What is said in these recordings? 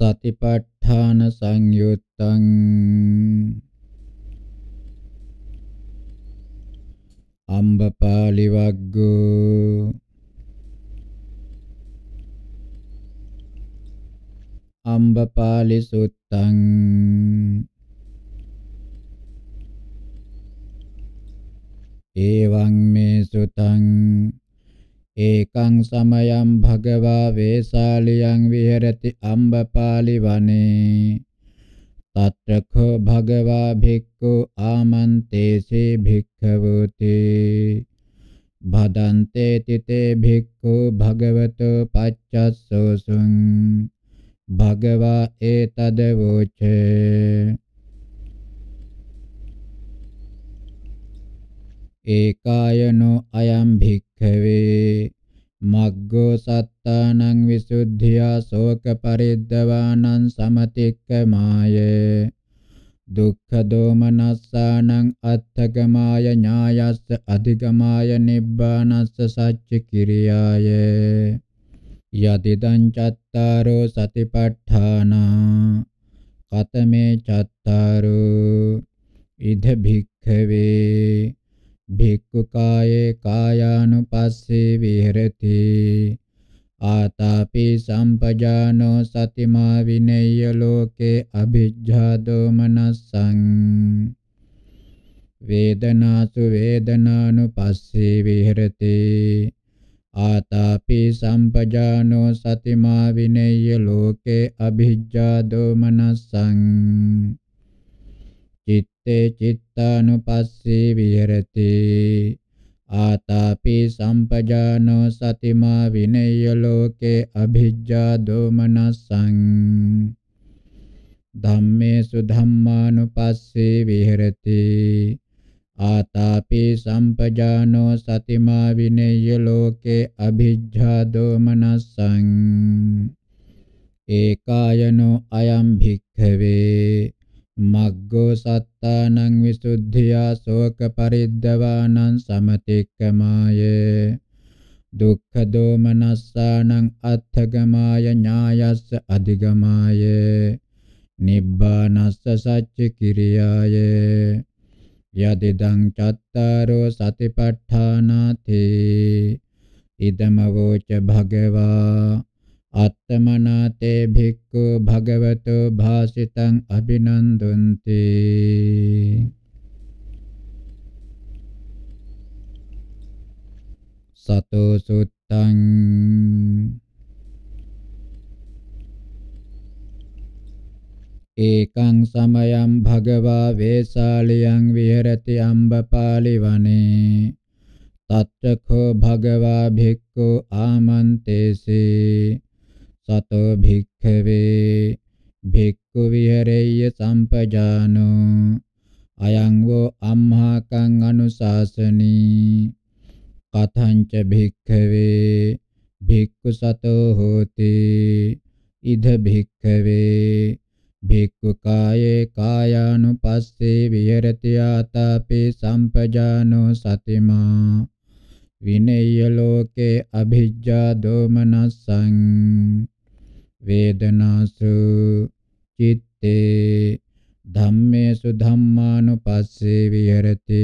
සතිපට්ඨාන සංයුත්තං අම්බපාලි වග්ගෝ අම්බපාලි සුත්තං එවං මේ සුතං ඒකං සමයං භගවා වේසාලියං විහෙරති අම්බපාලි වනේ తත්‍රඛෝ භගවා භික්ඛු ආමන්තේසේ භික්ඛවෝති. භදන්තේ තිතේ භික්ඛු භගවතෝ පච්චස්සෝසුං භගවා ඒතද ඒකායනෝ අයම් භික්ඛවේ. මග්ගෝ සත්තානං විසුද්ධියා ශෝක පරිද්දවානං සමතික්කමාය. දුක්ඛ දෝමනස්සානං අත්ථගමාය ඥායස්ස අධිගමාය නිබ්බානස්ස සච්ච කිරියාය. යදිදං චත්තාරෝ සතිපට්ඨානා. කතමේ චත්තාරෝ. ඉද භික්ඛවේ. භික්ඛු කායේ කායානුපස්සේ විහෙරති। ආතාපි සම්පජානෝ සතිමා විනේය ලෝකේ අභිජ්ජා දෝමනස්සං। වේදනාසු වේදනානුපස්සේ විහෙරති। ආතාපි සම්පජානෝ සතිමා විනේය ලෝකේ අභිජ්ජා දෝමනස්සං। චිත්තේ චිත්තානුපස්සී විහෙරති. ආතාපි සම්පජානෝ සතිමා විනේය ලෝකේ අභිජ්ජා දෝමනස්සං. ධම්මේසු ධම්මානුපස්සී විහෙරති. ආතාපි සම්පජානෝ සතිමා විනේය ලෝකේ අභිජ්ජා දෝමනස්සං. ඒකායනෝ අයම් භික්ඛවේ මග්ගෝ සත්තානං විසුද්ධියා ශෝක පරිද්දවානං සමතික්කමාය. දුක්ඛ දෝමනස්සානං අත්ථගමාය ඥායස්ස අධිගමාය. නිබ්බානස්ස සච්ච කිරියාය. යදිදං චත්තාරෝ සතිපට්ඨානාති. ඉදමවෝච භගවා අත්තමනාතේ භික්ඛු භගවතෝ භාසිතං අභිනන්දුන්ති. සතෝ සුත්තං. ඒකං සමයං භගවා වේසාලියං විහෙරති අම්බපාලි වනේ තත්‍රඛෝ භගවා භික්ඛු ආමන්තේසේ. සතෝ භික්ඛවේ භික්ඛු විහෙරෙය්‍ය සම්පජානෝ අයං වෝ අම්හාකං අනුශාසනී කතංච භික්ඛවේ භික්ඛු සතෝ හෝති ඉද භික්ඛවේ භික්ඛු කායේ කායානුපස්සේ විහෙරති ආතාපේ සම්පජානෝ සතිමා විනේය ලෝකේ අභිජ්ජා දෝමනස්සං වේදනාසු චිත්තේ ධම්මේසු ධම්මානුපස්සේ විහෙරති.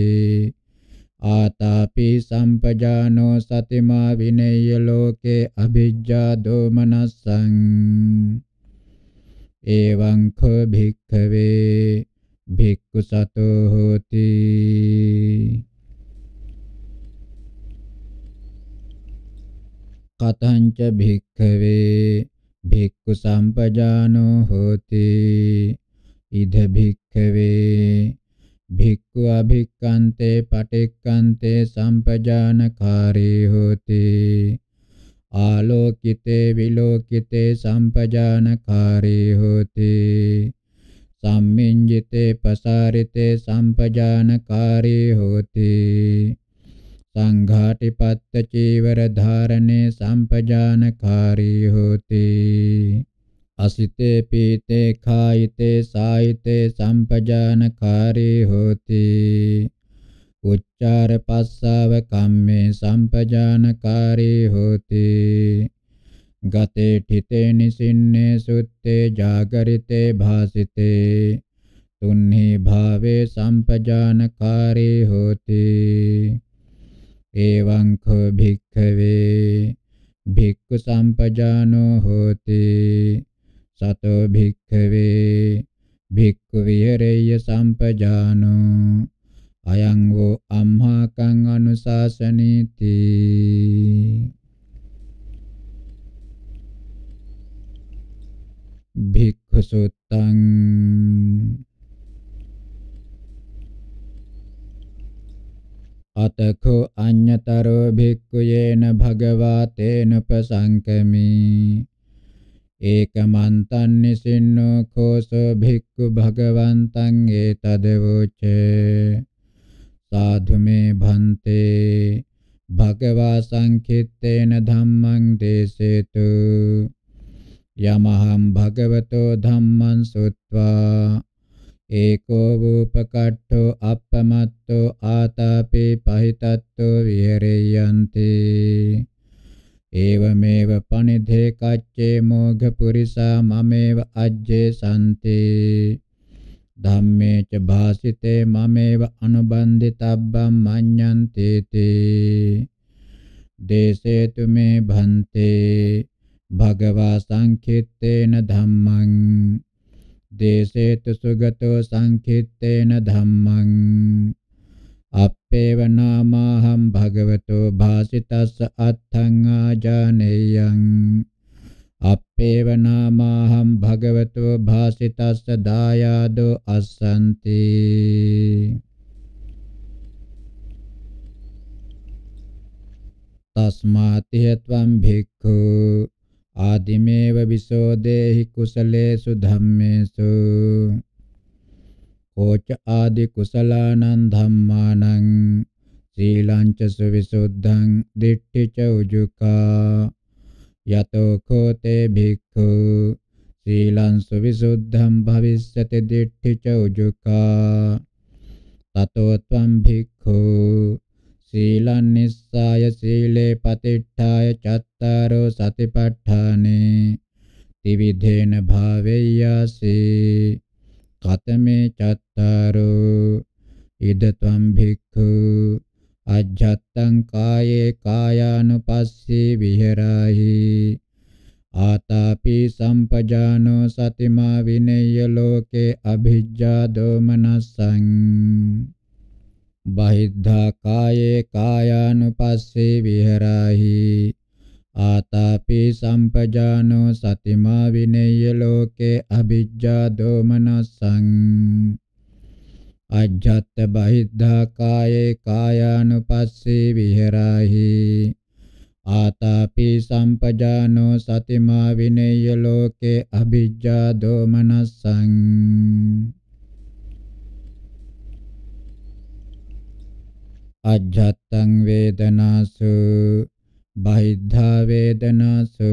ආතාපි සම්පජානෝ සතිමා විනේය ලෝකේ අභිජ්ජා දෝමනස්සං. එවං කෝ භික්ඛවේ භික්ඛු සතෝ හෝති. කතංච භික්ඛවේ භික්ඛු සම්පජානෝ හෝති। ඉද භික්ඛවේ භික්ඛු අභික්ඛන්තේ පටික්ඛන්තේ සම්පජානකාරී හෝති। ආලෝකිතේ විලෝකිතේ සම්පජානකාරී හෝති। සම්මිඤ්ජිතේ පසාරිතේ සම්පජානකාරී හෝති। සංඝාටිපත්ත චීවර ධාරණේ සම්පජානකාරී හෝති. අසිතේ පීතේ කායිතේ සායිතේ සම්පජානකාරී හෝති. උච්චාර පස්සාව කම්මේ සම්පජානකාරී හෝති. ගතේ ठिते නිසින්නේ සුත්තේ ජාගරිතේ භාසිතේ. තුන්හි භාවේ සම්පජානකාරී හෝති. එවං කෝ භික්ඛවේ භික්ඛු සම්පජානෝ හෝති සතෝ භික්ඛවේ භික්ඛු විහෙරෙය්‍ය සම්පජානෝ අයං වූ අම්හාකං අනුශාසනීති භික්ඛු සුත්තං අතකෝ අඤ්ඤතරෝ භික්ඛුයේන භගවා තේන පසංකමි ඒකමන්තං නිසින්නෝ කෝසෝ භික්ඛු භගවන්තං ඒතදවෝච. සාධු මේ භන්තේ. භගවා සංකිට්ඨේන ධම්මං දේසේතු. යමහං භගවතෝ ධම්මං සුත්වා. ඒකෝ වූපකට්ඨෝ අප්පමත්තෝ ආතාපේ පහිතත්තෝ විහෙරෙයන්ති. ඒවමේව පනිධේ කච්චේ මෝඝ පුරිසා මමේව අජ්ජේ සම්ති ධම්මේච භාසිතේ මමේව අනුබන්දිතබ්බම් මඤ්ඤන්ති තේ දේසේතු මේ භන්තේ භගවා සංකිට්ඨේන ධම්මං දේසේතු සුගතෝ සංකිට්ඨේන ධම්මං අප්පේව නාමාහම් භගවතෝ භාසිතස්ස අත්තං ආජානේයං අප්පේව නාමාහම් භගවතෝ භාසිතස්ස දායාදෝ අස්සන්ති තස්මාතියත්වම් භික්ඛු ආදිමේව විසෝදේහි කුසලේසු ධම්මේසු කෝච ආදි කුසලානං ධම්මානං සීලංච සුවිසුද්ධං දිට්ඨිච උජුකා යතෝ කෝතේ භික්ඛු සීලං සුවිසුද්ධං භවිස්සති දිට්ඨිච උජුකා තතෝ ත්වං භික්ඛු සීලං නිස්සාය සීලේ පතිට්ඨාය චත්තාරෝ සතිපට්ඨානේ ත්‍රිවිධේන භාවෙය්‍යාසී කතමේ චත්තාරෝ ඉද ත්වම් භික්ඛු අජ්ජත්තං කායේ කායානුපස්සී විහෙරාහි ආතාපි සම්පජානෝ සතිමා විනෙය්‍ය ලෝකේ අභිජ්ජා දෝමනස්සං බහිද්ධා කායේ කායානුපස්සේ විහෙරාහි ආතාපි සම්පජානෝ සතිමා විනෙය්‍ය ලෝකේ අභිජ්ජා දෝමනස්සං අජ්ජත් බහිද්ධා කායේ කායානුපස්සේ විහෙරාහි ආතාපි සම්පජානෝ සතිමා විනෙය්‍ය ලෝකේ අභිජ්ජා දෝමනස්සං අජ්ජත්තං වේදනාසු බහිද්ධා වේදනාසු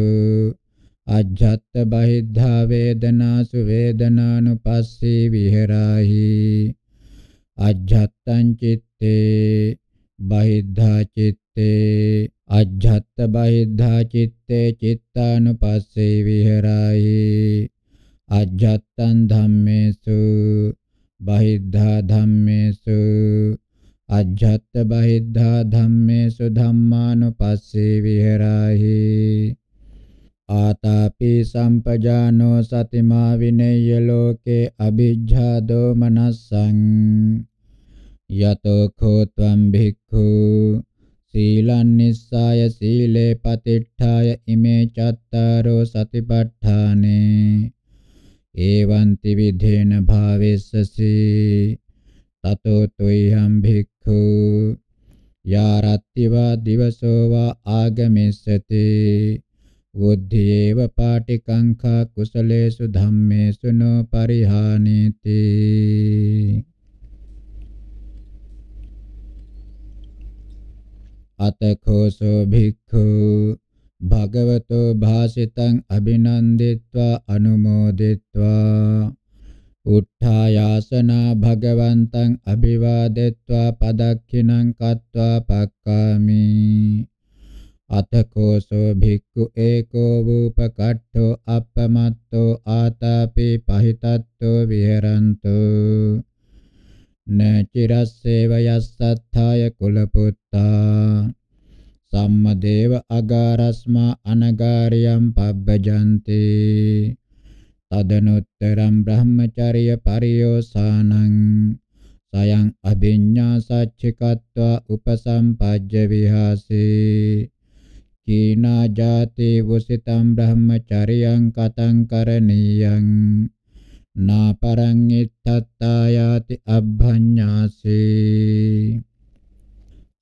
අජ්ජත්ත බහිද්ධා වේදනාසු වේදනානුපස්සී විහෙරාහි අජ්ජත්තං චිත්තේ බහිද්ධා චිත්තේ අජ්ජත්ත බහිද්ධා චිත්තේ චිත්තානුපස්සී විහෙරාහි අජ්ජත්තං ධම්මේසු බහිද්ධා ධම්මේසු අජ්ජත් බහිද්ධා ධම්මේසු ධම්මානුපස්සේ විහෙරාහි. ආතාපි සම්පජානෝ සතිමා විනෙය්‍ය ලෝකේ අභිජ්ජා දෝමනස්සං. යතෝ khotvam භික්ඛු සීලං නිස්සාය සීලේ පතිට්ඨාය ඉමේ චත්තාරෝ සතිපට්ඨානේ. ඒවන්ති විධේන භාවෙස්සසී. තතෝ තුයම් භික්ඛු යාරත්තිවා දිවසෝවා ආගමෙස්සති බුද්ධියේව පාටිකංඛා කුසලේසු ධම්මේසු නෝ පරිහානීති අතකෝසෝ භික්ඛු භගවතෝ භාසිතං අභිනන්දිත්වා අනුමෝදිත්වා උත්ථායාසනා භගවන්තං අභිවාදෙත්වා පදක්ඛිනං කତ୍වා පක්කාමි අතකෝසෝ භික්ඛු ඒකෝ වූපකට්ඨෝ අපමත්තෝ ආතාපි පහිතත්තෝ විහෙරන්තෝ. නචිරස්සේව යස්සත්ථාය කුලපුත්තා. සම්මදේව අගාරස්මා අනගාරියම් පබ්බජන්ති. තදනුත්තරම් බ්‍රහ්මචර්ය පරියෝසානං සයං අභිඤ්ඤා සච්චිකත්වා උපසම්පජ්ජ විහාසේ කීනා ජාති වසිතම් බ්‍රහ්මචරියං කතං කරණීයං නාපරං ඉත්තත්තායාති අබ්භඤ්ඤාසේ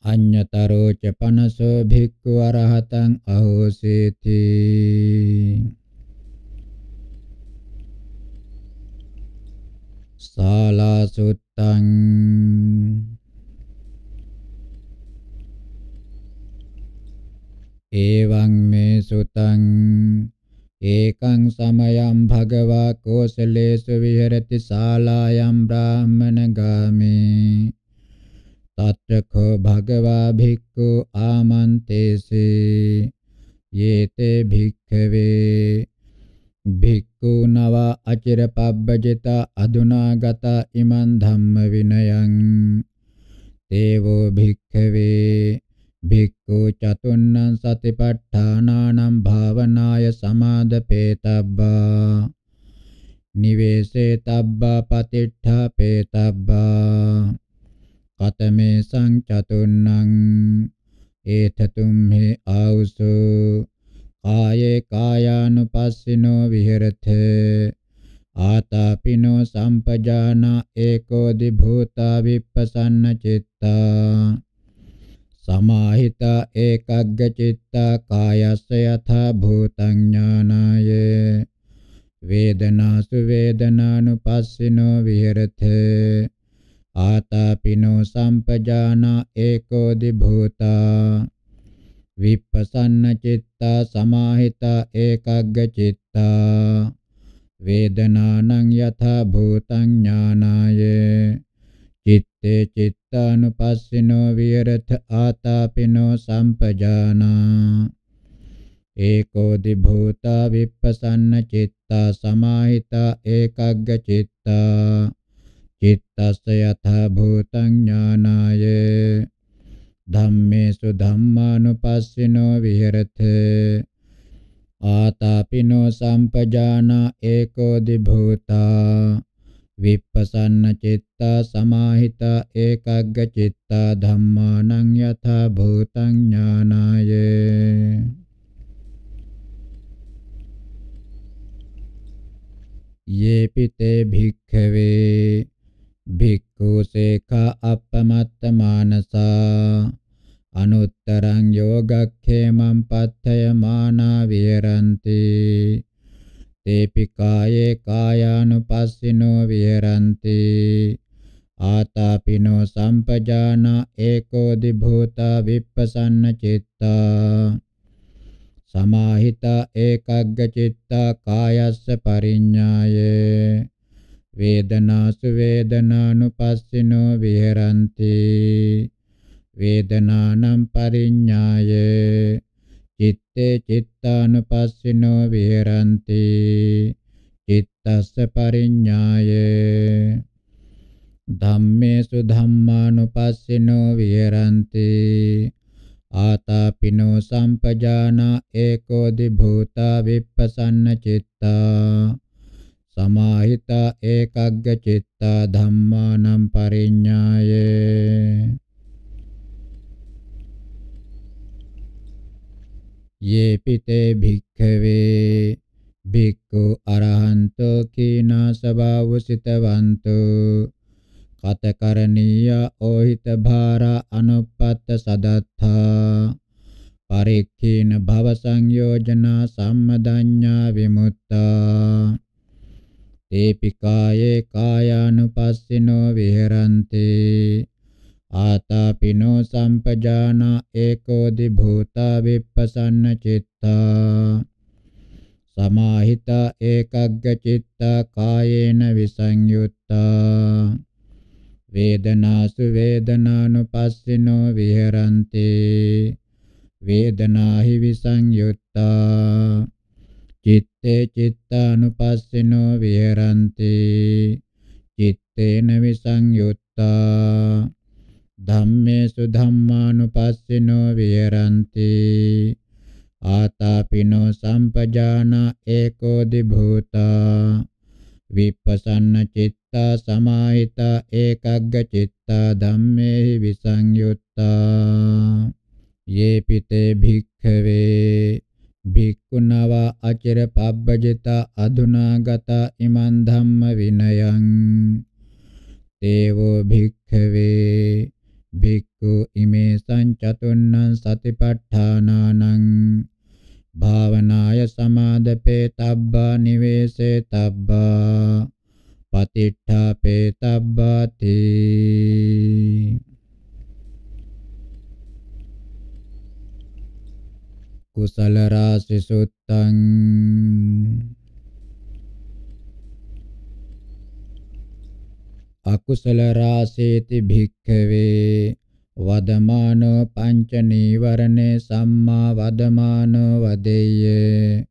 අඤ්ඤතරෝ ච පනසෝ භික්ඛු අරහතං අහෝසේති ශාලා සුත්තං එවං මේ සුතං ඒකං සමයං භගවා කෝසලේසු විහෙරති ශාලායම් බ්‍රාහ්මණ ගාමේ තත්‍රකෝ භගවා භික්ඛු ආමන්තේසේ යේතේ භික්ඛවේ භික්ඛු නව අචිර පබ්බජිත අදුනාගත ඉමන් ධම්ම විනයං. තේවෝ භික්ඛවේ භික්ඛු චතුන්නං සතිපට්ඨානානම් භාවනාය සමාදපේතබ්බා නිවේසේ තබ්බා පතිට්ඨා පේතබ්බා. කතමේ සංචතුන්නං ඒතතුම්හි ආවුසෝ. කායේ කායානුපස්සිනෝ විහෙරතේ। ආතාපිනෝ සම්පජානා ඒකෝදි භූතා විප්පසන්න චිත්තා। සමාහිත ඒකග්ග චිත්තා කායස්ස යථා භූතං ඥානාය වේදනාසු වේදනානුපස්සිනෝ විහෙරතේ। ආතාපිනෝ සම්පජානා ඒකෝදි භූතා විප්පසන්න චිත්තා සමාහිතා ඒකග්ග චිත්තා වේදනානං යථා භූතං ඥානාය චිත්තේ චිත්තානුපස්සිනෝ විරත ආතාපිනෝ සම්පජානා ඒකෝදි භූතා විප්පසන්න චිත්තා සමාහිතා ඒකග්ග චිත්තා චිත්තස්ස යථා භූතං ඥානාය ධම්මේසු ධම්මානුපස්සිනෝ විහෙරතේ। ආතාපිනෝ සම්පජානා ඒකෝදි භූතා විප්පසන්න චිත්තා සමාහිතා ඒකග්ග චිත්තා ධම්මානං යථා භූතං ඥානාය। යේපිතේ භික්ඛවේ। භික්ඛු සේඛා අප්පමත්ත මානසා අනුත්තරං යෝගක්ඛේමං පත්තයමානා විහෙරಂತಿ। තේපි කායේ කායානුපස්සිනෝ විහෙරಂತಿ। ආතාපිනෝ සම්පජානා ඒකෝදි භූතා විප්පසන්න චිත්තා। සමාහිතා ඒකග්ග චිත්තා කායස්ස පරිඤ්ඤායේ। වේදනාසු වේදනානුපස්සිනෝ විහෙරಂತಿ වේදනානම් පරිඤ්ඤාය. චිත්තේ චිත්තානුපස්සිනෝ විහෙරಂತಿ චිත්තස්ස පරිඤ්ඤාය. ධම්මේසු ධම්මානුපස්සිනෝ විහෙරಂತಿ ආතාපිනෝ සම්පජානා ඒකෝදි භූතා විප්පසන්න චිත්තා. සමාහිතා ඒකග්ග චිත්තා ධම්මානම් පරිඤ්ඤාය. යේපිතේ භික්ඛවේ භික්ඛු අරහන්තෝ කීනා සබාවසිතවන්තෝ කතකරණීය ඕහිත භාරා අනුප්පත්ත සදත්තා. පරික්ඛීන භව සංයෝජනා සම්මදඤ්ඤා විමුක්තා. තේපිකායේ කායානුපස්සිනෝ විහෙරಂತಿ ආතාපිනෝ සම්පජානා ඒකෝදි භූතා විප්පසන්න චිත්තා. සමාහිතා ඒකග්ග චිත්තා කායේන විසංයුත්තා. වේදනාසු වේදනානුපස්සිනෝ විහෙරಂತಿ වේදනාහි විසංයුත්තා. චිත්තේ චිත්තානුපස්සිනෝ විහෙරಂತಿ චිත්තේන විසංයුත්තා ධම්මේසු ධම්මානුපස්සිනෝ විහෙරಂತಿ ආතාපිනෝ සම්පජානා ඒකෝදි භූතා විපසන්න චිත්තා සමාහිතා ඒකග්ග චිත්තා ධම්මේහි විසංයුත්තා යේපිතේ භික්ඛවේ භික්ඛුනවා අචර පබ්බජිත අදුනාගත ඉමන් ධම්ම විනයං තේවෝ භික්ඛවේ භික්ඛු ඉමේ සංචතුන්නං සතිපට්ඨානානං භාවනාය සමාදපේ තබ්බා නිවේසේ තබ්බා පතිට්ඨාපේ තබ්බාති කුසල රාසි සුත්තං. අකුසල රාසේති භික්ඛවේ. වදමානෝ පංච නීවරණේ සම්මා වදමානෝ වදෙය්‍ය.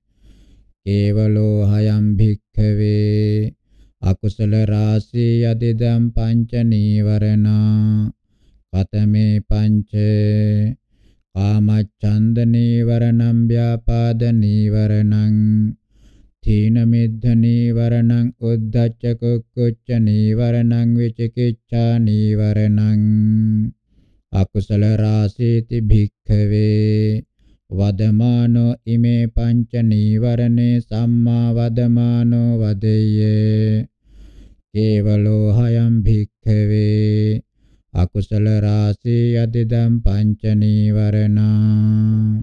කේවලෝ හයම් භික්ඛවේ. අකුසල රාසී යදිදම් පංච නීවරණා. කතමේ පංච. කාමච්ඡන්ද නීවරණං ව්‍යාපාද නීවරණං තීන මිද්ධ නීවරණං උද්ධච්ච කුක්කුච්ච නීවරණං විචිකිච්ඡා නීවරණං අකුසල රාසීති භික්ඛවේ වදමානෝ ඉමේ පංච නීවරණේ සම්මා වදමානෝ වදෙය්‍ය කේවලෝ හයම් භික්ඛවේ අකුසල රාසී යදිදම් පංච නීවරණා.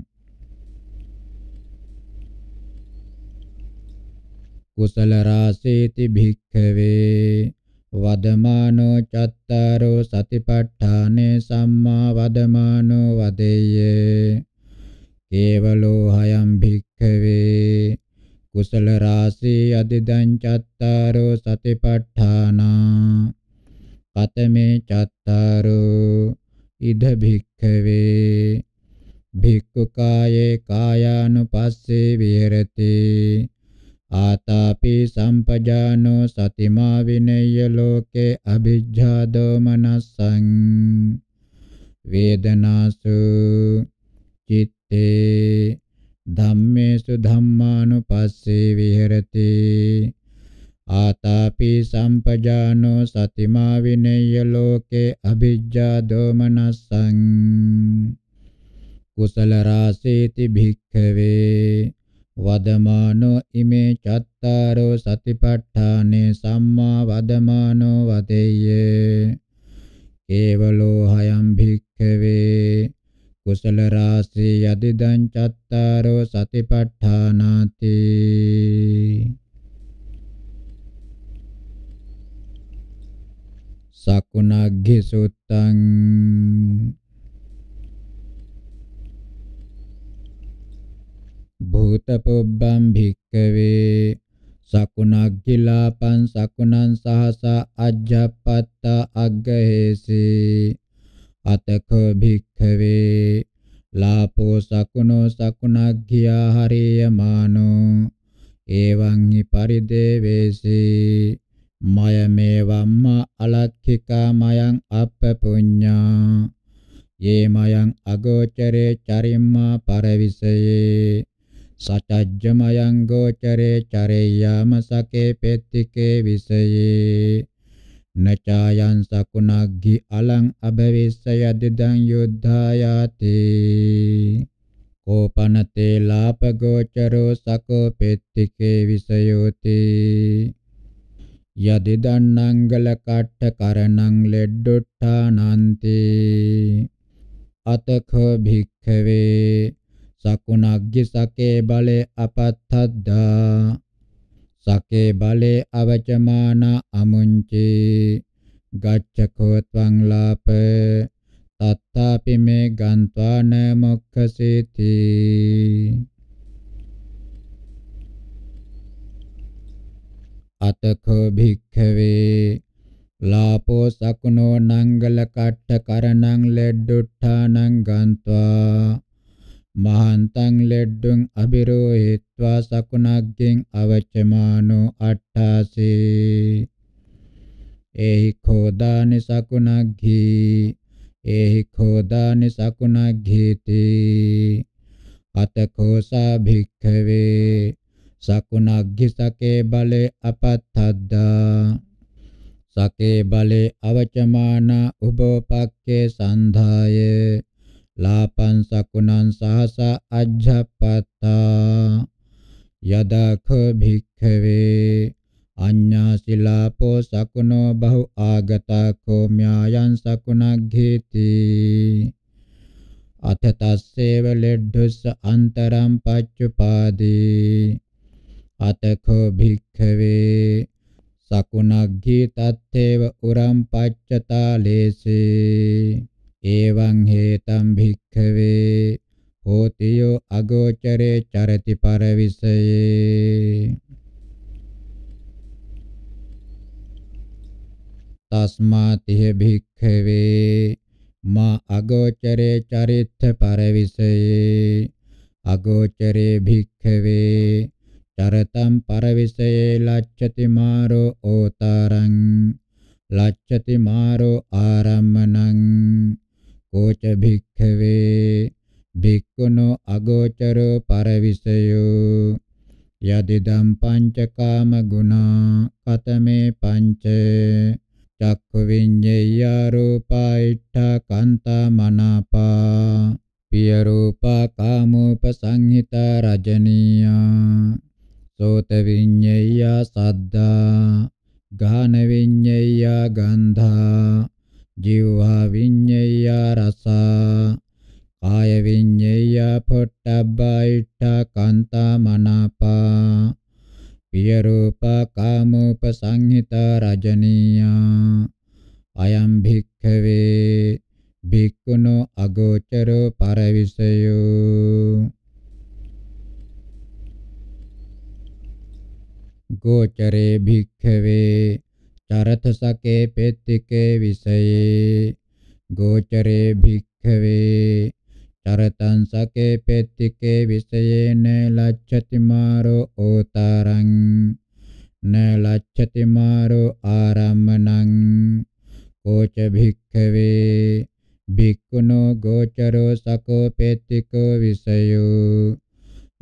කුසල රාසීති භික්ඛවේ. වදමානෝ චත්තාරෝ සතිපට්ඨානේ සම්මා වදමානෝ වදෙය්‍ය. කේවලෝ හයම් භික්ඛවේ. කුසල රාසී අදිදං චත්තාරෝ සතිපට්ඨානා. කතමේ චත්තාරෝ ඉද භික්ඛවේ භික්ඛු කායේ කායානුපස්සේ විහෙරති ආතාපි සම්පජානෝ සතිමා විනය්‍ය ලෝකේ අභිජ්ජා දෝමනස්සං වේදනාසු චිත්තේ ධම්මේසු ධම්මානුපස්සේ විහෙරති ආතාපි සම්පජානෝ සතිමා විනය්‍ය ලෝකේ අභිජ්ජා දෝමනස්සං කුසල රාසීති භික්ඛවේ වදමානෝ ඉමේ චත්තාරෝ සතිපට්ඨානේ සම්මා වදමානෝ වදෙය්‍ය කේවලෝ හයම් භික්ඛවේ කුසල රාසී යදිදං චත්තාරෝ සතිපට්ඨානාති සකුණග්ගි සුත්තං. භූතපොබ්බම් භික්කවේ සකුණග්ගිලාපං සකුණං සහස අජ්ජපත්ත අග්ගහේසි. අතකෝ භික්ඛවේ ලාපෝ සකුණෝ සකුණග්ගියා හරියමානෝ. එවං හි පරිදේවේසි. මයමේ වම්ම අලක්ඛිකා මයං අප්පපුඤ්ඤා. යේ මයං අගෝචරේ චරිම්මා පරවිසයේ. සචජ්ජමයං ගෝචරේ චරේයාම සකේ පෙත්තිකේ විසයේ. නචායන් සකුණග්ගි අලං අබවිස්ස යදිදං යුද්ධායාති. කෝපනතේ ලාප ගෝචරෝ සකෝ පෙත්තිකේ විසයෝති. යදිදන් නංගල කට්ඨ කරණං ලෙඩ්ඩොට්ඨානන්ති අතඛ භික්ඛවේ සකුණග්ගි සකේ බලේ අපත්තද්දා. සකේ බලේ අවචමාන අමුංචි. ගච්ඡකෝ ත්වං ලාප. තත්තාපි මේ ගන්්වාන මොක්ඛසීති අතකෝ භික්ඛවේ ලාපෝ සකුණෝ නංගල කට්ඨ කරණං ලෙඩ්ඩුට්ඨානං ගන්්වා මහන්තං ලෙඩ්ඩුං අබිරෝහිත්වා සකුණග්ගෙන් අවචමානෝ අට්ඨාසේ එහි කෝදානි සකුණග්ගී එහි කෝදානි සකුණග්ගීති අතකෝසා භික්ඛවේ සකුණග්ගි සකේ බලේ අපත්තද්දා සකේ බලේ අවචමාන උබෝපක්කේ සන්ධාය ලාපං සකුණං සහස අජ්ජප්පත්තා යදඛ භික්ඛවේ අඤ්ඤා සිලාපෝ සකුණෝ බහු ආගතා කෝම්‍යායන් සකුණග්ගීති අත තස්සේව ලෙඩ්ඩුස්ස අන්තරම් පච්චුපාදී අතකෝ භික්ඛවේ සකුණග්ගී තත්තේව උරම් පච්චතාලේසේ එවං හේතම් භික්ඛවේ හෝතියෝ අගෝචරේ චරති පරවිසයේ තස්මාතිහ භික්ඛවේ මා අගෝචරේ චරිත්ථ පරවිසයේ අගෝචරේ භික්ඛවේ චරතම් පරවිසයේ ලච්ඡති මාරෝ ඕතරං ලච්ඡති මාරෝ ආරම්මනං කෝච භික්ඛවේ භික්ඛුනෝ අගෝචරෝ පරවිසයෝ යදිදම් පංචකාම ගුණා කතමේ පංච චක්ඛ විඤ්ඤය රූපා ඉට්ඨා කාන්තා මනාපා පිය රූපා කාමෝපසංහිතා රජනීයා සෝත විඤ්ඤය සද්දා ගාන විඤ්ඤය ගන්ධා ජීවා විඤ්ඤය රසා කාය විඤ්ඤය පොට්ටබ්බා ඉට්ඨා කාන්තා මනාපා පිය රූපා කාමෝපසංහිතා රජනීයා අයම් භික්ඛවේ භික්ඛුනෝ අගෝචරෝ පරවිසයෝ ගෝචරේ භික්ඛවේ චරතසකේ පෙත්තිකේ විසයේ ගෝචරේ භික්ඛවේ චරතං සකේ පෙත්තිකේ විසයේන ලච්ඡති මාරෝ ඕතරං න ලච්ඡති මාරෝ ආරම්මනං කෝච භික්ඛවේ භික්ඛුනෝ ගෝචරෝ සකෝ පෙත්තිකෝ විසයෝ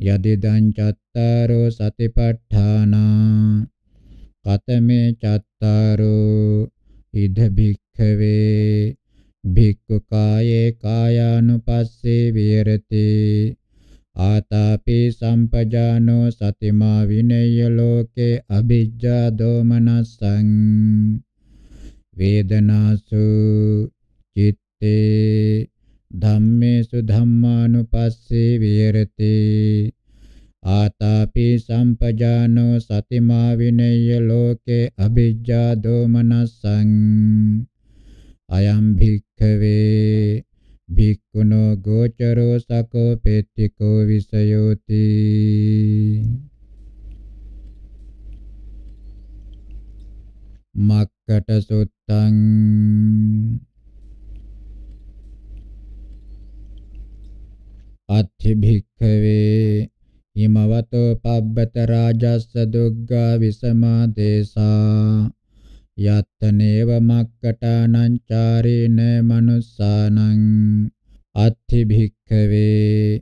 යදිදං චත්තාරෝ සතිපට්ඨානා කතමේ චත්තාරෝ ඉද භික්ඛවේ භික්ඛු කායේ කායානුපස්සේ විහෙරති ආතාපි සම්පජානෝ සතිමා විනය්‍ය ලෝකේ අභිජ්ජා දෝමනස්සං වේදනාසු චිත්තේ ධම්මේසු ධම්මානුපස්සේ විහෙරති. ආතාපි සම්පජානෝ සතිමා විනය්‍ය ලෝකේ අභිජ්ජා දෝමනස්සං. අයම් භික්ඛවේ භික්ඛුනෝ ගෝචරෝ සකෝ පෙත්තිකෝ විසයෝති. මක්කට සුත්තං අත්ථි භික්ඛවේ හිමවතෝ පබ්බත රාජස්ස දුග්ගා විසමා දේසා යත්තනේව මක්කටානං චාරේන මනුස්සානං අත්ථි භික්ඛවේ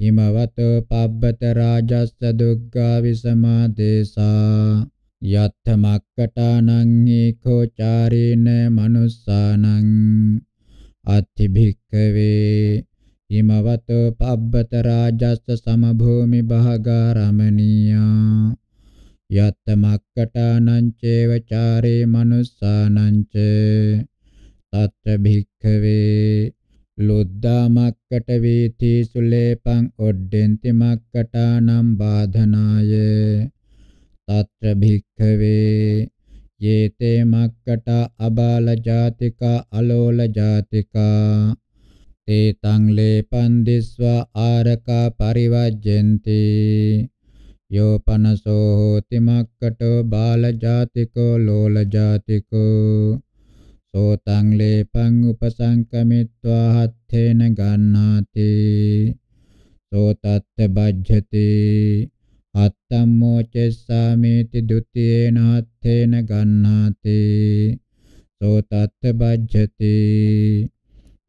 හිමවතෝ පබ්බත රාජස්ස දුග්ගා විසමා දේසා යත්ථ මක්කටානං ඒකෝ චාරේන මනුස්සානං අත්ථි භික්ඛවේ හිමවතෝ පබ්බත රාජස්ස සමභූමි භාගා රමණීයා යත්ත මක්කටානං චේව චාරේ මනුස්සානං ච තත්ත භික්ඛවේ ලුද්දා මක්කට වේති සුලේපං ඔඩ්ඩෙන්ති මක්කටානම් බාධනාය. තත්ත භික්ඛවේ යේතේ මක්කට අබාල ජාතිකා අලෝල ජාතිකා. තේ තං ලේපන් දිස්වා ආරකා පරිවජ්ජන්ති යෝ පනසෝ හෝති මක්කටෝ බාල ජාතිකෝ ලෝල ජාතිකෝ සෝතං ලේපං උපසංකමිත්වා හත්තේන ගන්නාති සෝතත්ත බජ්ජති අත්තම්මෝ චෙස්සාමේති ဒ ුතියේන හත්තේන ගන්නාති සෝතත්ත බජ්ජති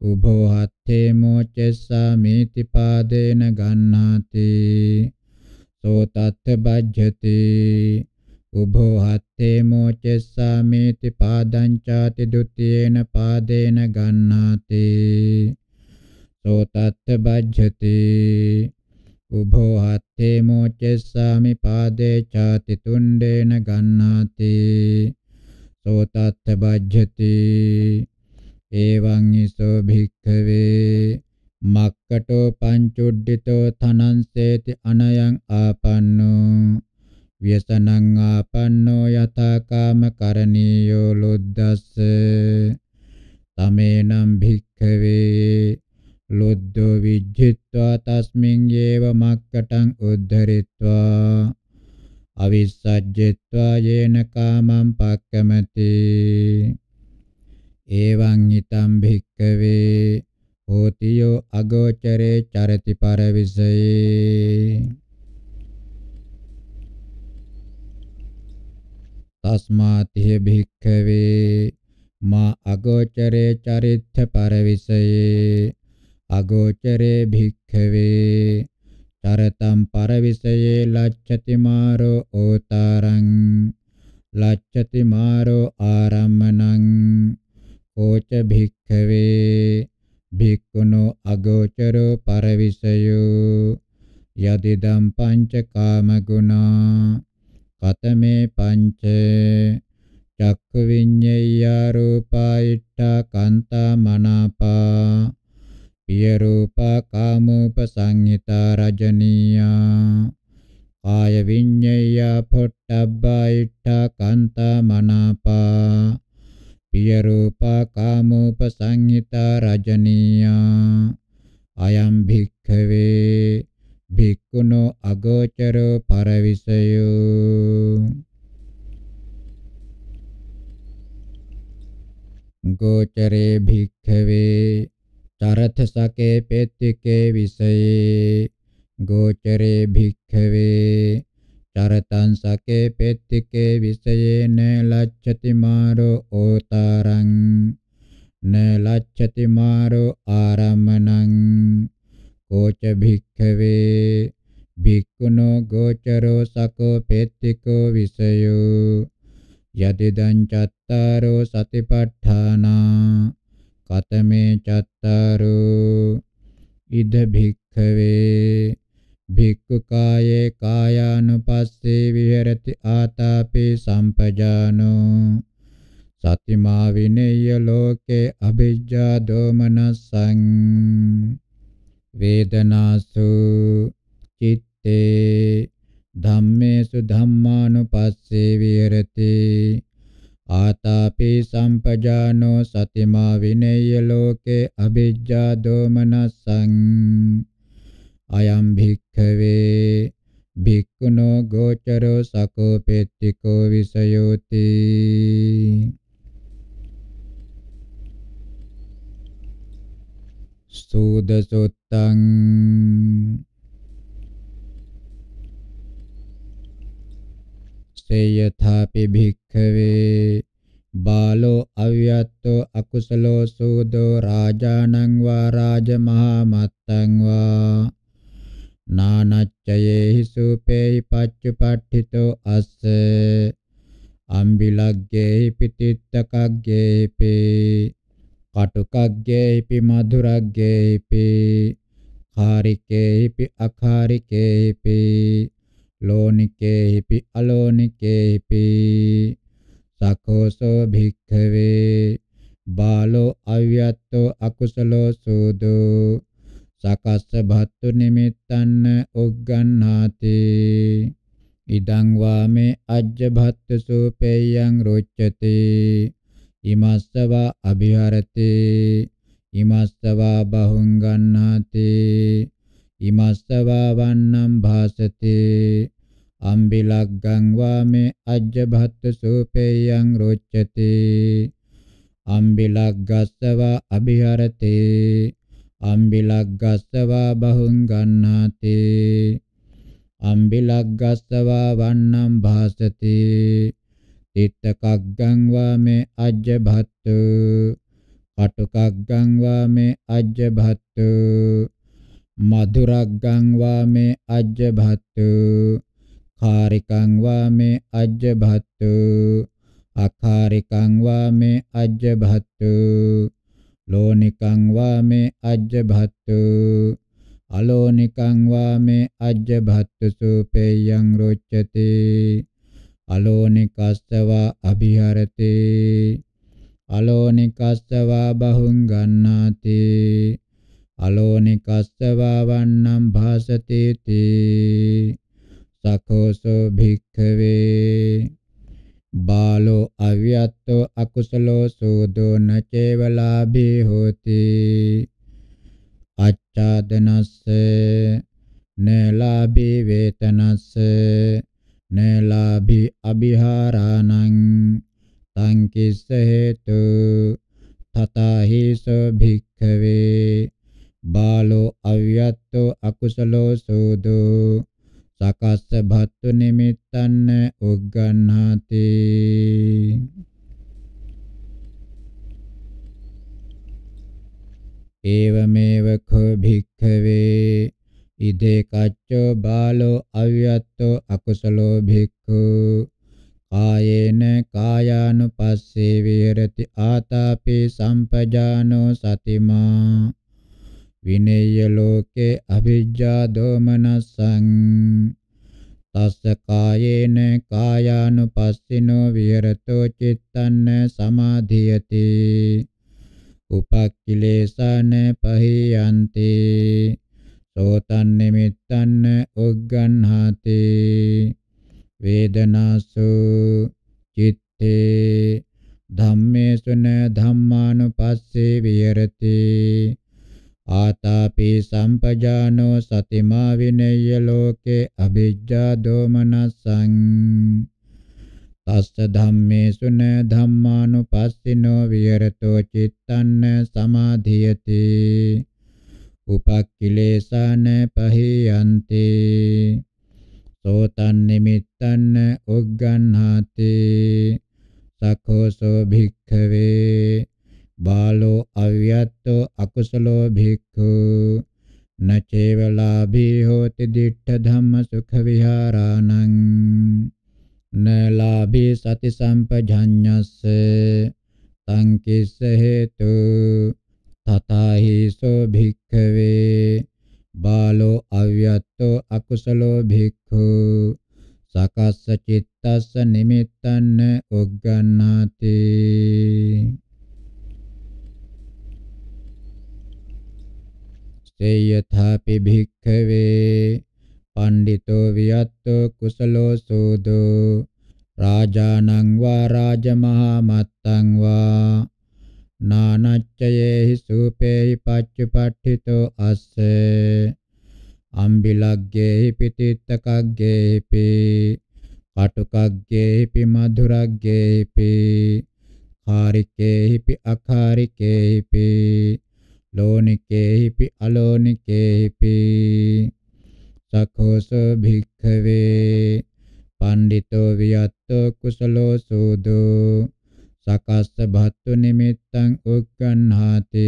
උභෝ හත්තේ මෝචෙස්සාමේති පාදේන ගන්නාති. සෝතත්ත බජ්ජති. උභෝ හත්තේ මෝචෙස්සාමේති පාදංචාති ဒ ුතියේන පාදේන ගන්නාති. සෝතත්ත බජ්ජති. උභෝ හත්තේ මෝචෙස්සාමි පාදේ ചാති තුණ්ඩේන ගන්නාති. සෝතත්ත බජ්ජති. එවං ඉසෝ භික්ඛවේ මක්කටෝ පංචුඩ්ඩිතෝ තනංසේති අනයං ආපන්නෝ ව්‍යසනං ආපන්නෝ යතා කාම කරණීයෝ ලොද්දස්ස තමේනම් භික්ඛවේ ලොද්දෝ විජ්ජිත්වා තස්මින් යේව මක්කටං උද්ධරිත්වා අවිස්සජ්ජත්වා යේන කාමං පක්කමති එවං හිතං භික්කවේ හෝතියෝ අගෝචරේ චරති පරවිසයේ. තස්මාතිහ භික්කවේ මා අගෝචරේ චරිත්ථ පරවිසයේ. අගෝචරේ භික්ඛවේ චරතම් පරවිසයේ ලච්ඡති මාරෝ ඕතරං ලච්ඡති මාරෝ ආරම්මනං. කෝච භික්ඛවේ භික්ඛුනෝ අගෝචරෝ පරවිසයෝ යදිදම් පංච කාම ගුණා කතමේ පංච චක්ඛු විඤ්ඤය රූපා ඉට්ඨා කාන්තා මනාපා පිය රූපා කාමෝප සංහිතා රජනීයා කාය විඤ්ඤය පොට්ටබ්බා ඉට්ඨා කාන්තා මනාපා පිය රූපා කාමෝප සංහිතා රජනීයා අයම් භික්ඛවේ භික්ඛුනෝ අගෝචරෝ පරවිසයෝ ගෝචරේ භික්ඛවේ චරත සකේ පෙත්තිකේ විසයේ ගෝචරේ භික්ඛවේ චරතං සකේ පෙත්තිකේ විසයේන ලච්ඡති මාරෝ ඕතරං න ලච්ඡති මාරෝ ආරම්මනං. කෝච භික්ඛවේ භික්ඛුනෝ ගෝචරෝ සකෝ පෙත්තිකෝ විසයෝ. යදිදං චත්තාරෝ සතිපට්ඨානා කතමේ චත්තාරෝ. ඉද භික්ඛවේ භික්ඛු කායේ කායානුපස්සේ විහෙරති ආතාපේ සම්පජානෝ සතිමා විනේය ලෝකේ අභිජ්ජා දෝමනසං වේදනාසු චිත්තේ ධම්මේසු ධම්මානුපස්සේ විහෙරති ආතාපි සම්පජානෝ සතිමා විනේය ලෝකේ අභිජ්ජා දෝමනසං අයම් භික්ඛවේ භික්ඛුනෝ ගෝචරෝ සකෝ පෙත්තිකෝ විසයෝති. සූදසොත්තං සේයථාපි භික්ඛවේ බාලෝ අවියත්තෝ අකුසලෝ සූදෝ රාජානං වා රාජමහා මත්තං වා නානච්චයේහි සූපේහි පච්චුපට්ඨිතෝ අස්ස අම්බිලග්ගේහි පිතිත්තකග්ගේහි කටුකග්ගේහි මధుරග්ගේහි කාරිකේහි අකාරිකේහි ලෝනිකේහි අලෝනිකේහි සකෝසෝ භික්ඛවේ බාලෝ අවියත්තෝ අකුසලෝ සූදෝ සකස්ස භත්තු නිමිත්තන්න උග්ගන්නාති ඉදං වාමේ අජ්ජ භත්තු සූපේයං රුච්චති ඉමස්සවා අභිහරති. ඉමස්සවා බහුං ගන්නාති ඉමස්සවා වන්නම් භාසති. අම්බිලග්ගං වාමේ අජ්ජ භත්තු සූපේයං රුච්චති අම්බිලග්ගස්සවා අභිහරති. අම්බිලග්ගස්සවා බහුං ගන්නාති. අම්බිලග්ගස්සවා වන්නම් භාසති. තිත්තකග්ගං වාමේ අජ්ජ භත්තු කටුකග්ගං වාමේ අජ්ජ භත්තු මధుරග්ගං වාමේ අජ්ජ භත්තු කාරිකං වාමේ අජ්ජ භත්තු අකාරිකං වාමේ අජ්ජ භත්තු ලෝනිකං වාමේ අජ්ජ භත්තු අලෝනිකං වාමේ අජ්ජ භත්තු සූපේයං රොච්චති. අලෝනිකස්සවා අභිහරති. අලෝනිකස්සවා බහුං ගන්නාති. අලෝනිකස්සවා වන්නම් භාසති තී සකෝසෝ භික්ඛවේ. බාලෝ අවියත්තෝ අකුසලෝ සෝදෝ නචේවලාභී හෝති. අච්ඡාදනස්ස නලාභී වේතනස්ස නලාභී අභිහාරාණං සංකිස්ස හේතු තතහිසෝ භික්ඛවේ. බාලෝ අවියත්තෝ අකුසලෝ සෝදෝ සකස්ස භත්තු නිමිත්තන්න උග්ගන්හාති. ඒවමේව කෝ භික්ඛවේ. ඉදේ කච්චෝ බාලෝ අවියත්තෝ අකුසලෝ භික්ඛු. කායේන කායානුපස්සේ විහෙරති ආතාපි සම්පජානෝ සතිමා. විනේය ලෝකේ අවිජ්ජා දෝමනසං තස්ස කායේන කායානුපස්සිනෝ විහෙරතෝ චිත්තන්න සමාධියති. උපක්ඛිලේසන පහියන්ති. සෝතන් නිමිත්තන්න උග්ගන්හාති. වේදනාසු චිත්තේ ධම්මේසුන ධම්මානුපස්සේ විහෙරති. ආතාපි සම්පජානෝ සතිමා විනය්‍ය ලෝකේ අභිජ්ජා දෝමනසං තස්ස ධම්මේසු න ධම්මානුපස්සිනෝ විහෙරතෝ චිත්තන්න සමාධියති. උපක්ඛිලේසන පහියන්ති. සෝතන් නිමිත්තන්න උග්ගන්හාති. සකෝසෝ භික්ඛවේ බාලෝ අවියත්තෝ අකුසලෝ භික්ඛු නචේවලාභී හෝති දිට්ඨ ධම්ම සුඛ විහාරාණං නලාභී සති සම්පජඤ්ඤස්ස සංකිස්ස හේතු තතහි සෝ භික්ඛවේ බාලෝ අවියත්තෝ අකුසලෝ භික්ඛු සකස්ස චිත්තස්ස නිමිත්තන්න උග්ගන්නාති සේයථාපි භික්ඛවේ පණ්ඩිතෝ වියත්තෝ කුසලෝ සෝදෝ රාජානං වා රාජමහා මත්තං වා නානච්චයේහි සූපේහි පච්චුපට්ඨිතෝ අස්ස අම්බිලග්ගේහි පිතිත්තකග්ගේහි කටුකග්ගේහි මధుරග්ගේහි කාරිකේහි අකාරිකේහි ලෝනිකේහිපි අලෝනිකේහිපි සකෝසෝ භික්ඛවේ පණ්ඩිතෝ වියත්තෝ කුසලෝ සෝදෝ සකස්ස භත්තු නිමිත්තං උක්කන්හාති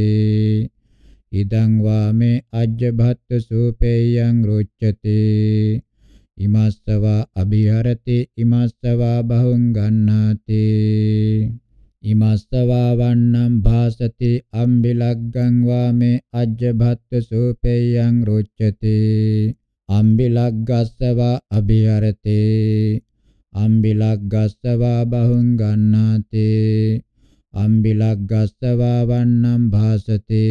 ඉදං වාමේ අජ්ජ භත්තු සූපේයං රුච්චති ඉමස්සවා අභිහරති ඉමස්සවා බහුං ගන්නාති ඉමස්සවා වන්නම් භාසති අම්බිලග්ගං වාමේ අජ්ජභත්ත සූපේයං රුච්චති අම්බිලග්ගස්සවා අභිහරති. අම්බිලග්ගස්සවා බහුං ගන්නාති. අම්බිලග්ගස්සවා වන්නම් භාසති.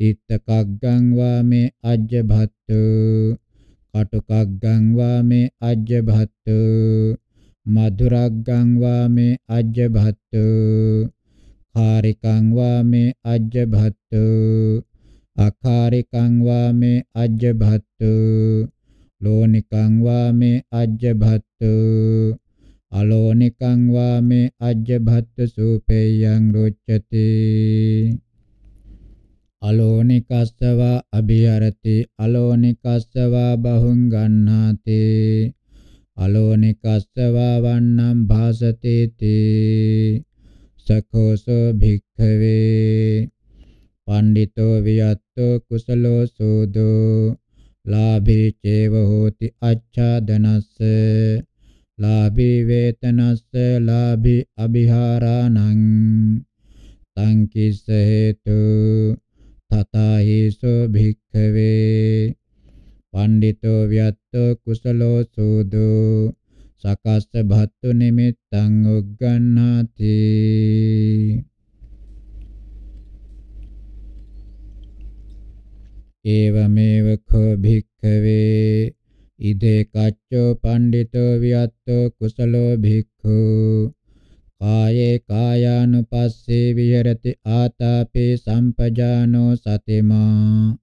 තිත්තකග්ගං වාමේ අජ්ජභත්තු. කටුකග්ගං වාමේ අජ්ජභත්තු. මధుරග්ගං වාමේ අජ්ජභත්තු කාරිකං වාමේ අජ්ජභත්තු අකාරිකං වාමේ අජ්ජභත්තු ලෝනිකං වාමේ අජ්ජභත්තු අලෝනිකං වාමේ අජ්ජභත්තු සූපේයං රුච්චති අලෝනිකස්සවා අභිහරති අලෝනිකස්සවා බහුං ගන්නාති අලෝනිකස්සවා වන්නම් භාසති තී සකෝසෝ භික්ඛවේ. පණ්ඩිතෝ වියත්තෝ කුසලෝ සෝදෝ. ලාභී චේව හෝති අච්ඡාදනස්ස. ලාභී වේතනස්ස ලාභී අභිහාරාණං සංකිස්ස හේතු තතහිසෝ භික්ඛවේ. පණ්ඩිතෝ ව්‍යත්තෝ කුසලෝ සෝදෝ සකස්ස භත්තු නිමිත්තං උග්ගණ්හාති. ඒවමේව කෝ භික්ඛවේ ඉදේ කච්චෝ පණ්ඩිතෝ වියත්තෝ කුසලෝ භික්ඛු කායේ කායානුපස්සේ විහෙරති ආතාපේ සම්පජානෝ සතිමා.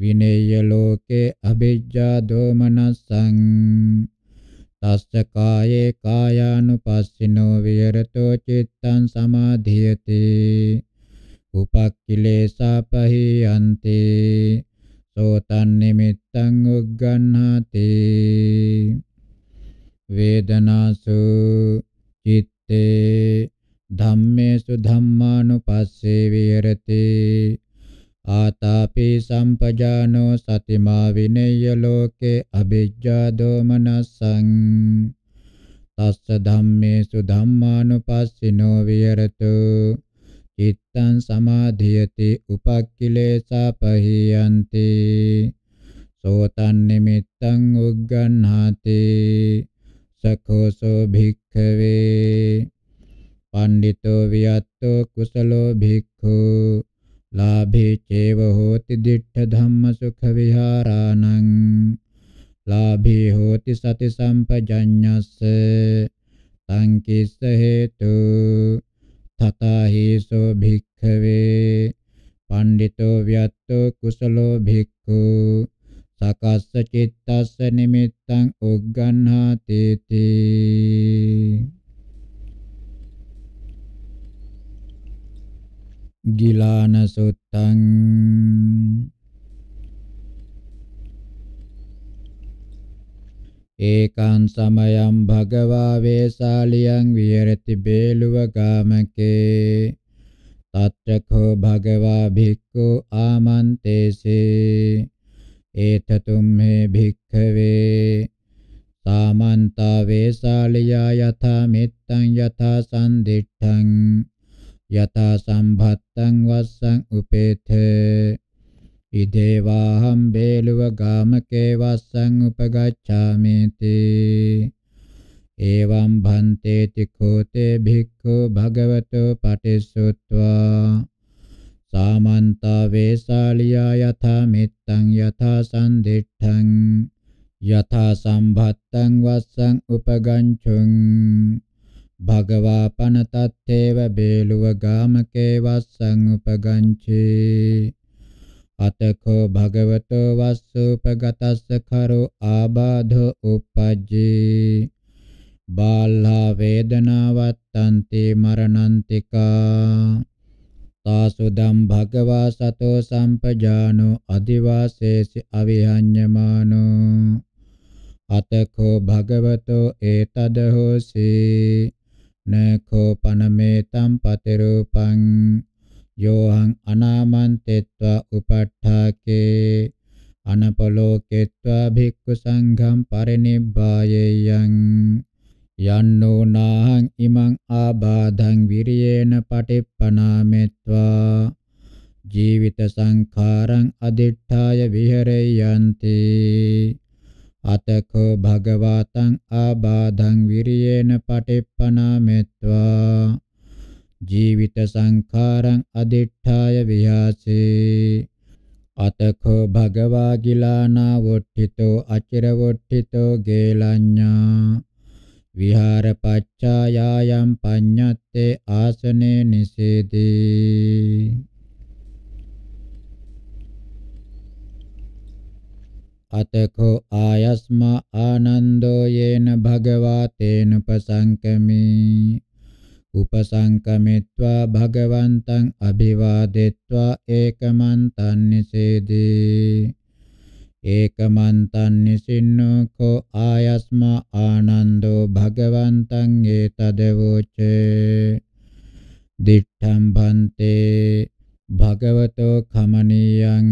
විනේය ලෝකේ අභිජ්ජා දෝමනස්සං තස්ස කායේ කායානුපස්සිනෝ විහෙරතෝ චිත්තං සමාධියති. උපක්ඛිලේසා පහියන්ති. සෝතන් නිමිත්තං උග්ගණ්හාති වේදනාසු චිත්තේ ධම්මේසු ධම්මානුපස්සේ විහෙරති. ආතාපි සම්පජානෝ සතිමා විනේය ලෝකේ අභිජ්ජා දෝමනස්සං. තස්ස ධම්මේසු ධම්මානුපස්සිනෝ විහෙරතු. චිත්තං සමාධියති උපක්ඛිලේසා පහියන්ති. සෝතන් නිමිත්තං උග්ගණ්හාති. සකෝසෝ භික්ඛවේ. පණ්ඩිතෝ වියත්තෝ කුසලෝ භික්ඛු. ලාභේ චේව හෝති දිට්ඨ ධම්ම සුඛ විහාරාණං ලාභේ හෝති සති සම්පජඤ්ඤස්ස සංකිස්ස හේතු තථා හේසෝ භික්ඛවේ පණ්ඩිතෝ ව්‍යත්තෝ කුසලෝ භික්ඛු සකස්ස චිත්තස්ස නිමිත්තං උග්ගණ්හාති ගිලාන සුත්තං ඒකං සමයං භගවා වේසාලියං විහෙරති බේලුව ගාමකේ තත්‍රකෝ භගවා භික්ඛු ආමන්තේසේ ඒතතුම්මේ භික්ඛවේ සාමන්තා වේසාලියා යථා මෙත්තං යථා සම්දිට්ඨං යථා සම්භත්තං වස්සං උපේතේ ඉදේවාහම් බේලුව ගාමකේ වස්සං උපගච්ඡාමිති එවං භන්තේති කෝතේ භික්ඛු භගවතෝ පටිසුත්වා සාමන්තා වේසාලියා යථා මෙත්තං යථා සම්දිට්ඨං යථා සම්භත්තං වස්සං උපගංචුං භගවා පනතත්තේව බේලුව ගාමකේ වස්සං උපගංචේ. අතකෝ භගවතෝ වස්සූපගතස්ස කරෝ ආබාධෝ uppajjee බාල්හා වේදනාවත්තන්ති මරණන්තිකා. තාසුදම් භගවා සතෝ සම්පජානෝ අදිවාසේසි අවිහඤ්ඤමානෝ. අතකෝ භගවතෝ ඒතද හෝසී නකෝ පනමේතම් පතිරූපං යෝහං අනාමන්තෙත්වා උපට්ඨාකේ අනපලෝකෙත්වා භික්ඛු සංඝම් පරිනිබ්බායෙයං යන්නෝ නාහං ඉමං ආබාධං විරියේන පටිප්පනාමෙත්වා ජීවිත සංඛාරං අදිඨාය විහෙරයන්ති අතකෝ භගවතං ආබාධං විරියේන පටිප්පනාමෙත්වා ජීවිත සංඛාරං අදිඨාය විහාසේ අතකෝ භගවා ගිලානා වොට්ඨිතෝ අචිර වොට්ඨිතෝ ගේලඤ්ඤා විහාර පච්චායායම් පඤ්ඤත්තේ ආසනේ නිසේදී අතකෝ ආයස්මා ආනන්දෝ යේන භගවා තේන පසංකමේ උපසංකමිත්වා භගවන්තං අභිවාදෙත්වා ඒකමන්තං නිසේදී ඒකමන්තං නිසින්නෝ කෝ ආයස්මා ආනන්දෝ භගවන්තං ඒතදවෝචේ. දිඨම් භන්තේ භගවතෝ කමනීයං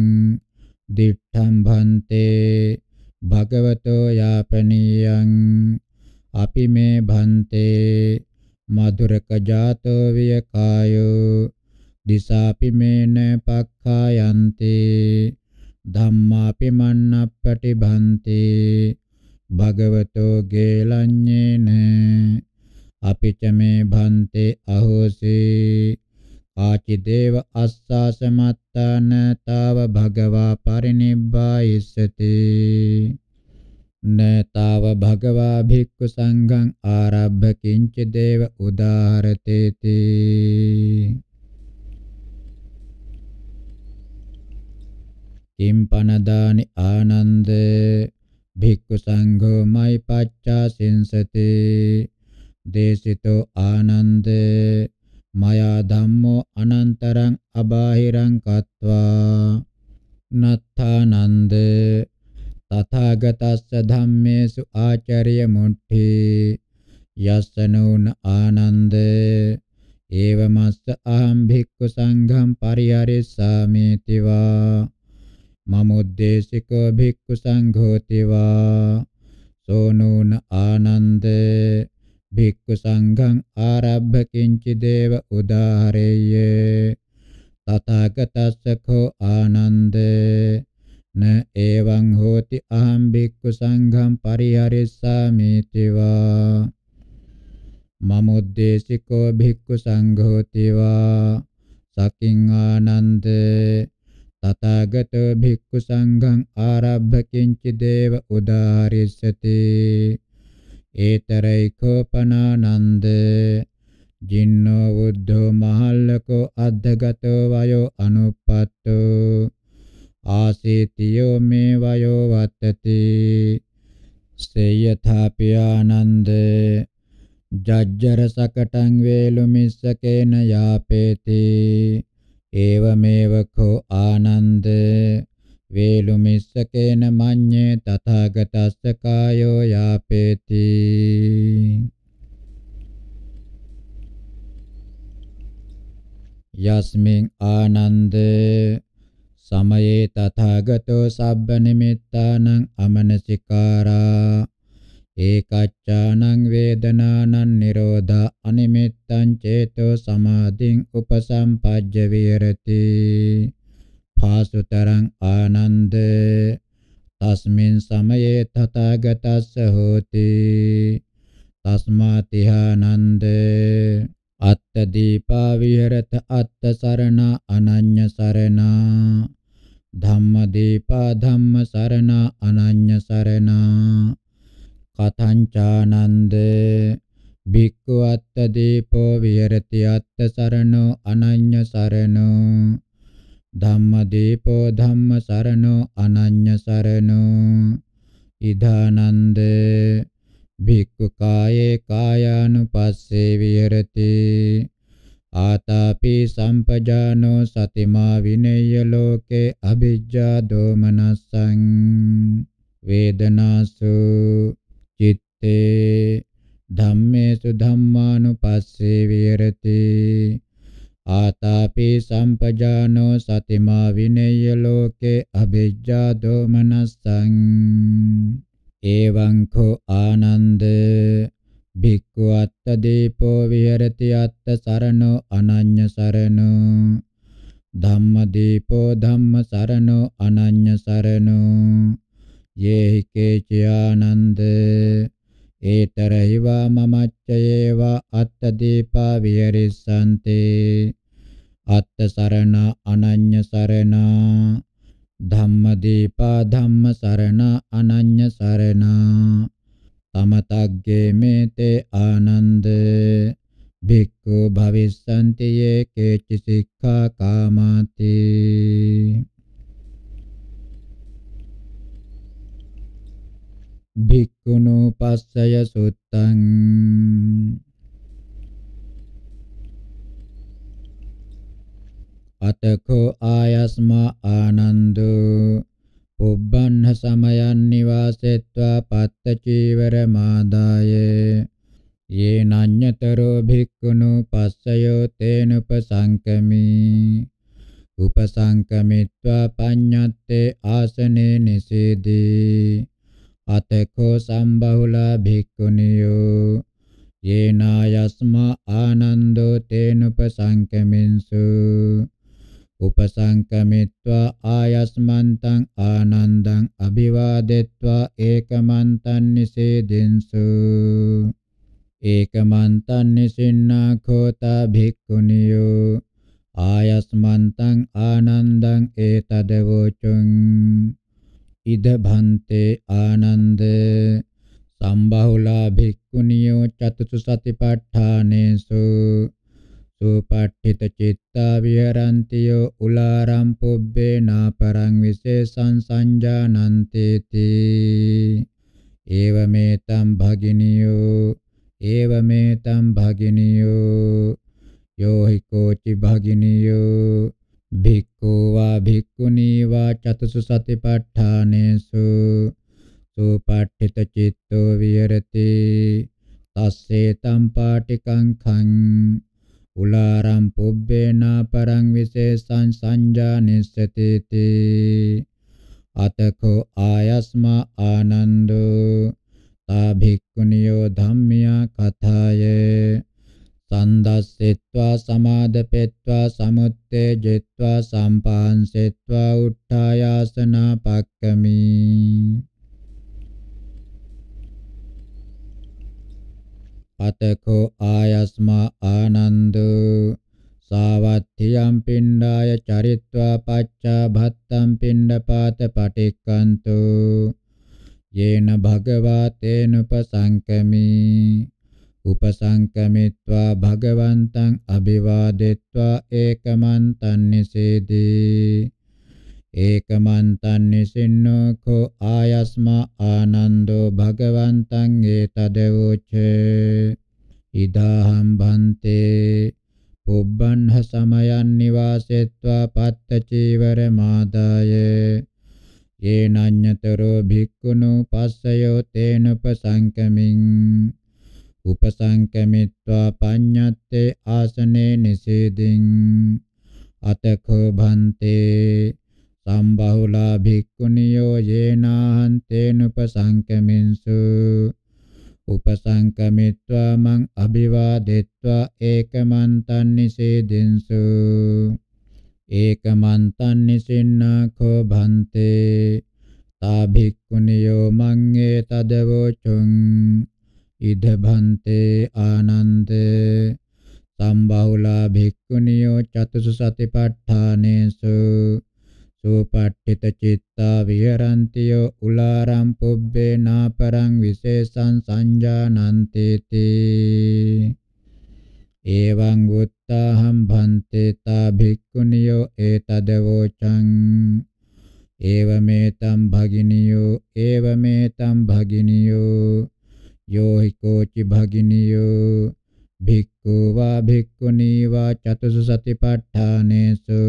දිඨම් භන්තේ භගවතෝ යාපනීයං අපි මේ භන්තේ මధుරක ජාතෝ විය කායෝ දිසාපි මේන පක්ඛායන්ති ධම්මාපි මන්නප්පටි භන්ති භගවතෝ ගේලඤ්ඤේන අපිච මේ භන්තේ අහෝසී ආචි දේව අස්සාසමත්තාන තාව භගවා පරිනිබ්බායිස්සති. නතාව භගවා භික්ඛු සංඝං ආරබ්බ කිංච දේව උදාහරතේති. කිම්පනදානි ආනන්ද භික්ඛු සංඝෝ මයි පච්චා සින්සති දේශිතෝ ආනන්ද මයා ධම්මෝ අනන්තරං අබාහිරං කତ୍වා නත්තානන්ද තථාගතස්ස ධම්මේසු ආචාර්ය මුට්ඨි යස්සනෝන ආනන්ද ඒවමස්ස අහම් භික්ඛු සංඝම් පරිහරිස්සාමි තිවා මමුද්දේශිකෝ භික්ඛු සංඝෝති වා සෝනෝන ආනන්ද භික්ඛු සංඝං ආරබ්බ කිංචි දේව උදාහරේය තථාගතස්ස කෝ ආනන්ද න එවං හෝති අහම් භික්ඛු සංඝං පරිහරිස්සාමි තිවා මමුද්දේශිකෝ භික්ඛු සංඝෝති වා සකින් ආනන්ද තථාගතෝ භික්ඛු සංඝං ආරබ්බ කිංචි දේව උදාරිස්සති ඒතරයිකෝ පනානන්ද ජින්නෝ බුද්ධෝ මහල්ලකෝ අද්දගතෝ වයෝ අනුප්පත්තෝ ආසීතියෝ මේ වයෝ වත්තති සේයථාපි ආනන්ද ජජ්ජර සකටං වේලුමිස්සකේන යාපේති ඒවමේව කෝ ආනන්ද වේලුමිස්සකේන මඤ්ඤේ තථාගතස්ස කායෝ යාපේති. යස්මින් ආනන්ද සමයේ තථාගතෝ සබ්බ නිමිත්තානං අමනසිකාරා. ඒකච්ඡානං වේදනානං නිරෝධා අනිමිත්තං චේතෝ සමාධින් උපසම්පජ්ජ විහෙරති. පාසුතරං ආනන්ද තස්මින් සමයේ තථාගතස්ස හෝති. තස්මාතිහානන්ද අත්ත දීපා විහෙරත අත්ත සරණ අනඤ්ඤ සරණ ධම්ම දීපා ධම්ම සරණ අනඤ්ඤ සරණ කතංචානන්ද භික්ඛු අත්ත දීපෝ විහෙරති අත්ත සරණෝ අනඤ්ඤ සරණෝ ධම්ම දීපෝ ධම්ම සරණෝ අනඤ්ඤ සරණෝ ඉදානන්ද භික්ඛු කායේ කායානුපස්සේ විහෙරති ආතාපි සම්පජානෝ සතිමා විනේය ලෝකේ අභිජ්ජා දෝමනස්සං වේදනාසු චිත්තේ ධම්මේසු ධම්මානුපස්සේ විහෙරති ආතාපි සම්පජානෝ සතිමා විනේය ලෝකේ අභිජ්ජා දෝමනස්සං එවං කෝ ආනන්ද භික්ඛු අත්ත දීපෝ විහෙරති අත්ත සරණෝ අනඤ්ඤ සරණෝ ධම්ම දීපෝ ධම්ම සරණෝ අනඤ්ඤ සරණෝ යේහි කේච ආනන්ද ඒතරහිවා මමච්චයේවා අත්ත දීපා විහෙරිස්සන්තේ අත්ත සරණ අනඤ්ඤ සරණ ධම්මදීපා ධම්ම සරණ අනඤ්ඤ සරණ තමතග්ගේ මේතේ ආනන්ද. භික්ඛු භවිස්සන්ති යේ කේචි සික්ඛා කාමාති. භික්ඛුනෝ පස්සය සුත්තං. අතකෝ ආයස්මා ආනන්දෝ. පුබ්බන්හ සමයන් නිවාසෙත්වා පත්ත චීවර මාදාය. යේනඤ්ඤතරෝ භික්ඛුනෝ පස්සයෝ තේනුපසංකමි. උපසංකමිත්වා පඤ්ඤත්තේ ආසනේ නිසීදී. අතකෝ සම්බහුලා භික්ඛුනියෝ. යේනායස්මා ආනන්දෝ තේනුපසංකමින්සු. උපසංකමිත්වා ආයස්මන්තං ආනන්දං අභිවාදෙත්වා ඒකමන්තං නිසේදෙන්සු. ඒකමන්තං නිසින්නා කෝතා භික්ඛුනියෝ ආයස්මන්තං ආනන්දං ඒතදවෝචුං. ඉද භන්තේ ආනන්ද සම්බහුලා භික්ඛුනියෝ චතුසු සතිපට්ඨානේසු. සුපට්ඨිත චිත්තා විහරන්තියෝ උලාරම් පුබ්බේ නාපරං විශේෂං සංජානන්තේති. ඒවමේතම් භගිනියෝ ඒවමේතම් භගිනියෝ යෝහි කෝචි භගිනියෝ භික්ඛෝ වා භික්ඛුනී වා චතුසු සතිපට්ඨානේසු. සුපට්ඨිත චිත්තෝ විහෙරති තස්සේ තම් පාටිකං khං උලාරම් පුබ්බේනා පරං විශේෂං සංජානිස්සති තී අතකෝ ආයස්මා ආනන්දෝ। තා භික්ඛුනියෝ ධම්මියා කථාය। සන්දස්සෙත්වා සමාදපෙත්වා සමුත්තේ ජෙත්වා සම්පාංසෙත්වා උට්ඨායාසනා පක්කමි। අතකෝ ආයස්මා ආනන්දෝ සාවත්තියම් පිණ්ඩාය චරිත්වා පච්චා භත්තම් පිණ්ඩපාත පටික්කන්තෝ යේන භගවා තේනුපසංකමි උපසංකමිත්වා භගවන්තං අභිවාදෙත්වා ඒකමන්තං නිසේදී ඒකමන්තං නිසින්නෝ කෝ ආයස්මා ආනන්දෝ භගවන්තං ඒතදවෝචේ. ඉදාහම් භන්තේ පුබ්බන්හ සමයන් නිවාසෙත්වා පත්ත චීවර මාදාය. යේනඤ්ඤතරෝ භික්ඛුනෝ පස්සයෝ තේනුපසංකමින්. උපසංකමිත්වා පඤ්ඤත්තේ ආසනේ නිසීදින්. අතකෝ භන්තේ සම්බහුලා භික්ඛුනියෝ යේනාහන්තේනුපසංකමින්සු උපසංකමිත්වා මං අභිවාදෙත්වා ඒකමන්තං නිසේදින්සු ඒකමන්තං නිසින්නා කෝ භන්තේ. තා භික්ඛුනියෝ මං ඒතදවෝචුං ඉද භන්තේ ආනන්ද. සම්බහුලා භික්ඛුනියෝ චතුසු සතිපට්ඨානේසු. සුපට්ඨිත චිත්තා විහරන්තියෝ උලාරම් පුබ්බේ නාපරං විශේෂං සංජානන්තේති. එවං වුත්තාහම් භන්තේ තා භික්ඛුනියෝ ඒතදවෝචං. ඒවමේතම් භගිනියෝ ඒවමේතම් භගිනියෝ. යෝහි කෝචි භගිනියෝ. භික්ඛු වා භික්ඛුනී වා චතුසු සතිපට්ඨානේසු.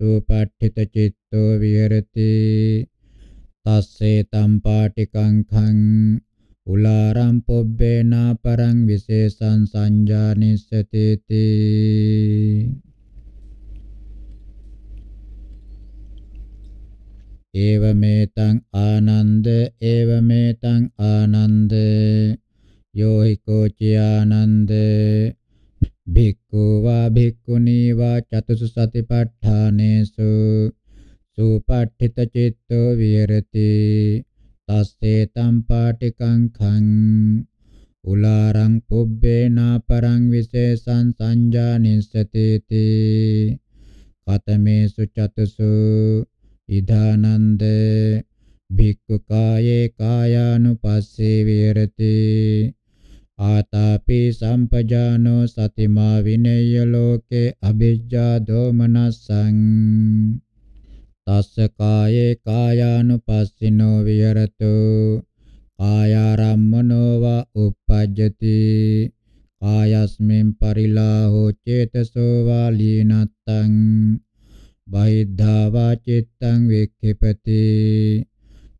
සුපට්ඨිත චිත්තෝ විහෙරති. තස්සේ තම් පාටිකං khං උලාරම් පොබ්බේනා පරං විශේෂං සංජානිස්සති තී ඒවමේතං ආනන්ද ඒවමේතං ආනන්ද. යෝහි කෝචි ආනන්ද. භික්ඛු වා භික්ඛුනී වා චතුසු සතිපට්ඨානේසු සුපට්ඨිත චිත්තෝ විහෙරති තස්සේ තම් පාටිකං khං උලාරං පුබ්බේනා පරං විශේෂං සංජානිස්සති තී කතමේසු චතුසු ඉදානන්ද භික්ඛු කායේ කායානුපස්සේ විහෙරති ආතාපි සම්පජානෝ සතිමා විනේය ලෝකේ අභිජ්ජා දෝමනස්සං. තස්ස කායේ කායානුපස්සිනෝ විහෙරතු. කායාරම්මනෝ වා uppajjati. කායස්මින් පරිලාහෝ චේතසෝ වා ලීනත්තං. බහිද්ධා වා චිත්තං වික්ඛිපති.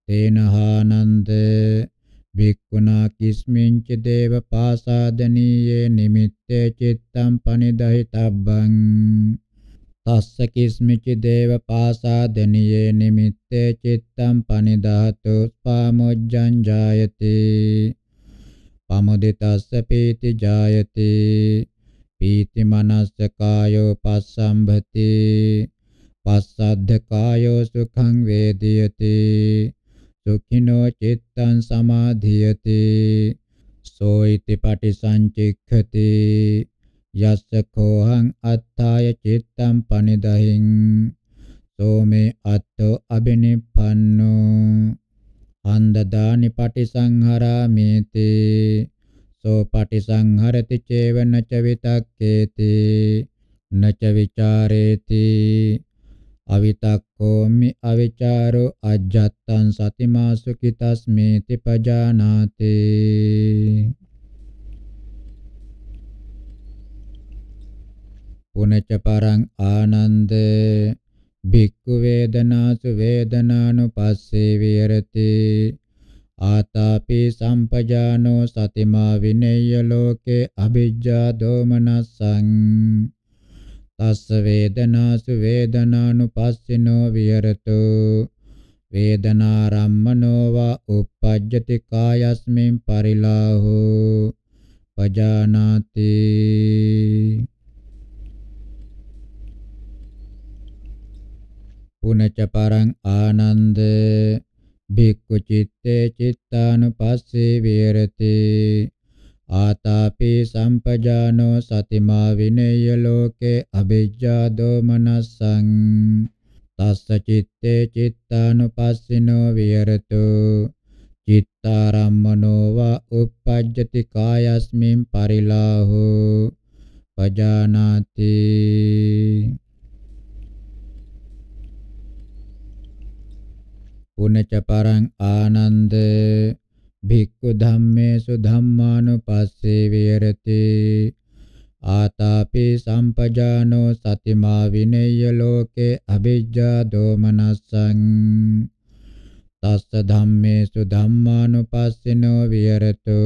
තේනහානන්දේ භික්ඛුනා කිස්මින්ච දේව පාසාදනීයේ නිමිත්තේ චිත්තම් පනිදහිතබ්බං. තස්ස කිස්මිච දේව පාසාදනීයේ නිමිත්තේ චිත්තම් පනිදාතු පාමොජ්ජං ජායති. පමුදිතස්ස පීති ජායති. පීති මනස්ස කායෝ පස්සම්භති. පස්සද්ධ කායෝ සුඛං වේදියති. සුඛිනෝ චිත්තං සමාධියති। සෝයිති පටිසංචික්ඛති। යස්ස කෝහං අත්තාය චිත්තං පනිදහින්। සෝමේ අත්තෝ අබිනිප්පන්නෝ අන්දදානි පටිසංහරාමේති। සෝ පටිසංහරති චේව නච විතක්කේති। නච විචාරේති। අවිතක්කෝමි අවිචාරෝ අජ්ජත්තං සතිමාසු කිතස්මේති පජානාති. පුනච පරං ආනන්ද භික්ඛු වේදනාසු වේදනානුපස්සේ විහෙරති. ආතාපි සම්පජානෝ සතිමා විනේය ලෝකේ අභිජ්ජා දෝමනස්සං. තස්ස වේදනාසු වේදනානුපස්සිනෝ විහෙරතු. වේදනාරම්මනෝ වා uppajjati කායස්මින් පරිලාහෝ. පජානාති. පුනච පරං ආනන්ද. භික්ඛු චිත්තේ චිත්තානුපස්සේ විහෙරති. ආතාපි සම්පජානෝ සතිමා විනේය ලෝකේ අභිජ්ජා දෝමනස්සං තස්ස චිත්තේ චිත්තානුපස්සිනෝ විහෙරතු චිත්තාරම්මනෝ වා uppajjati කායස්මින් පරිලාහෝ පජානාති පුනච පරං ආනන්ද භික්ඛු ධම්මේසු ධම්මානුපස්සේ විහෙරති। ආතාපි සම්පජානෝ සතිමා විනේය ලෝකේ අභිජ්ජා දෝමනස්සං। තස්ස ධම්මේසු ධම්මානුපස්සිනෝ විහෙරතු।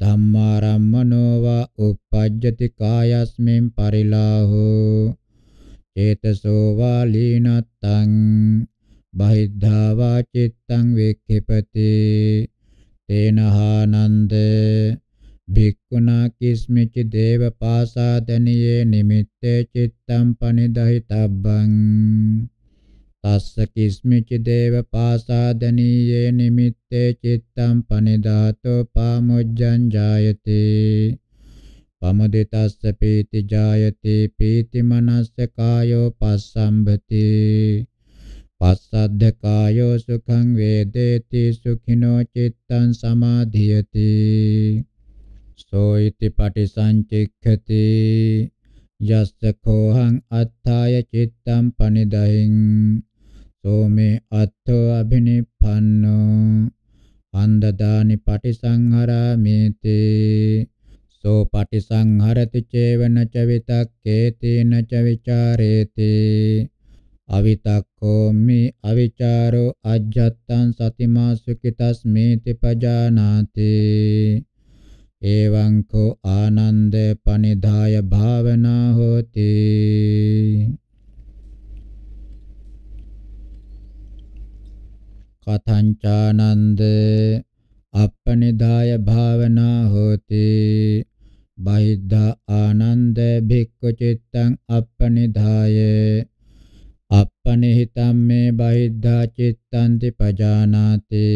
ධම්මාරම්මනෝ වා uppajjati කායස්මින් පරිලාහෝ। චේතසෝ වා ලීනත්තං। බහිද්ධා වා චිත්තං වික්ඛිපති। තේනහානන්ද භික්ඛුනා කිස්මිච දේව පාසාදනියේ නිමිත්තේ චිත්තං පනිදහිතබ්බං. තස්ස කිස්මිච දේව පාසාදනියේ නිමිත්තේ චිත්තං පනිදාතෝ පාමොජ්ජං ජායති. පමුදිතස්ස පීති ජායති පීති මනස්ස කායෝ පස්සම්භති. පස්සද්ධ කායෝ සුඛං වේදේති සුඛිනෝ චිත්තං සමාධියති. සෝයිති පටිසංචික්ඛති. යස්ස කෝහං අත්ථාය චිත්තං පනිදහින්. සෝමේ අත්තෝ අබිනිප්පන්නෝ අන්දදානි පටිසංහරාමේති. සෝ පටිසංහරති චේවන ච විතක්කේති නච විචාරේති. අවිතක්කෝමි අවිචාරෝ අජ්ජත්තං සතිමාසුකිතස්මේති පජානාති. එවං කෝ ආනන්ද පනිදාය භාවනා හෝති. කතංචානන්ද අප්පනිදාය භාවනා හෝති. බහිද්ධා ආනන්ද භික්ඛු චිත්තං අප්පනිදාය අප්පනිහිතම් මේ බහිද්ධා චිත්තන්ති පජානාති.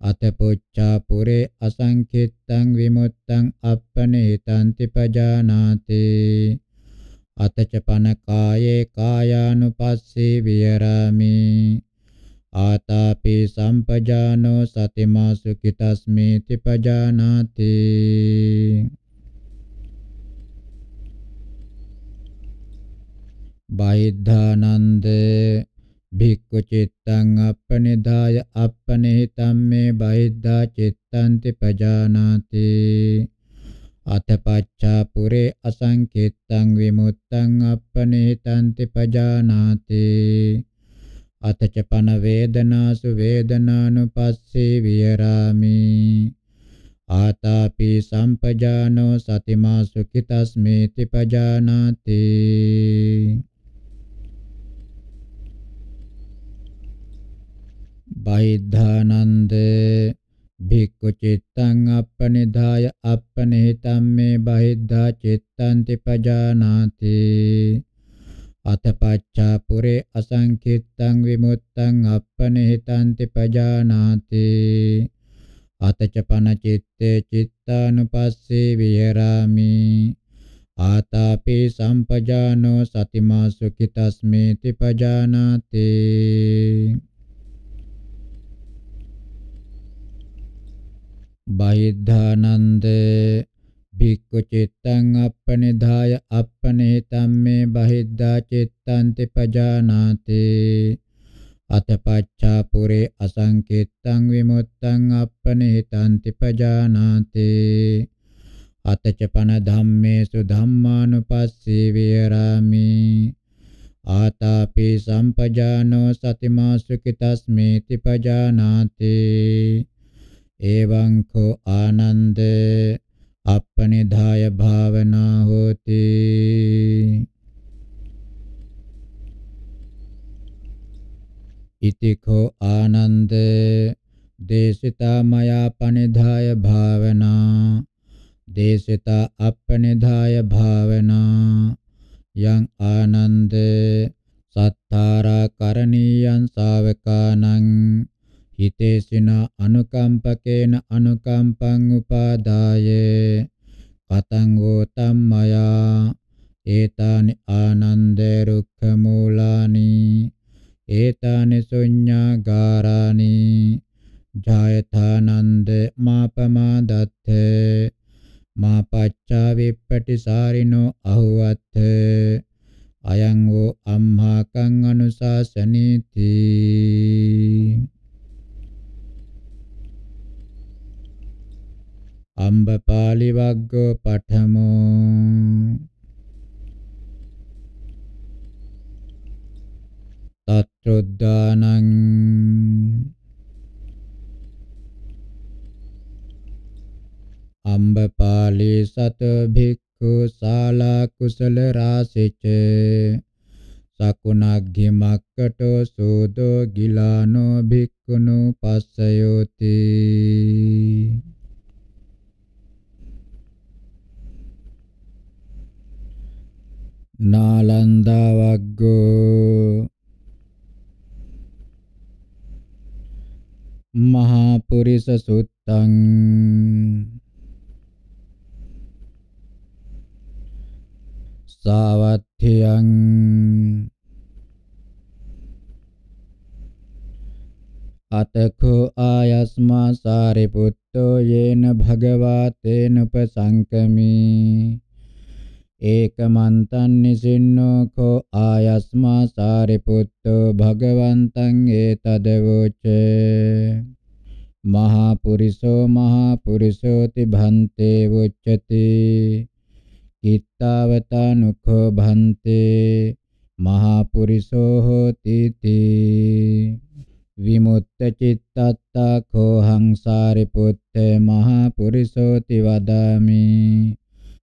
අතපොච්චා පුරේ අසංකිත්තං විමුත්තං අප්පනිහිතන්ති පජානාති. අතච පන කායේ කායානුපස්සී විහෙරාමි. ආතාපි සම්පජානෝ සතිමාසු කිතස්මේති පජානාති. බයිද්ධානන්ද භික්ඛු චිත්තං අප්පනිදාය අප්පනිහිතම් මේ බයිද්ධා චිත්තන්ති පජානාති. අතපච්චා පුරේ අසංකිත්තං විමුත්තං අප්පනිහිතන්ති පජානාති. අතච පන වේදනාසු වේදනානුපස්සේ විහෙරාමි. ආතාපි සම්පජානෝ සතිමා සුඛිතස්මේති පජානාති. බයිද්ධානන්ද භික්ඛු චිත්තං අප්පනිදාය අප්පනිහිතම් මේ බහිද්ධා චිත්තං තිපජානාති අතපච්චා පුරේ අසංකිත්තං විමුත්තං අප්පනිහිතං තිපජානාති අතච පන චිත්තේ චිත්තානුපස්සේ විහෙරාමි ආතාපි සම්පජානෝ සතිමා සුඛිතස්මේති පජානාති බහිද්ධානන්ද භික්ඛු චිත්තං අප්පනිදාය අප්පනිහිතම් මේ බහිද්ධා චිත්තං තිපජානාති අතපච්චා පුරේ අසංකිත්තං විමුත්තං අප්පනිහිතං තිපජානාති අතච පන ධම්මේසු ධම්මානුපස්සී විහෙරාමි. ආතාපි සම්පජානෝ සතිමා සුඛිතස්මේති පජානාති එවං කෝ ආනන්ද අප්පනිදාය භාවනා හෝති. ඉතිකෝ ආනන්ද දේශිතා මයා පනිදාය භාවනා දේශිතා අප්පනිදාය භාවනා යං ආනන්ද සත්තාරා කරණීයං ශාවකානං හිතේසින අනුකම්පකේන අනුකම්පං උපාදාය. කතං වෝතම් මයා. ඒතානි ආනන්ද රුක්ඛ මූලානි. ඒතානි ශුඤ්ඤාගාරානි ජායථානන්ද මාපමාදත්ථ මා පච්චා විප්පටිසාරිනෝ අහුවත්ථ. අයං වූ අම්හාකං අනුශාසනීති. අම්බපාලි වග්ගෝ පඨමෝ තත්ත්‍රොද්දානං අම්බපාලි සත භික්ඛු ශාලා කුසල රාසිච සකුණග්ගි මක්කටෝ සෝදෝ ගිලානෝ භික්ඛුනෝ පස්සයෝති නාලන්දා වග්ගෝ මහා පුරිස සුත්තං. සාවත්ථියං. අතකෝ ආයස්මා සාරිපුත්තෝ යේන භගවා තේන උපසංකමී ඒකමන්තං නිසින්නෝ කෝ ආයස්මා සාරිපුත්තෝ භගවන්තං ඒතදවෝච. මහා පුරිසෝ මහා පුරිසෝති භන්තේ වොච්චති කිත්තාවතානුඛෝ භන්තේ මහා පුරිසෝ හෝති තී. විමුක්ත චිත්තත්තා කෝ හංසාරිපුත්ත මහා පුරිසෝති වදාමි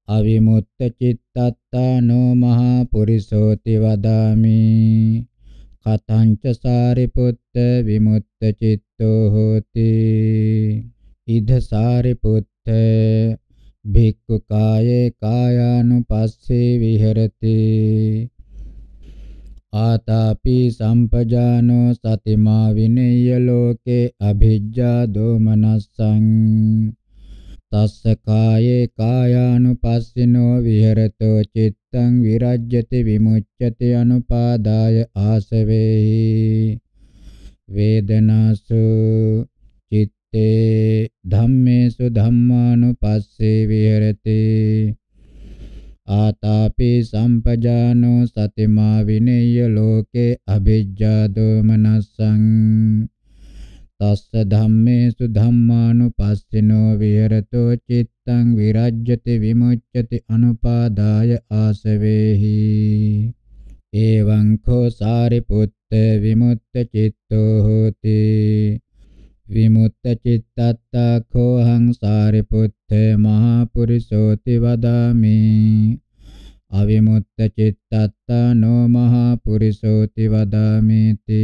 අවිමුත්ත චිත්තත්තානෝ මහා පුරිසෝති වදාමි. කතංච සාරිපුත්ත විමුත්ත චිත්තෝ හෝති. ඉද සාරිපුත්ත භික්ඛු කායේ කායානුපස්සේ විහෙරති. ආතාපි සම්පජානෝ සතිමා විනේය ලෝකේ අභිජ්ජා දෝමනස්සං. තස්ස කායේ කායානුපස්සිනෝ විහෙරතෝ චිත්තං විරජ්‍යති විමුච්ඡති අනුපාදාය ආසවේහි වේදනාසු චිත්තේ ධම්මේසු ධම්මානුපස්සේ විහෙරති ආතාපි සම්පජානෝ සතිමා විනේය ලෝකේ අභිජ්ජා දෝමනස්සං තස්ස ධම්මේසු ධම්මානුපස්සිනෝ විහෙරතෝ චිත්තං විරජ්‍යති විමුච්ඡති අනුපාදාය ආසවේහි එවං කෝ සාරිපුත්ත විමුක්ත චිත්තෝ හෝති විමුක්ත චිත්තත්තා කෝහං සාරිපුත්ත මහා පුරිසෝති වදාමි අවිමුක්ත චිත්තත්තා නෝ මහා පුරිසෝති වදාමිති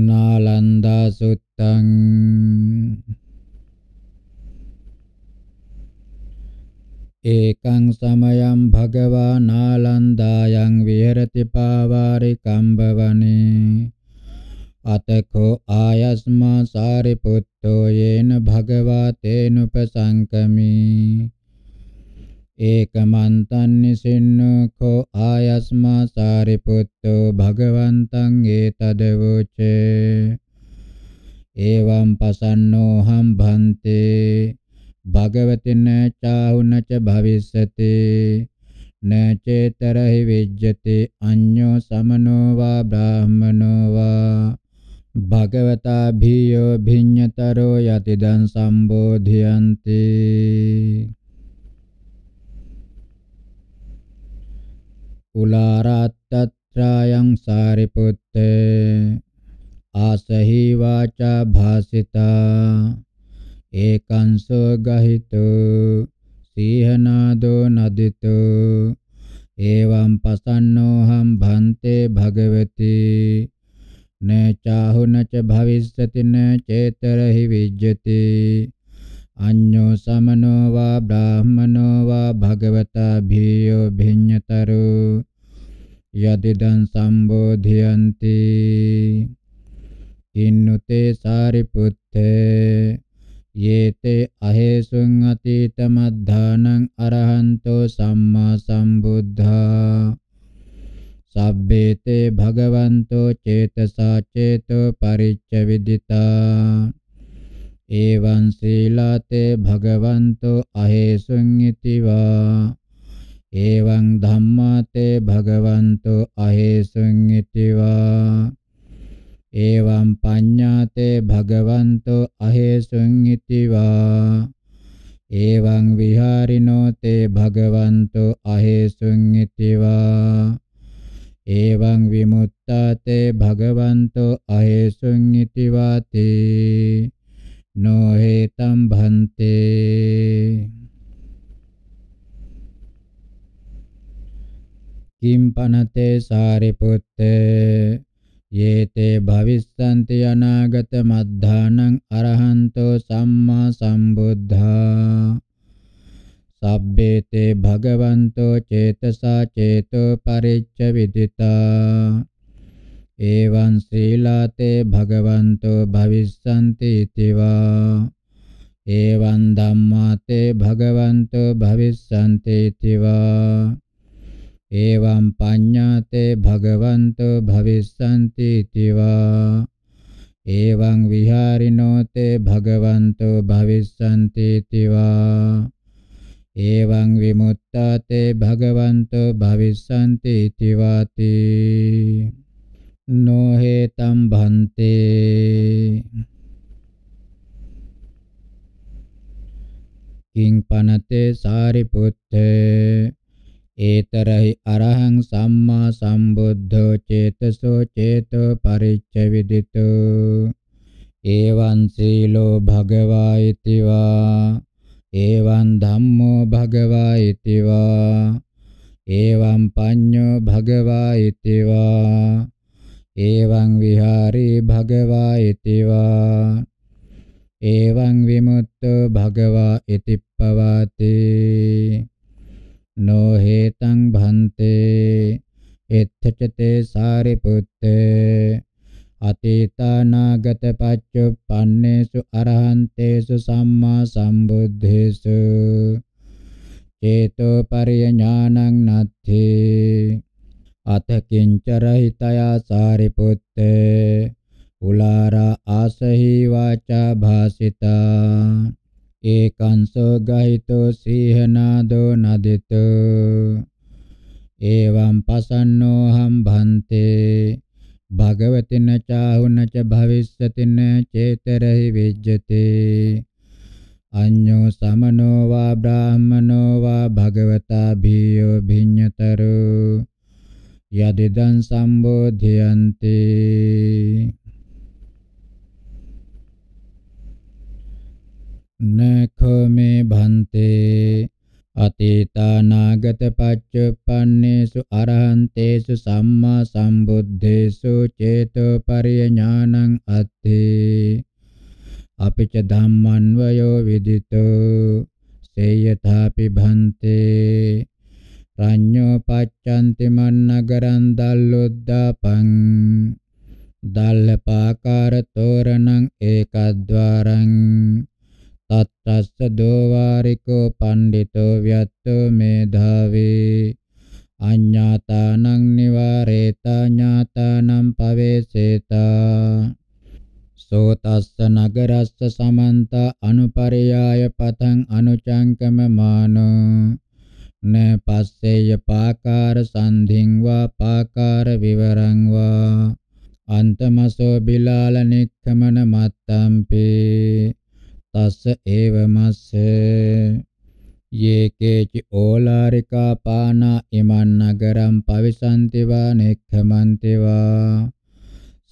නාලන්දා සුත්තං ඒකං සමයං භගවා නාලන්දායන් විහෙරති පාවාරි කම්බවනේ අතකෝ ආයස්මා සාරිපුත්තෝ යේන භගවා තේනුපසංකමි ඒකමන්තං නිසින්නකෝ ආයස්මා සාරිපුත්තෝ භගවන්තං ඒතදවෝචේ. එවං පසන්නෝහම් භන්තේ භගවතින චාහුනච භවිස්සති. න චේතරහි විජ්ජති. අඤ්ඤෝ සමනෝ වා බ්‍රාහමනෝ වා. භගවතා භීයෝ භිඤ්ඤතරෝ යතිදං සම්බෝධියන්ති. උලාරත්තත්‍රායං සාරිපුත්තේ ආසහි වාචා භාසිතා ඒකංසෝ ගහිතෝ සීහනාදෝ නදිතෝ එවං පසන්නෝහම් භන්තේ භගවති න චාහුනච භවිස්සති න චේතරහි විජ්ජති අඤ්ඤෝ සමනෝ වා බ්‍රාහමනෝ වා භගවතා භීයෝ භිඤ්ඤතරෝ යදිදං සම්බෝධියන්ති. ඉන්නුතේ සාරිපුත්තේ යේතේ අහේසුං අතීත මද්ධානං අරහන්තෝ සම්මා සම්බුද්ධා. සබ්බේතේ භගවන්තෝ චේතසා චේතෝ පරිච්ඡ විදිතා. එවං සීලාතේ භගවන්තෝ අහේසුං ඉතිවා එවං ධම්මාතේ භගවන්තෝ අහේසුං ඉතිවා එවං පඤ්ඤාතේ භගවන්තෝ අහේසුං ඉතිවා එවං විහාරිනෝ තේ භගවන්තෝ අහේසුං ඉතිවා එවං විමුක්තාතේ භගවන්තෝ අහේසුං ඉතිවාති නොහේතම් භන්තේ කිම්පනතේ සාරිපුත්තේ යේතේ භවිස්සන්ති අනාගත මද්ධානං අරහන්තෝ සම්මා සම්බුද්ධා සබ්බේතේ භගවන්තෝ චේතසා චේතෝ පරිච්ඡ විදිතා එවං සීලාතේ භගවන්තෝ භවිස්සන්ති තිවා එවං ධම්මාතේ භගවන්තෝ භවිස්සන්ති තිවා එවං පඤ්ඤාතේ භගවන්තෝ භවිස්සanti තිවා එවං විහාරිනෝ තේ භගවන්තෝ භවිස්සanti තිවා එවං විමුක්තාතේ භගවන්තෝ භවිස්සanti තිවාති නොහේතම් භන්තේ. කිං පනතේ සාරිපුත්තේ. ඒතරහි අරහං සම්මා සම්බුද්ධෝ චේතසෝ චේතෝ පරිච්ඡ විදිතෝ ඒවං සීලෝ භගවා ඉතිවා. ඒවං ධම්මෝ භගවා ඉතිවා. ඒවං පඤ්ඤෝ භගවා ඉතිවා. ඒවං විහාරී භගවා ඉතිවා. ඒවං විමුක්තෝ භගවා ඉතිප්පවාති. නොහේතං භන්තේ එත්තචතේ සාරිපුත්තේ. අතීතානාගත පච්චුප්පන්නේසු අරහන්තේසු සම්මා සම්බුද්ධේසු චේතෝ පරිඥානං නත්ථි. අත කිංචරහිතයා සාරිපුත්තේ උලාරා ආසහි වාචා භාසිතා. ඒකංසෝ ගහිතෝ සීහනාදෝ නදිතෝ. එවං පසන්නෝ හම් භන්තේ භගවතින චාහුනච භවිස්සතින චේතරහි විජ්ජති. අඤ්ඤෝ සමනෝ වා බ්‍රාහමනෝ වා භගවතා භීයෝ භිඤ්ඤතරෝ. යදිදං සම්බෝධියන්ති. නඛෝ මේ භන්තේ. අතීතානාගත පච්චුප්පන්නේසු අරහන්තේසු සම්මා සම්බුද්දේසු චේතෝ පරිඥානං අත්ථේ. අපිච ධම්මන්වයෝ විදිතෝ. සේයථාපි භන්තේ. රඤ්ඤෝ පච්ඡන්ති මන්නගරං දල්ලොද්දාපං දල්ලපාකාර තෝරණං ඒකද්වාරං තත්තස්ස දෝවාරිකෝ පණ්ඩිතෝ ව්‍යත්තෝ මේධාවේ අඤ්ඤාතානං නිවාරේතා ඥාතානම් පවේසේතා සෝතස්ස නගරස්ස සමන්ත අනුපරියාය පතං අනුචංකම මානෝ න පස්සේය පාකාර සන්ධින් වා පාකාර විවරං වා අන්තමසෝ බිලාල නික්කමන මත්තම්පේ තස්ස ඒව මස්ස යේකේචි ඕලාරිකා පානා ඉමන් නගරම් පවිසන්ති වා නෙක්ඛමන්ති වා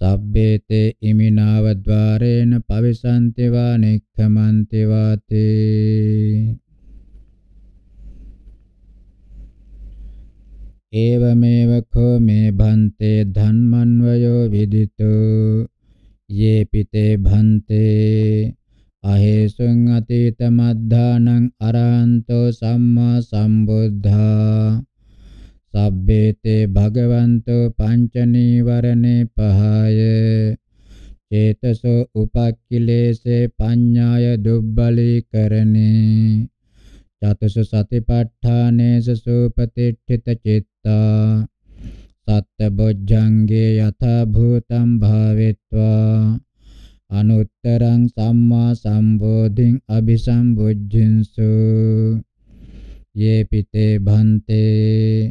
සබ්බේතේ ඉමිනාව ద్వාරේන පවිසන්ති වා නෙක්ඛමන්ති වාතේ ඒවමේව කෝ මේ භන්තේ ධම්මන්වයෝ විදිතෝ යේපිතේ භන්තේ අහේසුං අතීත මද්ධානං අරහන්තෝ සම්මා සම්බුද්ධා සබ්බේතේ භගවන්තෝ පංච නීවරණේ පහය චේතසෝ උපක්ඛිලේසේ පඤ්ඤාය දුබ්බලීකරණේ චතුසු සතිපට්ඨානේස සූපතිට්ඨිත චිත්තා. සත්ත බොජ්ජංගේ යථා භූතං භාවෙත්වා. අනුත්තරං සම්මා සම්බෝධින් අபிසම්බුද්ධින්සු. යේ පිතේ භන්තේ.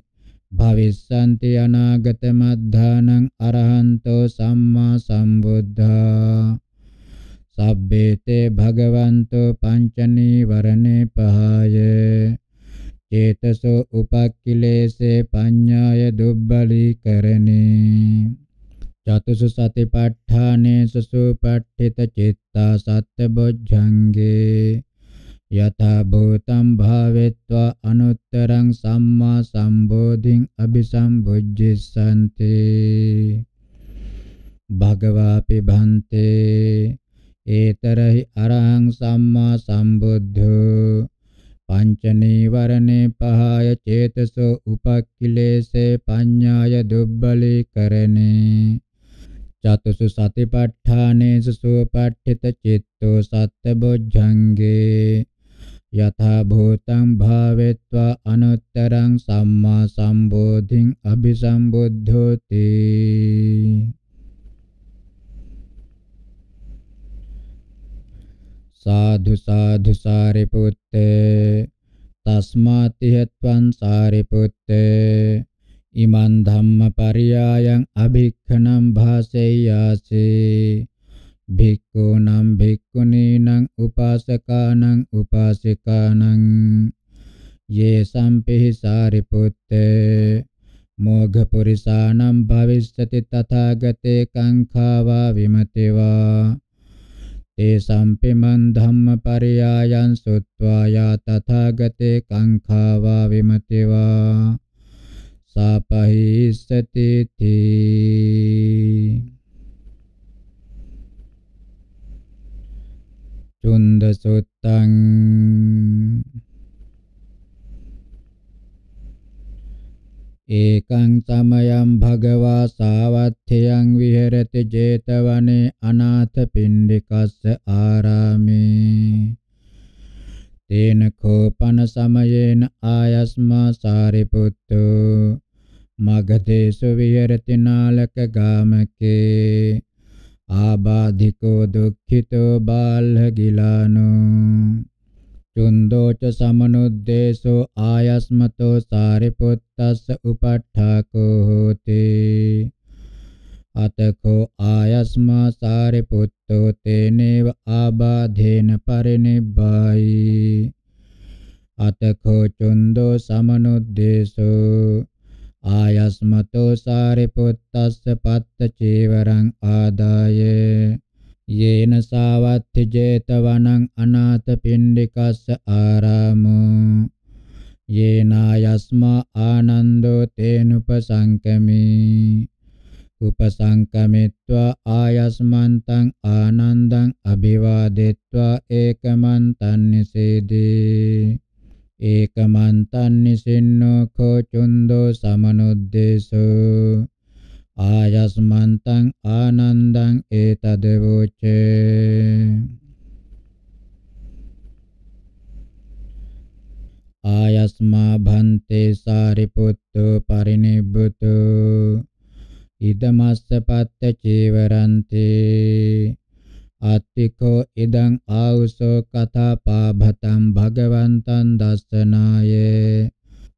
භවිස්සanti අනාගත මද්ධානං අරහන්තෝ සම්මා සම්බුද්ධා. සබ්බේතේ භගවන්තෝ පංච නීවරණේ පහය. චේතසෝ උපක්ඛිලේසේ පඤ්ඤාය දුබ්බලීකරණේ. චතුසු සතිපට්ඨානේසු සුපට්ඨිත චිත්තා සත්බොජ්ජංගේ යථා භූතං භාවෙත්වා අනුත්තරං සම්මා සම්බෝධින් අபிසම්බුද්ධිස්සන්ති. භගවාපි භන්තේ ඒතරහි අරහං සම්මා සම්බුද්ධෝ පංච නීවරණේ පහය චේතසෝ උපක්ඛිලේසේ පඤ්ඤාය දුබ්බලී කරණේ චතුසු සතිපට්ඨානේසු සුපට්ඨිත චිත්තෝ සත්බොජ්ජංගේ යථා භූතං භාවෙත්වා අනුත්තරං සම්මා සම්බෝධින් අபிසම්බුද්ධෝති සාධු සාධු සාරිපුත්තේ තස්මාතිහත්වං සාරිපුත්තේ ඉමන් ධම්ම පරියායන් අභික්ඛනම් භාසෙය්‍යාසේ භික්ඛූනම් භික්ඛුනීනම් උපාසකානං උපාසිකානං යේ සම්පිහි සාරිපුත්තේ මෝඝ පුරිසානම් භවිස්සති තථාගතේ කංඛාවා විමතිවා තේ සම්පිමන් ධම්ම පරියායන් සුත්වා යා තථාගතේ කංඛාවා විමතිවා. සාපහිස්සති තී. චුන්ද සුත්තං ඒකං සමයං භගවා සාවත්ථයං විහෙරති 제තවනේ අනාථ පිණ්ඩිකස්ස ආරාමේ. තේන කෝපන සමයේන ආයස්මා සාරිපුත්තෝ. මගදේශ විහෙරති නාලක ගාමකේ. ආබාධිකෝ දුක්ඛිතෝ බාල්හ ගිලානෝ චුන්දෝච සමනුද්දේශෝ ආයස්මතෝ සාරිපුත්තස්ස උපට්ඨාකෝ හෝති අතකෝ ආයස්මා සාරිපුත්තෝ තේනේව ආබාධේන පරිනිබ්බායි අතකෝ චුන්දෝ සමනුද්දේශෝ ආයස්මතෝ සාරිපුත්තස්ස පත්ත චීවරං ආදාය. යේන සාවත්ති 제තවනං අනාථ පින්ඩිකස්ස ආරාමෝ යේනායස්මා ආනන්දෝ තේනුපසංකමි උපසංකමිත්වා ආයස්මන්තං ආනන්දං අභිවාදෙත්වා ඒකමන්තං නිසේදී ඒකමන්තං නිසින්නෝ කෝ චුන්දෝ සමනුද්දේශෝ ආයස්මන්තං ආනන්දං ඒතදවෝචේ. ආයස්මා භන්තේ සාරිපුත්තෝ පරිනිබ්බුතෝ. ඉදමස්ස පත්ත චීවරන්ති. අත්තිකෝ ඉදං ආවුසෝ කතා පාභතං භගවන්තං දස්සනාය.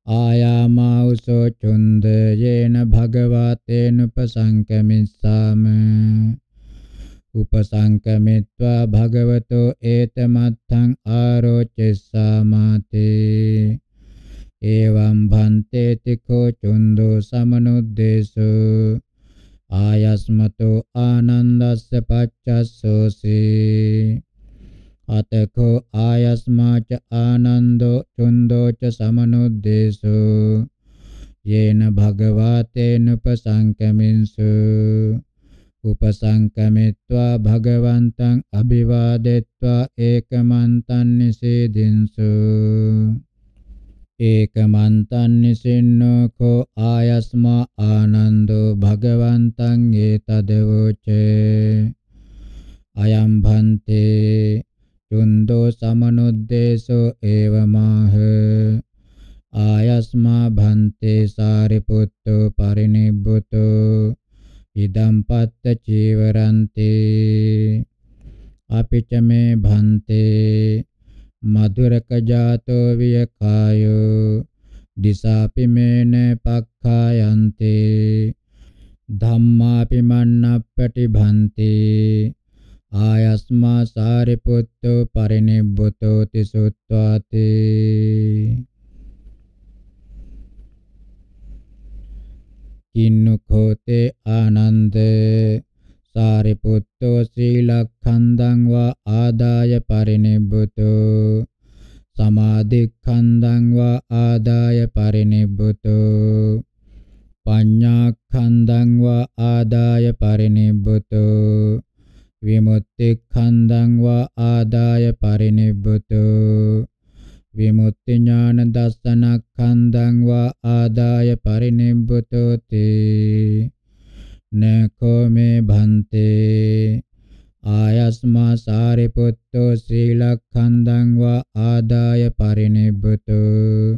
ආයාමාවුසෝ චුන්ද යේන භගවතේනුපසංකමිස්සාම උපසංකමිත්වා භගවතෝ ඒතමත්තං ආරෝචෙස්සාමාතේ එවං භන්තේති කෝ චුන්දෝ සමනුද්දේශෝ ආයස්මතෝ ආනන්දස්ස පච්චස්සෝසී අතකෝ ආයස්මාච ආනන්දෝ චුන්දෝ ච සමනුද්දේශෝ යේන භගවතේනුපසංකමින්සු උපසංකමිත්වා භගවන්තං අභිවාදෙත්වා ඒකමන්තං නිසීදින්සු। ඒකමන්තං නිසින්නෝ කෝ ආයස්මා ආනන්දෝ භගවන්තං ඒතදවෝචේ। අයම් භන්තේ චුන්දෝ සමනුද්දේශෝ ඒවමාහ ආයස්මා භන්තේ සාරිපුත්තෝ පරිනිබ්බුතෝ. ඉදම් පත්ත චීවරන්ති. අපිච මේ භන්තේ. මధుරක ජාතෝ විය කායෝ. දිසාපි මේන පක්ඛායන්ති. ධම්මාපි මන්නප්පටි භන්ති. ආයස්මා සාරිපුත්තෝ පරිනිබ්බුතෝ තිසුත්වාති. කින්නුඛෝතේ ආනන්ද සාරිපුත්තෝ සීලක්ඛන්දං වා ආදාය පරිනිබ්බුතෝ. සමාධික්ඛන්දං වා ආදාය පරිනිබ්බුතෝ. පඤ්ඤාක්ඛන්දං වා ආදාය පරිනිබ්බුතෝ. විමුක්තික්ඛන්දං වා ආදාය පරිනිබ්බුතෝ. විමුක්ති ඥාන දස්සනක්ඛන්දං වා ආදාය පරිනිබ්බුතෝති. නකෝ මේ භන්තේ. ආයස්මා සාරිපුත්තෝ සීලක්ඛන්දං වා ආදාය පරිනිබ්බුතෝ.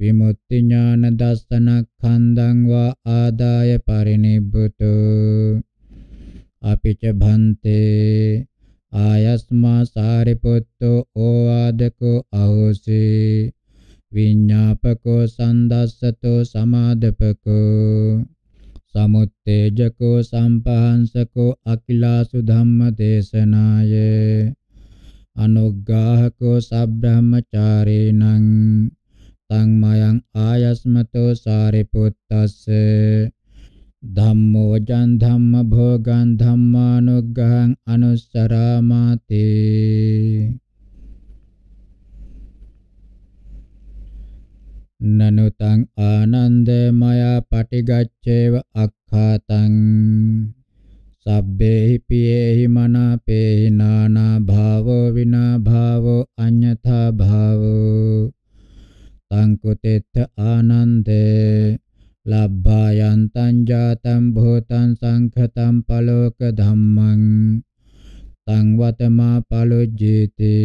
විමුක්ති ඥාන දස්සනක්ඛන්දං වා ආදාය පරිනිබ්බුතෝ. අපිච භන්තේ. ආයස්මා සාරිපුත්තෝ ඕවාදකෝ අහෝසි. විඤ්ඤාපකෝ සන්දස්සතෝ සමාදපකෝ. සමුත්තේජකෝ සම්පහන්සකෝ අකිලාසු ධම්ම දේශනාය අනුග්ගාහකෝ සබ්‍රහ්මචාරීනං සංමයං ආයස්මතෝ සාරිපුත්තස්ස. ධම්මෝ ජන් ධම්ම භෝගං ධම්මානුග්ගහං අනුස්සරාමාති. නනුතං ආනන්ද මයා පටිගච්ඡේව අක්ඛාතං. සබ්බේහි පියේහි මනාපේහි නානා භාවෝ විනා භාවෝ අඤ්ඤථා භාවෝ. සංකුතෙත්ත ආනන්දේ. ලබ්බා යන්තං ජාතං භූතං සංඛතං පලෝක ධම්මං සංවතමා පලොජ්ජේති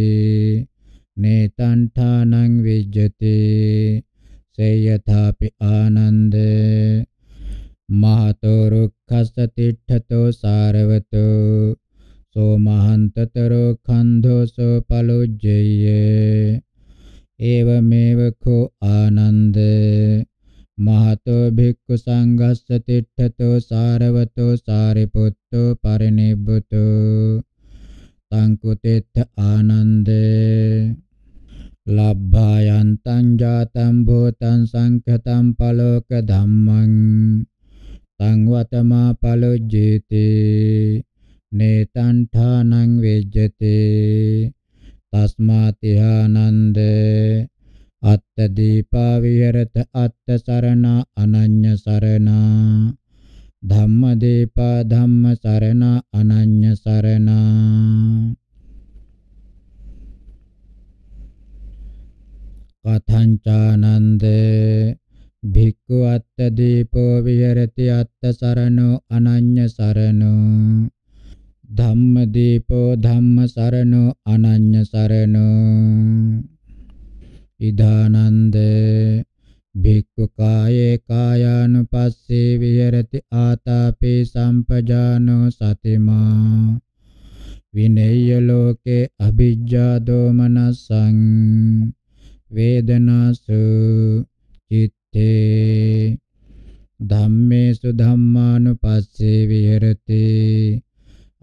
නේතං ඨානං විජ්ජති සේයථාපි ආනන්ද මහතෝ රුක්ඛස්ස තිට්ඨතෝ සාරවතෝ සෝ මහන්තතරෝ khන්ධෝ සෝ පලොජ්ජේය ඒවමේව කෝ ආනන්ද මහතෝ භික්ඛු සංඝස්ස තිට්ඨතෝ සාරවතෝ සාරිපුත්තෝ පරිනිබ්බුතෝ සංකුතෙත්ත ආනන්දේ ලබ්භායන්තං ජාතං භූතං සංඛතං පලෝක ධම්මං සංවතමා පලොජ්ජේති නේතං ඨානං වෙජ්ජති තස්මාතිහානන්ද අත්ත දීපා විහෙරත අත්ත සරණ අනඤ්ඤ සරණ. ධම්ම දීපා ධම්ම සරණ අනඤ්ඤ සරණ. කතංචානන්ද භික්ඛු අත්ත දීපෝ විහෙරති අත්ත සරණෝ අනඤ්ඤ සරණෝ. ධම්ම දීපෝ ධම්ම සරණෝ අනඤ්ඤ සරණෝ. ඉදානන්ද භික්ඛු කායේ කායානුපස්සේ විහෙරති ආතාපේ සම්පජානෝ සතිමා විනේය ලෝකේ අභිජ්ජා දෝමනසං වේදනාසු චිත්තේ ධම්මේසු ධම්මානුපස්සේ විහෙරති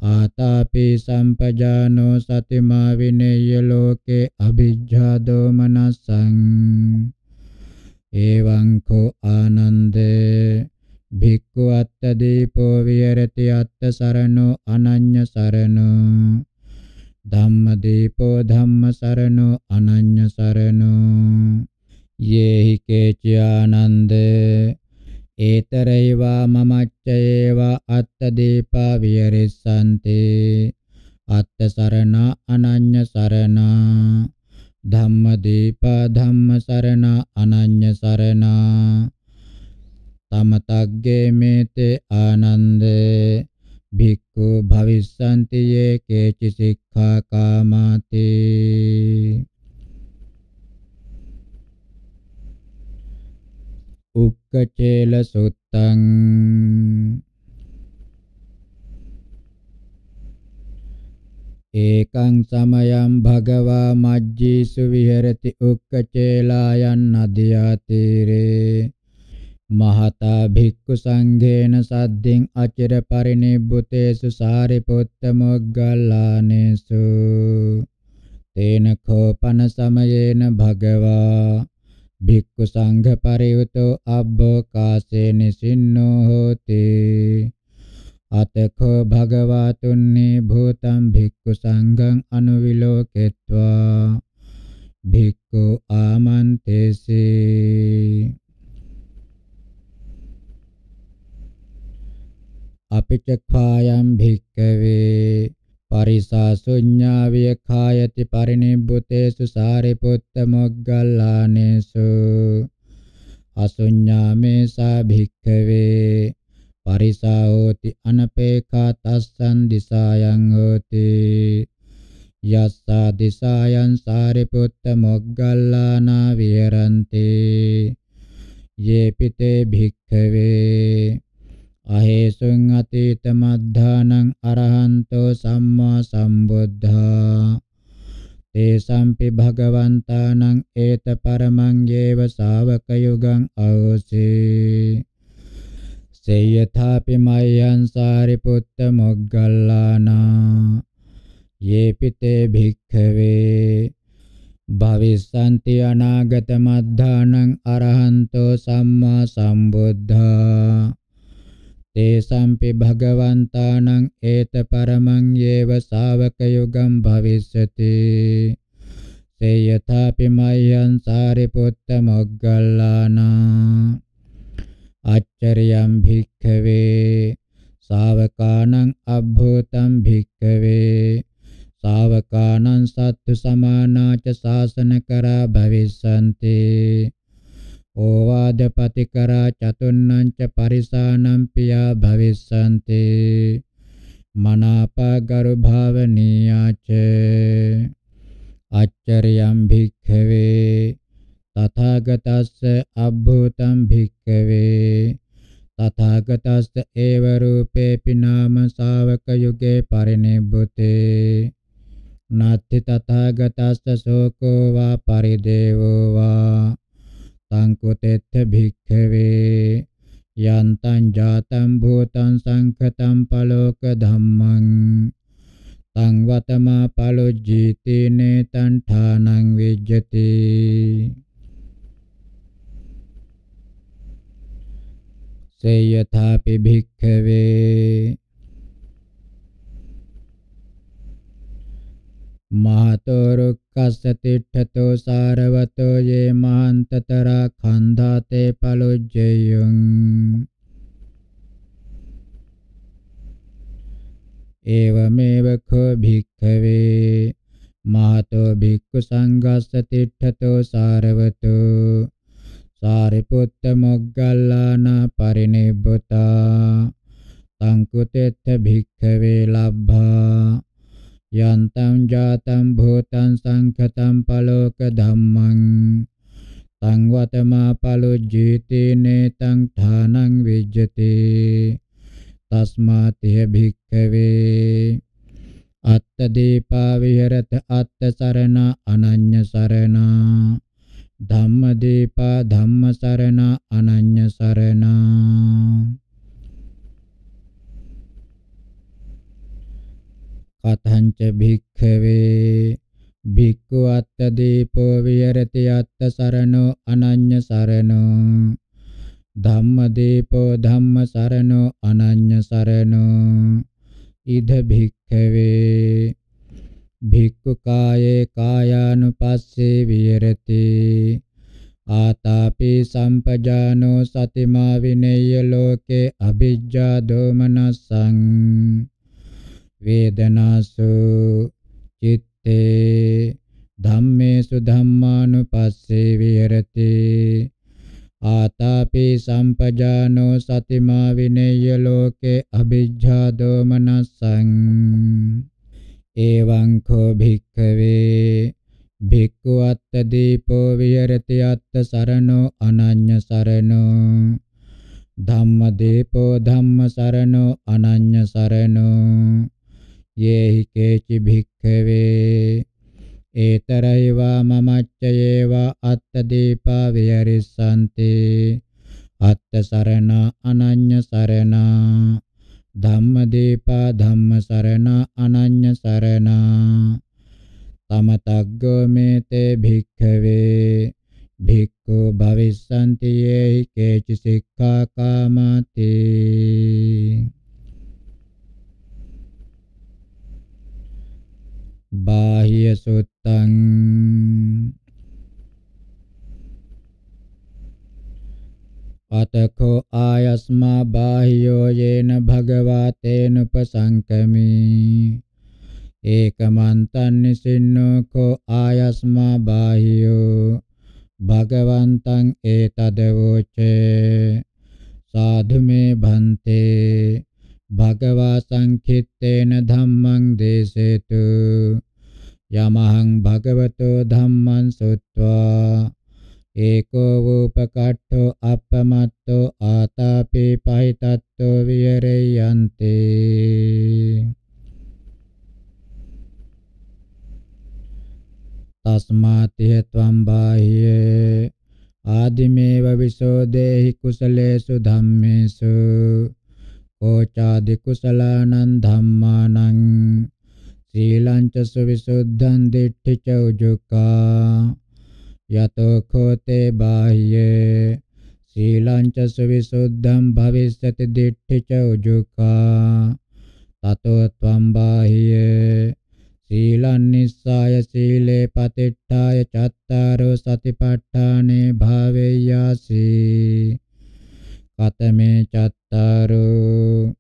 ආතාපි සම්පජානෝ සතිමා විනේය ලෝකේ අභිජ්ජා දෝමනසං එවං කෝ ආනන්දේ භික්ඛු අත්ත දීපෝ විහෙරති අත්ත සරණෝ අනඤ්ඤ සරණෝ ධම්මදීපෝ ධම්ම සරණෝ අනඤ්ඤ සරණෝ යේහි කේචානන්ද ඒතරේවා මමච්චයේවා අත්ත දීපා විහෙරෙස්සන්ති. අත්ත සරණ අනඤ්ඤ සරණ ධම්මදීපා ධම්ම සරණ අනඤ්ඤ සරණ තමතග්ගේ මේතේ ආනන්දේ. භික්ඛු භවිස්සanti යේ කේචි සික්ඛා කාමාති. උක්කචේල සුත්තං ඒකං සමයං භගවා මජ්ජීසු විහෙරති උක්කචේලායන් නදියා තීරේ මහතා භික්ඛු සංඝේන සද්දෙන් අචිර පරිනිබ්බුතේසු සාරිපුත්ත මොග්ගල්ලානේසු තේන කෝපන සමයේන භගවා භික්ඛු සංඝ පරියුතෝ අබ්බෝකාසේ නිසින්නෝ හෝති. අතකෝ භගවා තුන්නේ භූතං භික්ඛු සංඝං අනුවිලෝකෙත්වා. භික්ඛු ආමන්තේසී. අපිචක්ඛායම් භික්කවේ පරිසාසුඤ්ඤාවිය කායති පරිනිබ්බුතේසු සාරිපුත්ත මොග්ගල්ලානේසු අසුඤ්ඤාමේසා භික්කවේ පරිසා හෝති අනපේඛා තස්සං දිසායන් හෝති යස්සා දිසායන් සාරිපුත්ත මොග්ගල්ලානා විහෙරන්ති යේපිතේ භික්ඛවේ අහේසුං අතීත මද්ධානං අරහන්තෝ සම්මා සම්බුද්ධා තේසම්පි භගවන්තානං ඒත පරමං යේව ශාවක යුගං අවසේ සේයථාපි මයං සාරිපුත්ත මොග්ගල්ලානා යේපිතේ භික්ඛවේ භවිස්සanti අනාගත මද්ධානං අරහන්තෝ සම්මා සම්බුද්ධා තේසම්පි භගවන්තානං ඒත පරමං යේව ශාවක යුගම් භවිස්සති සේයථාපි මයං සාරිපුත්ත මොග්ගල්ලානා අච්චරියම් භික්ඛවේ ශාවකානං අබ්භූතං භික්ඛවේ ශාවකානං සත්තු සමානාච ශාසන කරා භවිස්සanti ඕවාද පතිකරා චතුන්නං ච පරිසානම් පියා භවිස්සanti මනාපා ගරු භාවනීයාච අච්චරියම් භික්ඛවේ තථාගතස්ස අබ්භූතං භික්ඛවේ තථාගතස්ස ඒව රූපේපි නාම ශාවක යුගේ පරිනිබ්බුතේ. නත්ති තථාගතස්ස සෝකෝ වා පරිදේවෝ වා සංකුතෙත්ත භික්ඛවේ යන්තං ජාතං භූතං සංඛතං පලෝක ධම්මං තං වතමා පලොජ්ජීති නේතං ඨානං විජ්ජති. සේයථාපි භික්ඛවේ මහතෝ රුක්කස්ස තිට්ඨතෝ සාරවතෝ යේ මහන්තතරා කන්ධාතේ පලොජ්ජයං ඒවමේව කෝ භික්ඛවේ මහතෝ භික්ඛු සංඝස්ස තිට්ඨතෝ සාරවතෝ සාරිපුත්ත මොග්ගල්ලාන පරිනිබ්බුතා සංකුතෙත්ත භික්ඛවේ ලබ්භා යන්තං ජාතං භූතං සංඛතං පලෝක ධම්මං සංවතමා පලුජ්ජීති නේතං ඨානං විජ්ජති තස්මාතිය භික්ඛවේ අත්ත දීපා විහෙරත අත්ත සරණ අනඤ්ඤ සරණ ධම්ම දීපා ධම්ම සරණ අනඤ්ඤ කතංච භික්ඛවේ භික්ඛු අත්ත දීපෝ විහෙරති අත්ත සරණෝ අනඤ්ඤ සරණෝ ධම්මදීපෝ ධම්ම සරණෝ අනඤ්ඤ සරණෝ ඉද භික්ඛවේ භික්ඛු කායේ කායානුපස්සේ විහෙරති ආතාපි සම්පජානෝ සතිමා විනෙය්‍ය ලෝකේ අභිජ්ජා දෝමනස්සං වේදනාසු චිත්තේ ධම්මේසු ධම්මානුපස්සේ විහෙරති. ආතාපි සම්පජානෝ සතිමා විනෙය්‍ය ලෝකේ අභිජ්ජා දෝමනස්සං. එවං කෝ භික්ඛවේ. භික්ඛු අත්ත දීපෝ විහෙරති අත්ත සරණෝ අනඤ්ඤ සරණෝ. ධම්ම දීපෝ ධම්ම සරණෝ අනඤ්ඤ සරණෝ. යේහි කේචි භික්ඛවේ. ඒතරයිවා මමච්චයේවා අත්ත දීපා විහරිස්සන්ති අත්ත සරණ අනඤ්ඤ සරණ. ධම්ම දීපා ධම්ම සරණ අනඤ්ඤ සරණ. තමතග්ගෝ මේතේ භික්ඛවේ. භික්ඛු භවිස්සන්ති යේහි කේචි සික්ඛා කාමති. බාහිය සුත්තං. අතකෝ ආයස්මා බාහියෝ යේන භගවා තේනුපසංකමි ඒකමන්තං නිසින්නෝ කෝ ආයස්මා බාහියෝ. භගවන්තං ඒතදවෝචේ සාධු මේ භන්තේ. භගවා සංකිත්තේන ධම්මං දේසේතු යමහං භගවතෝ ධම්මං සුත්වා ඒකෝ වූපකට්ඨෝ අපමත්තෝ ආතාපේ පහිතත්තෝ විහෙරයන්තේ. තස්මාතිය ත්වම් බාහියේ ආදිමේව විසෝදේහි කුසලේසු ධම්මේසු කෝචාදි කුසලානං ධම්මානං සීලං ච සවිසුද්ධං දිට්ඨි ච උජුකා යතෝ කෝතේ බාහ්යේ සීලං ච සවිසුද්ධං භවිස්සති දිට්ඨි ච උජුකා තතෝ ත්වම් බාහ්යේ සීලං නිස්සාය සීලේ පතිට්ඨාය චත්තාරෝ සතිපට්ඨානේ භාවේයාසී කතමේ චත්තාරෝ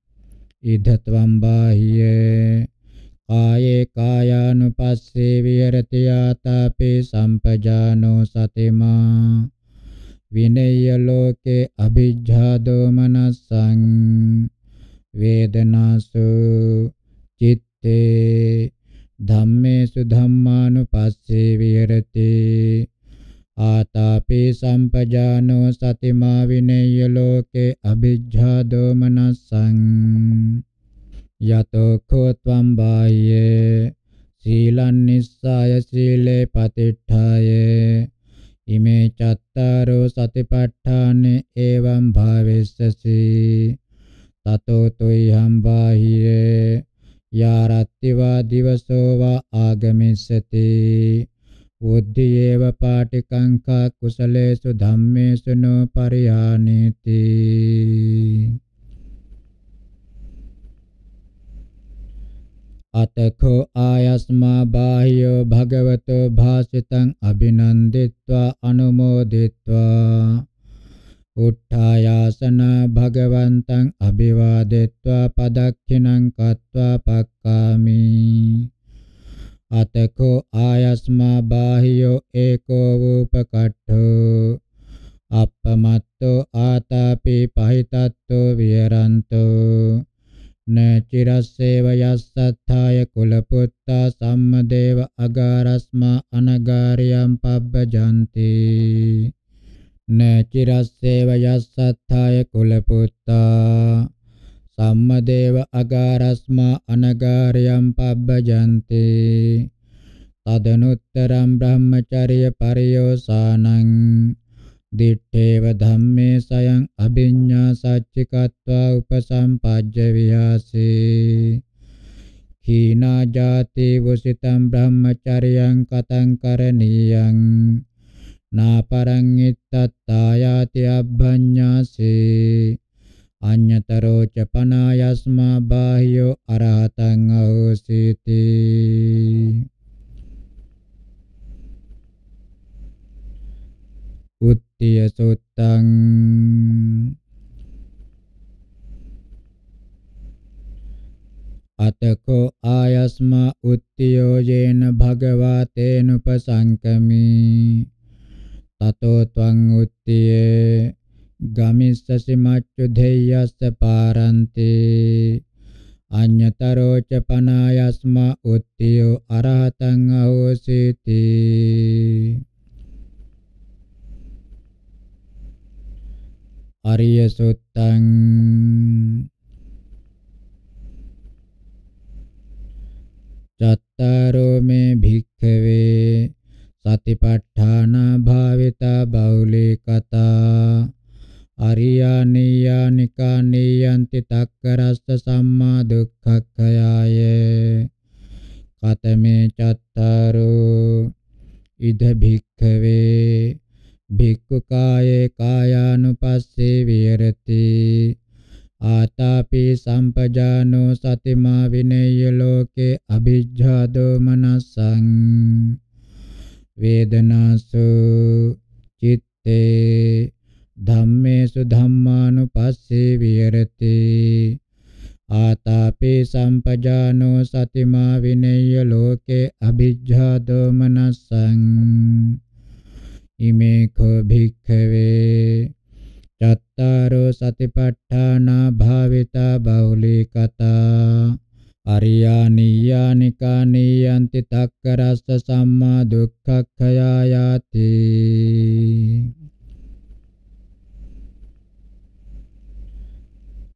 ඉදත්වම් බාහියේ කායේ කායානුපස්සේ විහෙරති ආතාපේ සම්පජානෝ සතිමා විනය්‍ය ලෝකේ අභිජ්ජා දෝමනස්සං වේදනාසු චිත්තේ ධම්මේසු ධම්මානුපස්සේ විහෙරති ආතාපේ සම්පජානෝ සතිමා විනේය ලෝකේ අභිජ්ජා දෝමනස්සං යතෝ කෝත්වම් බාහ්යේ සීලං නිස්සාය සීලේ පතිට්ඨාය ඉමේ චත්තාරෝ සතිපට්ඨානේ එවං භාවෙස්සසි තතෝ තුයිහම් බාහිරේ යාරත්තිවා දිවසෝවා ආගමිස්සති උද්ධියේව පාටිකංකා කුසලේසු ධම්මේසු නෝ පරිහානීති අතකෝ ආයස්මා බාහියෝ භගවතෝ භාසිතං අභිනන්දිත්වා අනුමෝදිත්වා. උට්ඨායාසන භගවන්තං අභිවාදෙත්වා පදක්ඛිනං කତ୍වා පක්කාමි අතකෝ ආයස්මා බාහියෝ ඒකෝ වූපකට්ඨෝ අප්පමත්තෝ ආතාපි පහිතත්තෝ විහරන්තෝ න චිරස්සේව යස්සත්ථාය කුලපුත්තා සම්මදේව අගාරස්මා අනගාරියම් පබ්බජන්ති න චිරස්සේව යස්සත්ථාය කුලපුත්තා සම්මදේව අගාරස්මා අනගාරියම් පබ්බජන්ති. තදනුත්තරම් බ්‍රහ්මචර්ය පරියෝසානං. දිත්තේව ධම්මේ සයං අභිඤ්ඤා සච්චිකත්වා උපසම්පජ්ජ විහාසේ. කීනා ජාති වසිතම් බ්‍රහ්මචර්යං කතං කරණීයං. නාපරං ඉත්තත්තායාති අබ්බඤ්ඤාසේ. අඤ්ඤතරෝ ච පනායස්මා බාහියෝ අරහතං අහෝසීති උත්තිය සුත්තං අතකෝ ආයස්මා උත්තියෝ යේන භගවා තේනුපසංකමි තතෝ ත්වං උත්තියේ ගමිස්සසි මච්චු දෙයස්ස පාරන්ති අඤ්ඤතරෝ ච පනායස්මා උත්තියෝ අරහතං අහෝසීති අරිය සුත්තං චත්තාරෝ මේ භික්ඛවේ සතිපට්ඨාන භාවිතා බෞලී කතා අරියානියානිකා නියන්ති තක්කරස්ස සම්මා දුක්ඛක්ඛයාය. කතමේ චත්තාරෝ ඉද භික්ඛවේ. භික්ඛු කායේ කායානුපස්සේ විහෙරති. ආතාපි සම්පජානෝ සතිමා විනේය ලෝකේ අභිජ්ජා දෝමනසං වේදනාසු චිත්තේ ධම්මේසු ධම්මානුපස්සේ විහෙරති. ආතාපි සම්පජානෝ සතිමා විනේය ලෝකේ අභිජ්ජා දෝමනසං ඉමේ කෝ භික්ඛවේ. චත්තාරෝ සතිපට්ඨානා භාවිතා බෞලී කතා අරියානියානිකා නියන්ති තක්කරස්ස සම්මා දුක්ඛක්ඛයායාති.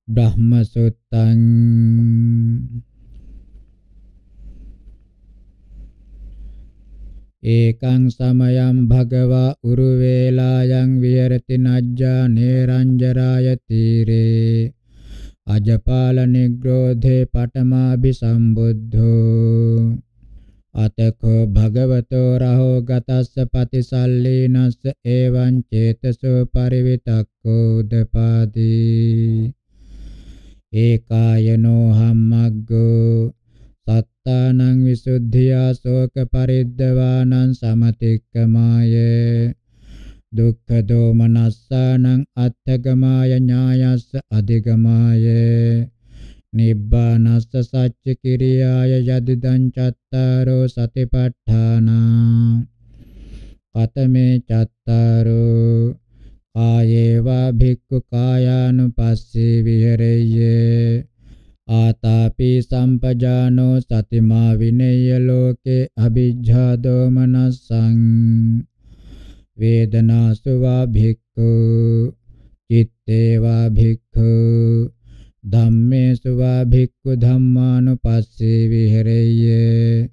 බ්‍රහ්මසුත්තං ඒකං සමයං භගවා උරුවේලායන් විහෙරති නජ්ජා නේරංජරාය තීරේ අජපාල නිග්‍රෝධේ පඨමාභි සම්බුද්ධෝ අතකෝ භගවතෝ රහෝ ගතස්ස පතිසල්ලීනස්ස එවං චේතසෝ පරිවිතක්කෝ උදපාදී ඒකායනෝ හම්මග්ගෝ සත්තානං විසුද්ධියා ශෝක පරිද්දවානං සමතික්කමාය. දුක්ඛ දෝමනස්සානං අත්තගමාය ඥායස්ස අධිගමාය. නිබ්බානස්ස සච්ච කිරියාය යදිදං චත්තාරෝ සතිපට්ඨානා. කතමේ චත්තාරෝ කායේවා භික්ඛු කායානුපස්සී විහෙරෙය්‍යේ. ආතාපි සම්පජානෝ සතිමා විනේය ලෝකේ අභිජ්ජා දෝමනස්සං. වේදනාසු වා භික්ඛු චිත්තේ වා භික්ඛු ධම්මේසු වා භික්ඛු ධම්මානුපස්සේ විහෙරෙය්‍ය.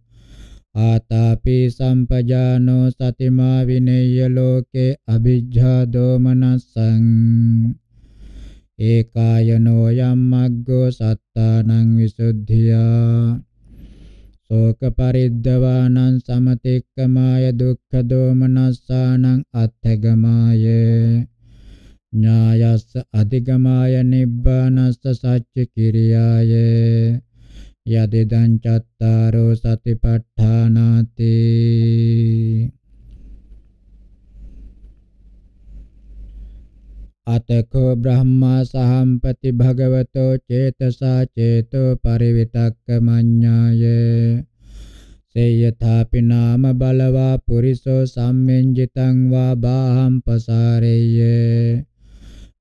ආතාපි සම්පජානෝ සතිමා විනේය ලෝකේ අභිජ්ජා දෝමනස්සං ඒකායනෝ යම් මග්ගෝ සත්තානං විසුද්ධියා ශෝක පරිද්දවානං සමතික්කමාය දුක්ඛ දෝමනස්සානං අත්ථගමාය ඥායස්ස අධිගමාය නිබ්බානස්ස සච්ච කිරියාය යදිදං චත්තාරෝ සතිපට්ඨානාති. අතකෝ බ්‍රහ්මා සහම්පති භගවතෝ චේතසා චේතෝ පරිවිතක්ක මඤ්ඤාය. සේයථාපි නාම බලවා පුරිසෝ සම්මෙන්ජිතං වා බාහං පසාරෙය්‍ය.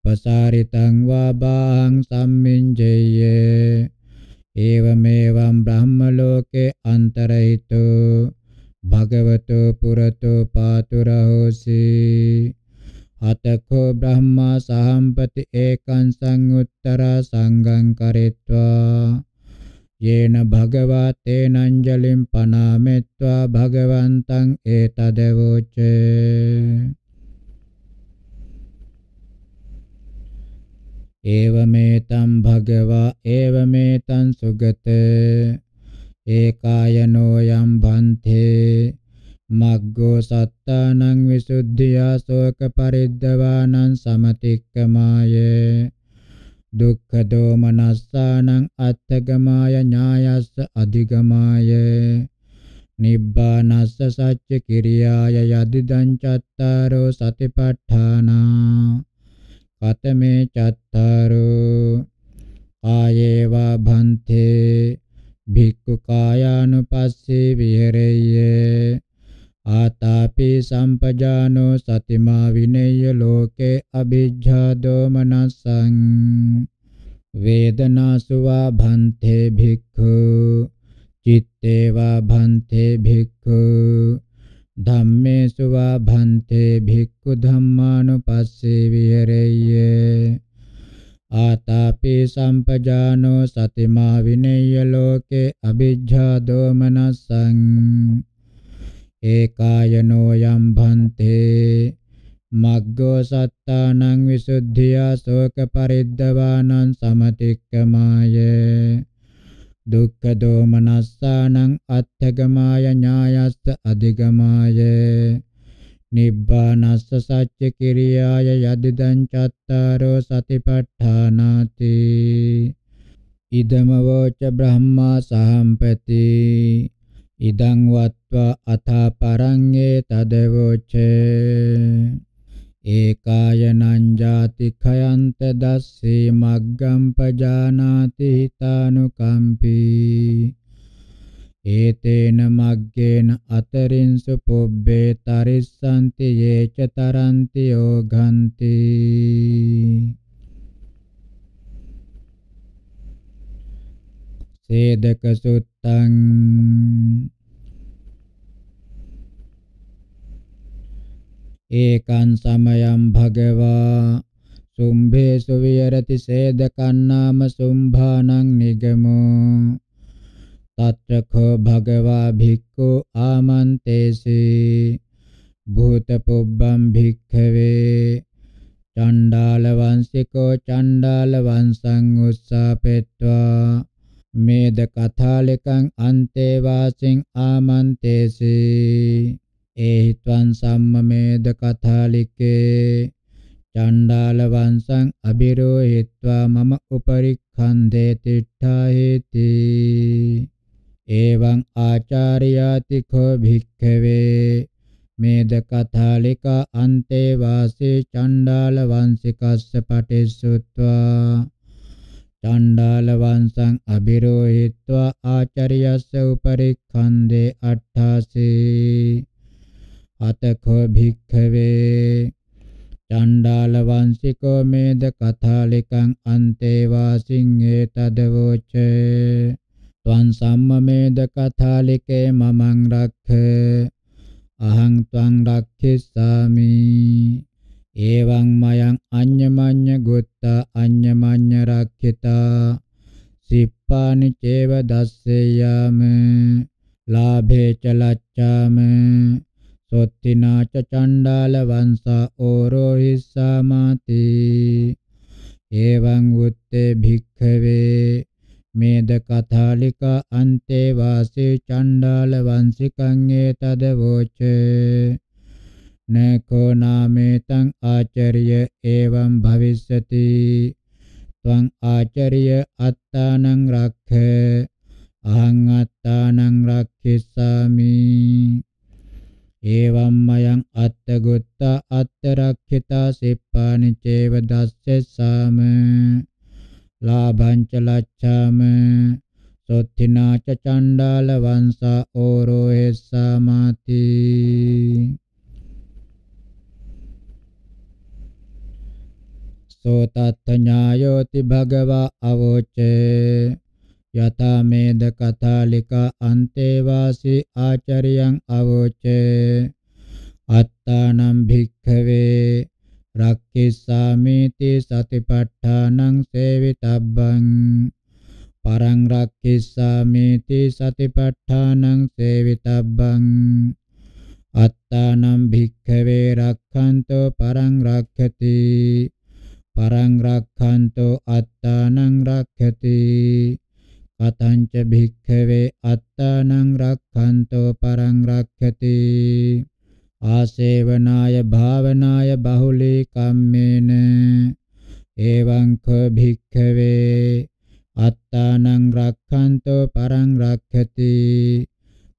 පසාරිතං වා බාහං සම්මින්ජෙය්‍ය ඒවමේවම් බ්‍රහ්ම ලෝකේ අන්තරහිතෝ භගවතෝ පුරතෝ පාතුරහෝසි අතකෝ බ්‍රහ්මා සහම්පති ඒකං සංඋත්තරා සංගං කරෙත්වා යේන භගවා තේනංජලින් පනාමෙත්වා භගවන්තං ඒතදවෝචේ ඒවමේතම් භගවා ඒවමේතං සුගත ඒකායනෝ යම් භන්තේ මග්ගෝ සත්තානං විසුද්ධියා සෝක පරිද්දවානං සමතික්කමාය දුක්ඛ දෝමනස්සානං අත්තගමාය ඥායස්ස අධිගමාය නිබ්බානස්ස සච්ච කිරියාය යදිදං චත්තාරෝ සතිපට්ඨානා කතමේ චත්තාරෝ ආයේවා භන්තේ භික්ඛු කායානුපස්සේ විහෙරෙය්‍ය ආතාපි සම්පජානෝ සතිමා විනේය ලෝකේ අභිජ්ජා දෝමනස්සං වේදනාසුවා භන්තේ භික්ඛු චිත්තේවා භන්තේ භික්ඛු ධම්මේසු වා භන්තේ භික්ඛු ධම්මානුපස්සේ විහෙරෙය්‍ය। ආතාපි සම්පජානෝ සතිමා විනේය ලෝකේ අභිජ්ජා දෝමනස්සං। ඒකායනෝ යම් භන්තේ। මග්ගෝ සත්තානං විසුද්ධියා ශෝක පරිද්දවානං සමතික්කමාය। දුක්ඛ දෝමනස්සානං අත්ථගමාය ඥායස්ස අධිගමාය නිබ්බානස්ස සච්ච කිරියාය යදිදං චත්තාරෝ සතිපට්ඨානාති ඉදම වෝච බ්‍රහ්මා සහම්පති ඉදං වත්වා අථා පරංගේ තදවෝචේ ඒකායනං ජාති khයන්ත දස්සේ මග්ගම් පජානාති හිතානුකම්පී ඒතේන මග්ගේන අතරින්සු පුබ්බේ තරිස්සanti යේච තරන්ති යෝගන්ති සේදක සුත්තං ඒකං සමයං භගවා. සුම්භේසු විහෙරති සේදකන්නාම සුම්භානං නිගමෝ. තත්‍රඛෝ භගවා භික්ඛු ආමන්තේසි. භූත පුබ්බම් භික්ඛවේ. චණ්ඩාල වංශිකෝ චණ්ඩාල වංශං උස්සාපෙත්වා. මේද කථාලිකං අන්තේ වාසින් ආමන්තේසි. ඒහි ත්වං සම්මමේද කථාලිකේ චණ්ඩාල වංශං අබිරෝහිත්වා මම උපරික්ඛන්දේ තිට්ඨාහෙති එවං ආචාර්යාති කෝ භික්ඛවේ. මේද කථාලිකා අන්තේ වාසේ චණ්ඩාල වංශිකස්ස පටිසුත්වා. චණ්ඩාල වංශං අබිරෝහිත්වා ආචාර්යස්ස උපරික්ඛන්දේ අට්ඨාසී. අතකෝ භික්ඛවේ චණ්ඩාල වංශිකෝ මේද කථාලිකං අන්තේ වාසින්නේ තදවෝචේ ත්වං සම්මමේද කථාලිකේ මමං රක්ඛ. අහං ත්වං රක්ඛිස්සාමි. එවං මයං අඤ්ඤමඤ්ඤ ගොත්තා අඤ්ඤමඤ්ඤ රක්ඛිතා. සිප්පානි චේව දස්සේයාම. ලාභේ ච ලච්ඡාම. සොත්තිනා ච චණ්ඩාල වංසා ඕරෝ හිස්සාමාති එවං උත්තේ භික්ඛවේ. මේද කතාලිකා අන්තේ වාසේ චණ්ඩාල වංශිකං ඒතද වෝච. නකෝ නාමේතං ආචර්ය එවං භවිස්සති. ත්වං ආචර්ය අත්තානං රක්ඛ. අහං අත්තානං රක්ඛිස්සාමි. එවං මයං අත්තගොත්ත අත්තරක්ඛිතා සිප්පානි චේව දස්සෙස්සාම ලාභං ච ලච්ඡාම සොත්තිනා ච චණ්ඩාල වංසා ඕරෝ එස්සාමාති සෝතත්ථ ඥායෝති භගවා අවෝචේ යතා මේද කතාලිකා අන්තේ වාසී ආචාර්යං අවෝචේ. අත්තානම් භික්ඛවේ රක්ඛිස්සාමිති සතිපට්ඨානං සේවිතබ්බං. පරං රක්ඛිස්සාමිති සතිපට්ඨානං සේවිතබ්බං. අත්තානම් භික්ඛවේ රක්ඛන්තෝ පරං රක්ඛති. පරං රක්ඛන්තෝ අත්තානං රක්ඛති. කතංච භික්ඛවේ අත්තානං රක්ඛන්තෝ පරං රක්ඛති। ආසේවනාය භාවනාය බහුලී කම්මේන। එවං ක භික්ඛවේ අත්තානං රක්ඛන්තෝ පරං රක්ඛති।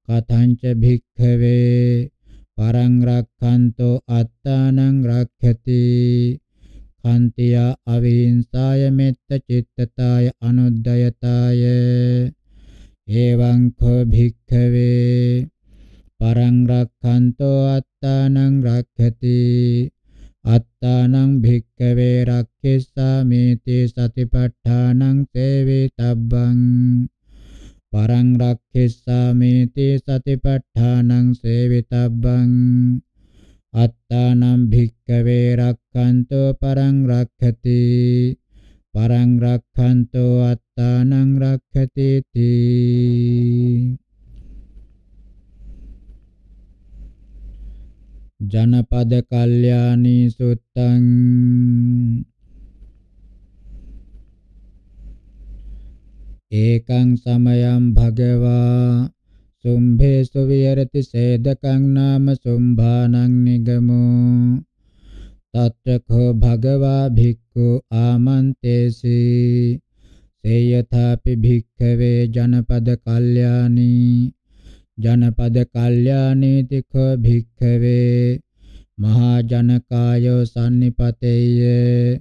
කතංච භික්ඛවේ පරං රක්ඛන්තෝ අත්තානං රක්ඛති। කන්තිය අවිහිංසාය මෙත්ත චිත්තතාය අනුද්දයතාය එවං කෝ භික්ඛවේ පරං රක්ඛන්තෝ අත්තානං රක්ඛති අත්තානං භික්ඛවේ රක්ඛිස්සාමිති සතිපට්ඨානං සේවිතබ්බං පරං රක්ඛිස්සාමිති සතිපට්ඨානං සේවිතබ්බං අත්තානම් භික්කවේ රක්ඛන්තෝ පරං රක්ඛති. පරං රක්ඛන්තෝ අත්තානං රක්ඛති තී. ජනපද කල්යාණී සුත්තං. ඒකං සමයං භගවා. සුම්භේසු විහෙරති සේදකං නාම සුම්භානං නිගමෝ. තත්‍රකෝ භගවා භික්ඛු ආමන්තේසි. සේයථාපි භික්ඛවේ ජනපද කල්යාණී. ජනපද කල්යාණීති කෝ භික්ඛවේ. මහා ජනකායෝ sannipateyය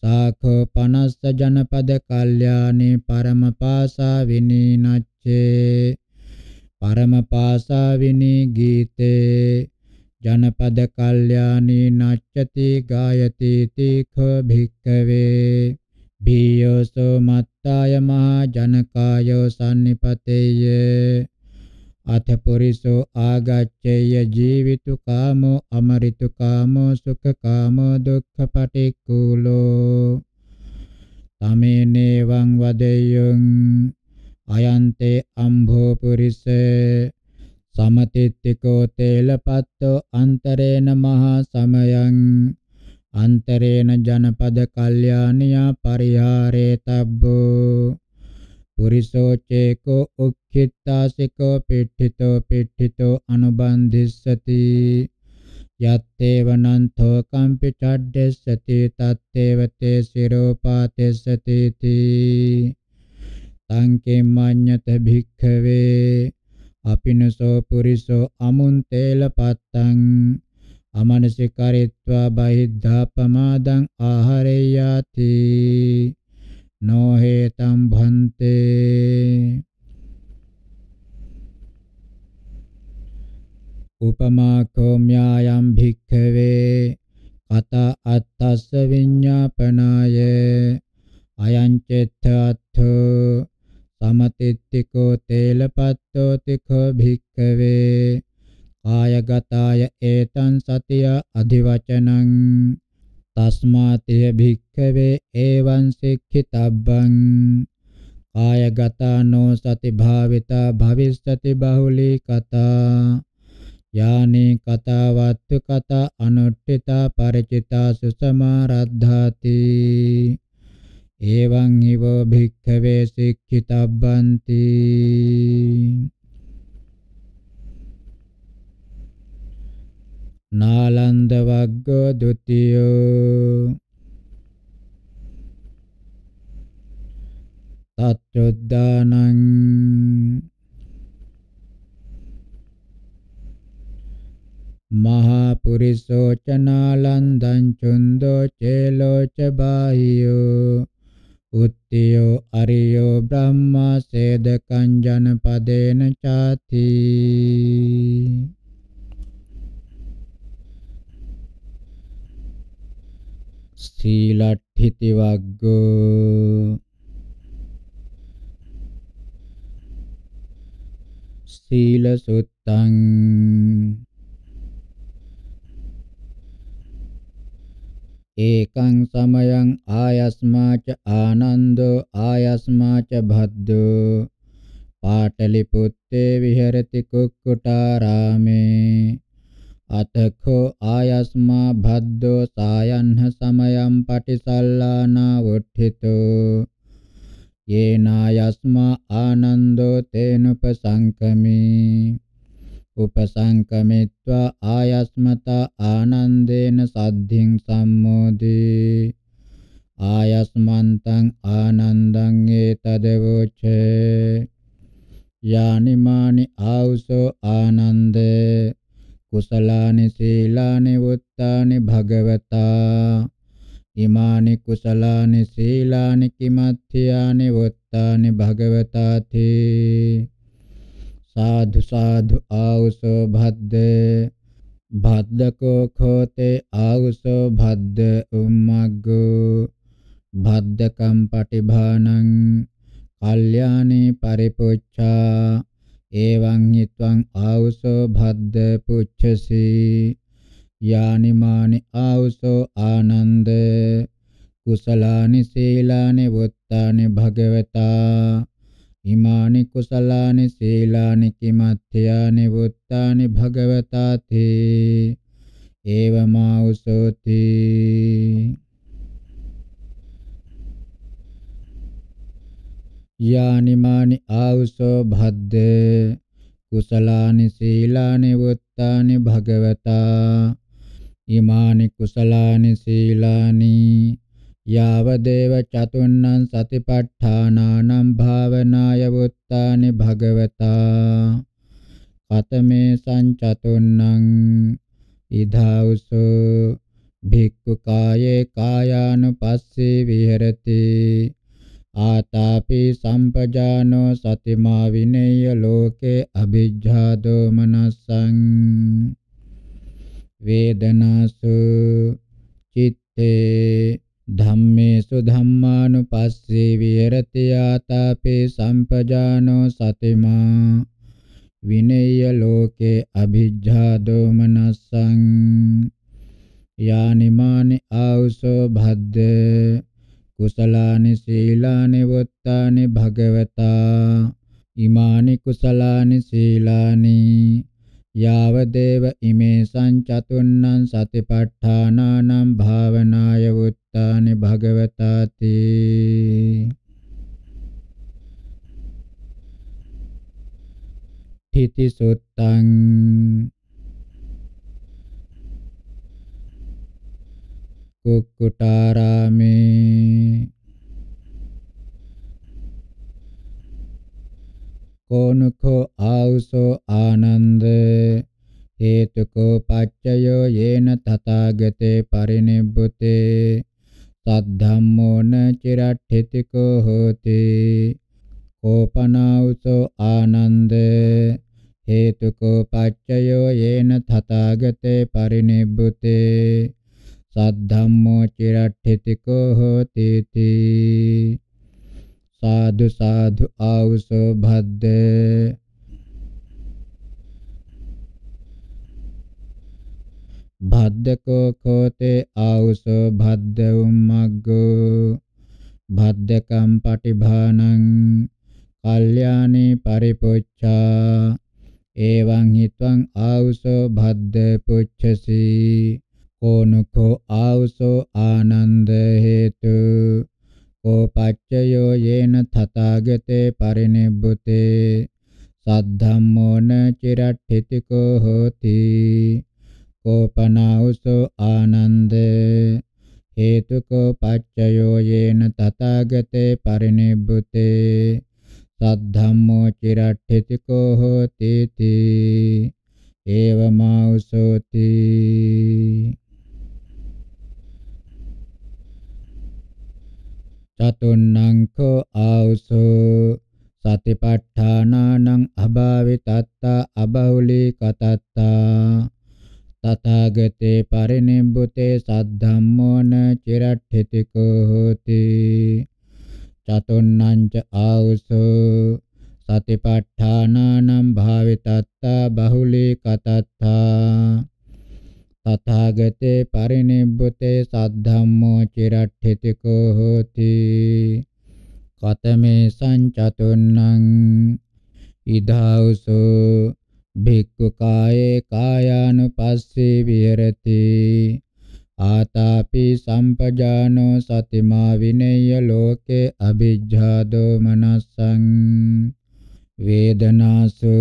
සාඛෝ 50 ජනපද කල්යාණී පරමපාසා විනීනච්චේ පරමපාසාවිනී ගීතේ ජනපද කල්යාණී නච්චති ගායති තීඛ භික්ඛවේ බියෝසෝ මත්තාය මහා ජනකායෝ sannipateyය අත පුරිසෝ ආගච්ඡේය ජීවිතු කාමෝ අමරිතු කාමෝ සුඛ කාමෝ දුක්ඛ පටික්කුලෝ තමේනේවං වදෙය්‍යං අයන්තේ අම්භෝ පුරිස සමතිත්තිකෝ තේලපත්තෝ අන්තරේන මහා සමයං අන්තරේන ජනපද කල්යාණියා පරිහාරේ තබ්බෝ පුරිසෝ චේකෝ උක්ඛිත්තාසිකෝ පිට්ඨිතෝ පිට්ඨිතෝ අනුබන්ධිස්සති යත්තේවනන්තෝ කම්පි චඩ්ඩස්සති තත්තේවතේ සිරෝපාතෙස්සති තී සංකෙම්මඤ්ඤත භික්ඛවේ අපිනසෝ පුරිසෝ අමුන්තේල පත්තං අමනසිකරිත්වා බහිද්ධා පමාදං ආහරේයාති නොහේතම් භන්තේ උපමා කෝම්‍යායම් භික්ඛවේ කත අත්තස්ස විඤ්ඤාපනාය අයං චෙත්ත අත්ථෝ සමතිත්තිකෝ තේලපත්තෝ තිකෝ භික්කවේ කායගතාය ඒතං සතිය අධිවචනං තස්මාතිය භික්කවේ ඒවං සික්ඛිතබ්බං කායගතානෝ සති භාවිතා භවිස්සති බහුලී කතා යානී කතා වත්තු කතා අනුට්ඨිතා ಪರಿචිතා සුසමාරද්ධාති එවං හිවෝ භික්ඛවේ සික්ඛිතබ්බන්ති නාලන්ද වග්ගෝ ဒ ුතියෝ තත්ත්වදානං මහා පුරිසෝ චනාලන්දං චුන්දෝ චේලෝ ච බාහියෝ. උත්තියෝ අරියෝ බ්‍රහ්මා සේදකං ජනපදේන ചാති. සීලට්ඨිති වග්ගෝ. සීල සුත්තං ඒකං සමයං ආයස්මාච ආනන්දෝ ආයස්මාච භද්දෝ. පාටලි පුත්තේ විහෙරති කුක්කුටාරාමේ. අතඛෝ ආයස්මා භද්දෝ සායන්හ සමයං පටිසල්ලානා වුට්ඨිතෝ. යේනායස්මා ආනන්දෝ තේනුපසංකමි. උපසංකමිත්වා ආයස්මතා ආනන්දේන සද්ධින් සම්මෝදී. ආයස්මන්තං ආනන්දං ඒතදවෝචේ යානිමානි ආවුසෝ ආනන්දේ. කුසලානි සීලානි වුත්තානි භගවතා. ඉමානි කුසලානි සීලානි කිමත්ථයානි වොත්තානි භගවතාති. සාධු සාධු ආවුසෝ භද්ද භද්දකෝ khෝතේ ආවුසෝ භද්ද උම්මග්ගෝ භද්දකම් පටිභානං කල්යාණී පරිපුච්ඡා එවං හිත්වං ආවුසෝ භද්ද පුච්ඡසී යානිමානි ආවුසෝ ආනන්ද කුසලානි සීලානි වුත්තානි භගවතා ඉමානි කුසලානි සීලානි කිමත්ථයානි වුත්තානි භගවතාති. ඒවමාවුසෝති යානිමානි ආවුසෝ භද්ද. කුසලානි සීලානි වුත්තානි භගවතා. ඉමානි කුසලානි සීලානි යාව දේව චතුන්නං සතිපට්ඨානානම් භාවනාය වුත්තානි භගවතා කතමේ සංචතුන්නං ඉධාවසෝ භික්ඛු කායේ කායානුපස්සී විහෙරති ආතාපි සම්පජානෝ සතිමා විනේය ලෝකේ අභිජ්ජා දෝමනස්සං වේදනාසු චිත්තේ ධම්මේසු ධම්මානුපස්සී විහෙරති ආතාපේ සම්පජානෝ සතිමා. විනේය ලෝකේ අභිජ්ජා දෝමනස්සං. යානිමානි ආවුසෝ භද්ද. කුසලානි සීලානි වුත්තානි භගවතා. ඉමානි කුසලානි සීලානි. යාව දේව ඉමේ සංචතුන්නං සතිපට්ඨානානම් භාවනාය වුත්තානි භගවතාති. තිති සුත්තං කුක්කුටාරාමේ කෝනකෝ ආවුසෝ ආනන්ද හේතුකෝ පච්චයෝ යේන තථාගතේ පරිනිබ්බුතේ සද්ධම්මෝන චිරට්ඨිතිකෝ හෝති කෝපනාවුසෝ ආනන්ද හේතුකෝ පච්චයෝ යේන තථාගතේ පරිනිබ්බුතේ සද්ධම්මෝ චිරට්ඨිතිකෝ හෝති තී සාදු සාදු ආවුසෝ භද්ද. භද්දකෝ කෝතේ ආවුසෝ භද්ද උම්මග්ගෝ. භද්දකම් පටිභානං කල්යාණී පරිපොච්ඡා එවං හිත්වං ආවුසෝ භද්ද පුච්ඡසි. කෝනුකෝ ආවුසෝ ආනන්ද හේතු. කෝ පච්චයෝ යේන තථාගතේ පරිනිබ්බුතේ සද්ධම්මෝන චිරට්ඨිතිකෝ හෝති? කෝපනාවුසෝ ආනන්ද හේතුකෝ පච්චයෝ යේන තථාගතේ පරිනිබ්බුතේ සද්ධම්මෝ චිරට්ඨිතිකෝ හෝති? තී. ඒවමාඋසෝති චතුන්නංකෝ ආඋසෝ සතිපට්ඨානානං අභාවිතත්තා අබහුලී කතත්තා තථාගතේ පරිනිබ්බුතේ සද්ධම්මෝන චිරට්ඨිතිකෝ හෝති චතුන්නංච ආවුසෝ සතිපට්ඨානානම් භාවිතත්තා බහුලී කතත්තා තථාගතේ පරිනිබ්බුතේ සද්ධම්මෝ චිරට්ඨිතිකෝ හෝති කතමේ සංචතුන්නං ඉදාවුසෝ භික්ඛු කායේ කායානුපස්සී විහෙරති. ආතාපි සම්පජානෝ සතිමා විනේය ලෝකේ අභිජ්ජාදෝ මනස්සං. වේදනාසු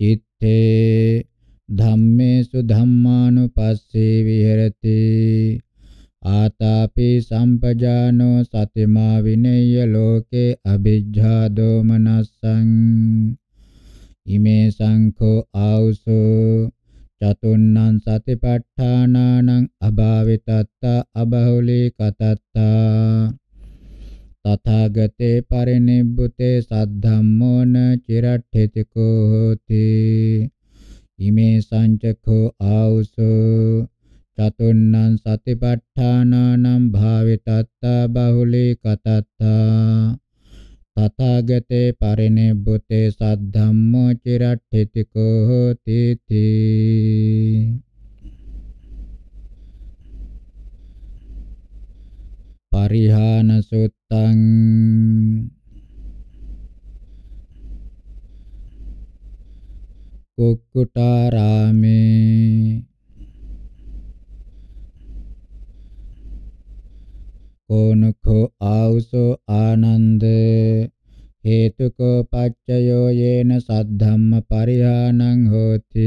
චිත්තේ ධම්මේසු ධම්මානුපස්සී විහෙරති. ආතාපි සම්පජානෝ සතිමා විනේය ලෝකේ අභිජ්ජාදෝ මනස්සං ඉමේ සංඛෝ ආවුසෝ. චතුන්නං සතිපට්ඨානානං අභාවිතත්තා අබහුලී කතත්තා. තථාගතේ පරිනිබ්බුතේ සද්ධම්මෝන චිරට්ඨිතිකෝ හෝති. ඉමේ සංචකෝ ආවුසෝ චතුන්නං සතිපට්ඨානානං භාවිතත්තා බහුලී කතත්තා තථාගතේ පරිනිබ්බුතේ සද්ධම්මෝ චිරට්ඨිතිකෝ හෝති තී පරිහාන සුත්තං කුක්කුටාරාමේ කෝනකෝ ආවුසෝ ආනන්ද හේතුකෝ පච්චයෝ යේන සද්ධම්ම පරිහානං හෝති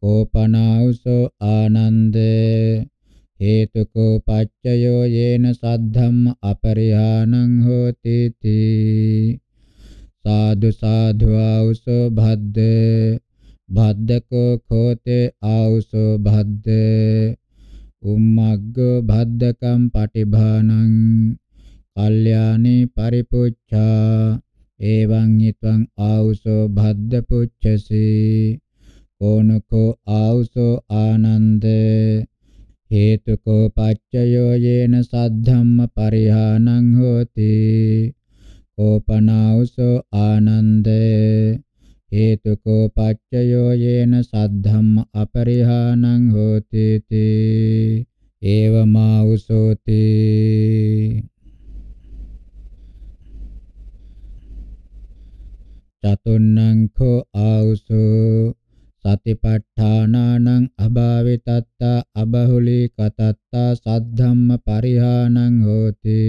කෝපනාවුසෝ ආනන්ද හේතුකෝ පච්චයෝ යේන සද්ධම්ම අපරිහානං හෝති තී සාදු සාධු ආවුසෝ භද්ද. භද්දකෝ කෝතේ ආවුසෝ භද්ද. උම්මග්ගෝ භද්දකම් පටිභානං. කල්යාණී පරිපුච්ඡා. එවං හිත්වං ආවුසෝ භද්ද පුච්ඡසි. කෝනකෝ ආවුසෝ ආනන්ද. හේතුකෝ පච්චයෝ යේන සද්ධම්ම පරිහානං හෝති. කෝපනාවුසෝ ආනන්ද. හේතුකෝ පච්චයෝ යේන සද්ධම්ම අපරිහානං හෝති තී ඒවමා උසෝති චතුන්නං කෝ ආවුසෝ සතිපට්ඨානානං අභාවිතත්තා අබහුලී කතත්තා සද්ධම්ම පරිහානං හෝති.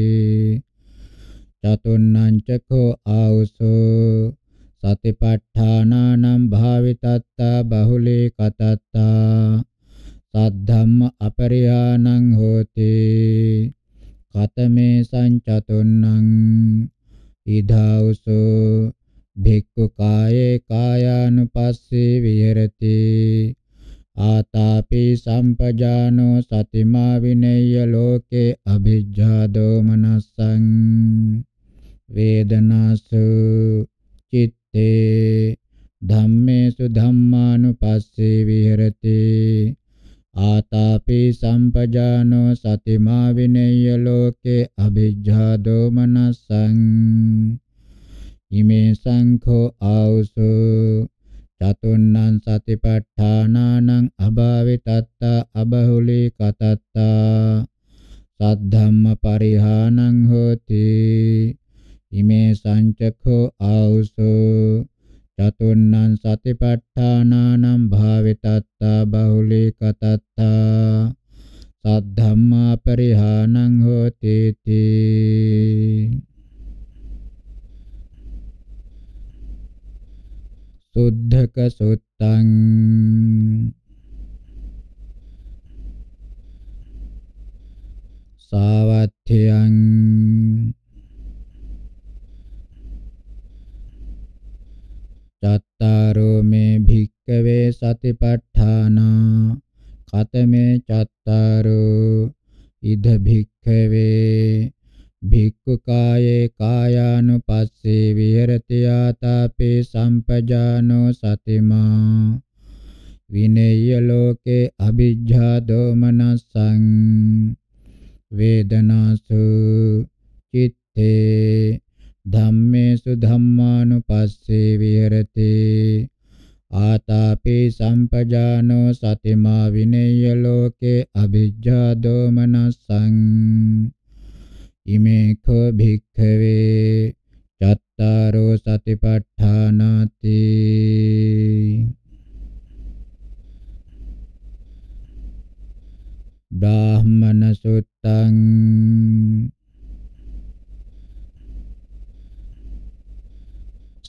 චතුන්නං චකෝ ආවුසෝ සතිපට්ඨානානම් භාවිතත්තා බහුලී කතත්තා සද්ධම්ම අපරිහානං හෝති කතමේ සංචතුන්නං ඊධාවසෝ භික්ඛු කායේ කායානුපස්සී විහෙරති ආතාපි සම්පජානෝ සතිමා විනේය ලෝකේ අභිජ්ජා දෝමනස්සං වේදනාසු චිත්ත තේ ධම්මේසු ධම්මානුපස්සේ විහෙරති. ආතාපි සම්පජානෝ සතිමා විනේය ලෝකේ අභිජ්ජා දෝමනස්සං ඉමේ සංඛෝ ආවසෝ චතුන්නං සතිපට්ඨානානං අභාවිතත්තා අබහුලී කතත්තා. සද්ධම්ම පරිහානං හෝති. ඉමේ සංචකෝ ආවුසෝ චතුන්නං සතිපට්ඨානානම් භාවිතත්තා බහුලී කතත්තා සද්ධම්මා පරිහානං හෝති සුද්ධක සුත්තං සාවත්ථයං චත්තාරෝ මේ භික්කවේ සතිපට්ඨානා කතමේ චත්තාරෝ ඉද භික්ඛවේ භික්ඛු කායේ කායානුපස්සේ විහෙරති ආතාපේ සම්පජානෝ සතිමා විනේය ලෝකේ අ비ජ්ජා දෝමනසං වේදනාසු චිත්තේ ධම්මේසු ධම්මානුපස්සේ විහෙරති. ආතාපි සම්පජානෝ සතිමා විනේය ලෝකේ අ비ජ්ජා දෝමනසං ඉමේ කෝ භික්ඛවේ චත්තාරෝ සතිපට්ඨානාති. බ්‍රාහ්මන සුත්තං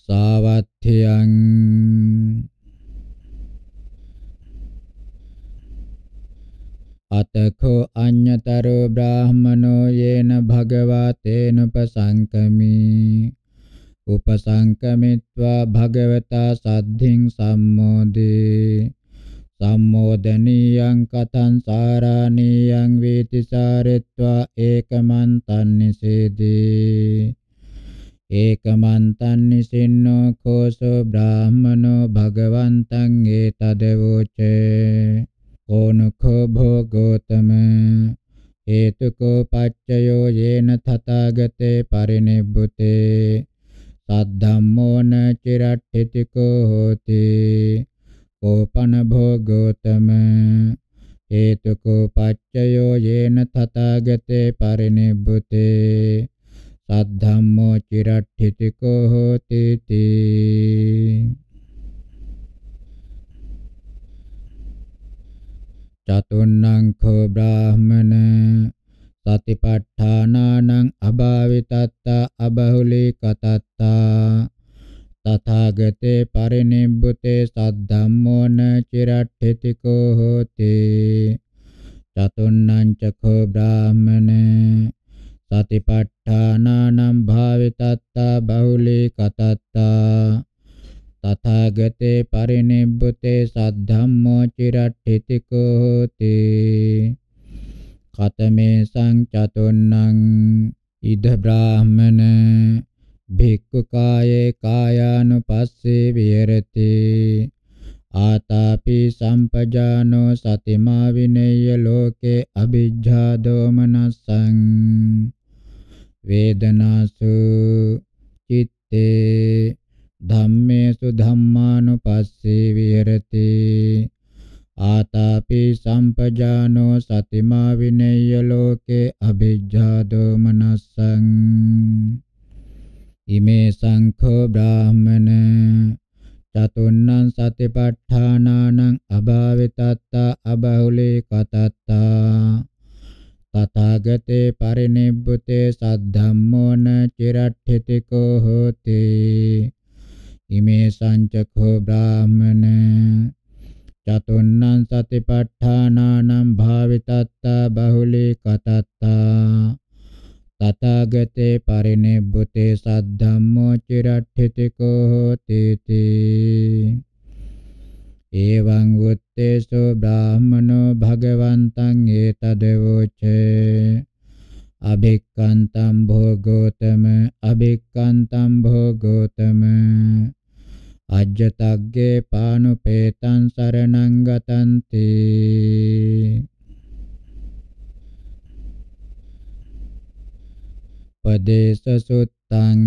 සාවත්ථයං අතකෝ අඤ්ඤතරෝ බ්‍රාහමනෝ යේන භගවා තේනුපසංකමි උපසංකමිත්වා භගවතා සද්ධින් සම්මෝදේ. සම්මෝදනියං කතං සාරාණියං වේතිසාරෙත්වා ඒකමන්තං නිසේදී. ඒකමන්තං නිසින්නෝ කෝසෝ බ්‍රාහමනෝ භගවන්තං ඒතදවෝචේ. ඕනකෝ භෝගෝතම හේතුකෝ පච්චයෝ යේන තථාගතේ පරිනිබ්බුතේ. සද්ධම්මෝන චිරට්ඨිතිකෝ හෝති. කෝපන භෝගෝතම හේතුකෝ පච්චයෝ යේන තථාගතේ පරිනිබ්බුතේ. සද්ධම්මෝ චිරට්ඨිතිකෝ හෝති තී. චතුන්නං කෝ බ්‍රාහමන සතිපට්ඨානානං අභාවිතත්තා අබහුලී කතත්තා. තථාගතේ පරිනිබ්බුතේ සද්ධම්මෝන චිරට්ඨිතිකෝ හෝති චතුන්නං චකෝ බ්‍රාහමන සතිපට්ඨානානම් භාවිතත්තා බහුලී කතත්තා තථාගතේ පරිනිබ්බුතේ සද්ධම්මෝ චිරට්ඨිතිකෝ හෝති කතමේ සංචතුන්නං ඉද බ්‍රාහමන භික්ඛු කායේ කායානුපස්සේ විහෙරති ආතාපි සම්පජානෝ සතිමා විනේය ලෝකේ අ비ජ්ජා දෝමනසං වේදනාසු චිත්තේ ධම්මේසු ධම්මානුපස්සේ විහෙරති. ආතාපි සම්පජානෝ සතිමා විනේය ලෝකේ අ비ජ්ජා දෝමනස්සං. ඉමේ සංඛෝ බ්‍රාහමන චතුන්නං සතිපට්ඨානානං අභාවිතත්තා අබහුලී කතත්තා. තථාගතේ පරිනිබ්බුතේ සද්ධම්මෝන චිරට්ඨිතිකෝ හෝති. ඉමේ සංචකෝ බ්‍රාහමන චතුන්නං සතිපට්ඨානානම් භාවිතත්තා බහුලී කතත්තා තථාගතේ පරිනිබ්බුතේ සද්ධම්මෝ චිරට්ඨිතිකෝ හෝති එවං වුත්තේසෝ බ්‍රාහමනෝ භගවන්තං ඒතදවෝචේ අභික්කන්තම් භෝගෝතම අභික්කන්තම් භෝගෝතම අජ්ජතග්ගේ පානුපේතං සරණං ගතන්ති පදේශ සුත්තං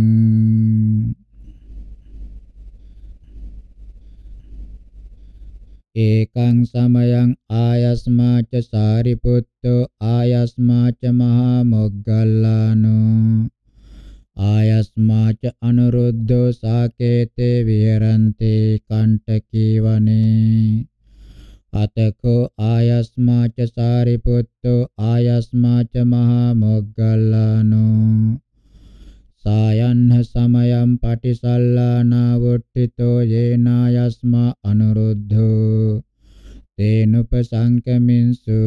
ඒකං සමයං ආයස්මාච සාරිපුත්තෝ ආයස්මාච මහා මොග්ගල්ලානෝ ආයස්මාච අනුරුද්ධෝ සාකේතේ විහෙරන්තේ කණ්ඨකී වනේ අතකෝ ආයස්මාච සාරිපුත්තෝ ආයස්මාච මහා මොග්ගල්ලානෝ සායන්හ සමයම් පටිසල්ලානා වොට්ටිතෝ යේනායස්මා අනුරුද්ධෝ තේනුපසංකමින්සු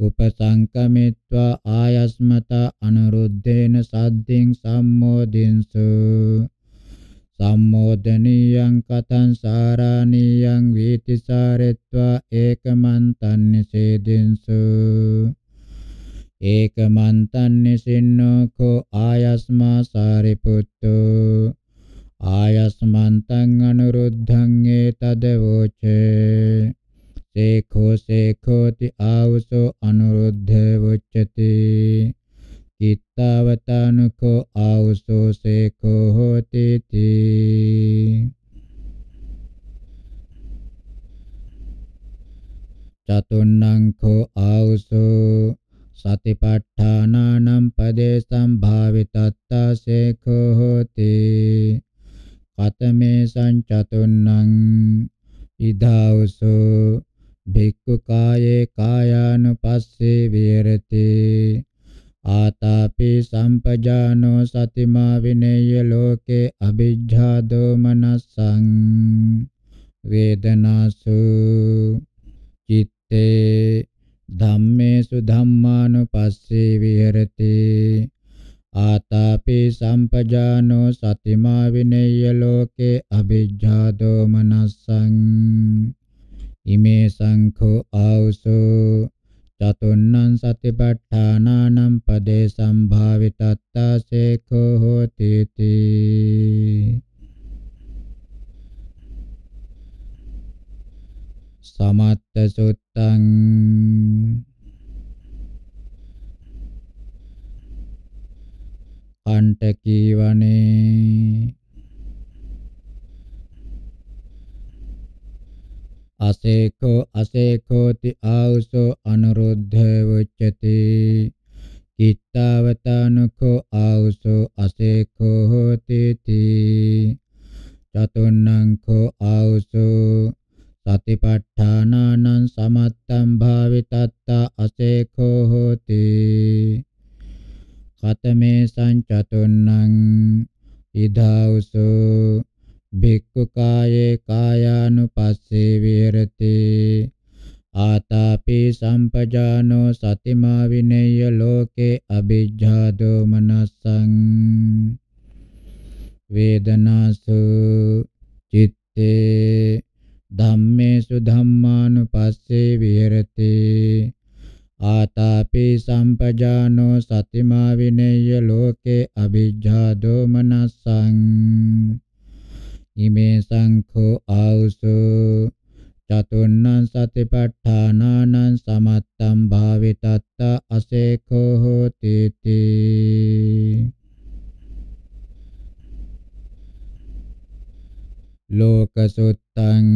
උපසංකමිත්වා ආයස්මත අනුරුද්ධේන සද්දින් සම්මෝදින්සු සම්මෝදනීයං කතං සාරාණීයං වීතිසාරෙත්වා ඒකමන්තං නිසේදින්සු ඒකමන්තං නිසින්නෝ කෝ ආයස්මා සාරිපුත්තෝ ආයස්මන්තං අනුරුද්ධං ඒතදවෝචේ සේඛෝ සේඛෝති ආවසෝ අනුරුද්ධ වොච්චති කිත්තාවතානුකෝ ආවසෝ සේඛෝ හෝති තී චතුන්නං කෝ ආවසෝ සතිපට්ඨානානම් පදේ සම්භාවිතත්තා සේඛෝ හෝති කතමේ සංචතුන්නං ඉදාවසෝ. භික්ඛු කායේ කායානුපස්සේ විහෙරති. ආතාපි සම්පජානෝ සතිමා විනේය ලෝකේ අභිජ්ජා දෝමනස්සං වේදනාසු චිත්තේ ධම්මේසු ධම්මානුපස්සේ විහෙරති. ආතාපි සම්පජානෝ සතිමා විනේය ලෝකේ අභිජ්ජා දෝමනස්සං ඉමේ සංඛෝ ආවසෝ. චතුන්නං සතිපට්ඨානානම් පදේ සම්භාවිතත්තා සේඛෝ හෝති තී. සමත්ත සුත්තං අන්ටකී වනේ අසේකෝ අසේකෝති ආවුසෝ අනුරුද්ධ වච්චති කිත්තාවතානුකෝ ආවුසෝ අසේකෝ හෝති තී චතුන්නංකෝ ආවුසෝ සතිපට්ඨානානං සමත්තං භාවිතත්තා අසේකෝ හෝති. කතමේ සංචතුන්නං ඉදාවුසෝ භික්ඛු කායේ කායානුපස්සේ විහෙරති. ආතාපි සම්පජානෝ සතිමා විනේය ලෝකේ අභිජ්ජා දෝමනස්සං වේදනාසු චිත්තේ ධම්මේසු ධම්මානුපස්සේ විහෙරති. ආතාපි සම්පජානෝ සතිමා විනේය ලෝකේ අභිජ්ජා දෝමනස්සං. ඉමේ සංඛෝ ආවුසෝ. චතුන්නං සතිපට්ඨානානං සමත්තං භාවිතත්ත අසේඛෝ හෝති තී ලෝකසුත්තං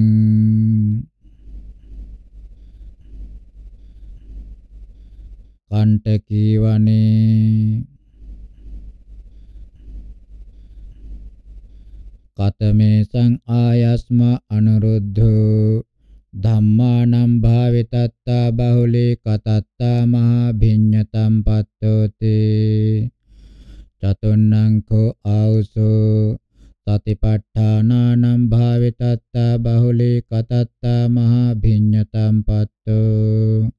කණ්ඨකී වනේ කතමේසං ආයස්ම අනුරුද්ධෝ ධම්මානම් භාවිතත්තා බහුලී කතත්තා මහා භිඤ්ඤතම් පත්තෝති චතුන්නං කෝ ආවසෝ සතිපට්ඨානානම් භාවිතත්තා බහුලී කතත්තා මහා භිඤ්ඤතම් පත්තෝ.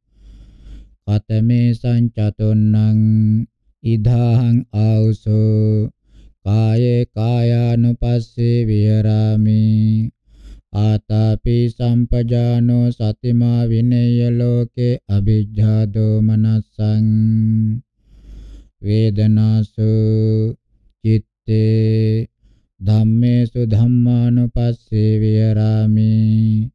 කතමේ සංචතුන්නං ඉදාහං ආවසෝ. කායේ කායානුපස්සේ විහරාමි. ආතාපි සම්පජානෝ සතිමා විනේය ලෝකේ අභිජ්ජා දෝමනස්සං වේදනාසු චිත්තේ ධම්මේසු ධම්මානුපස්සේ විහරාමි.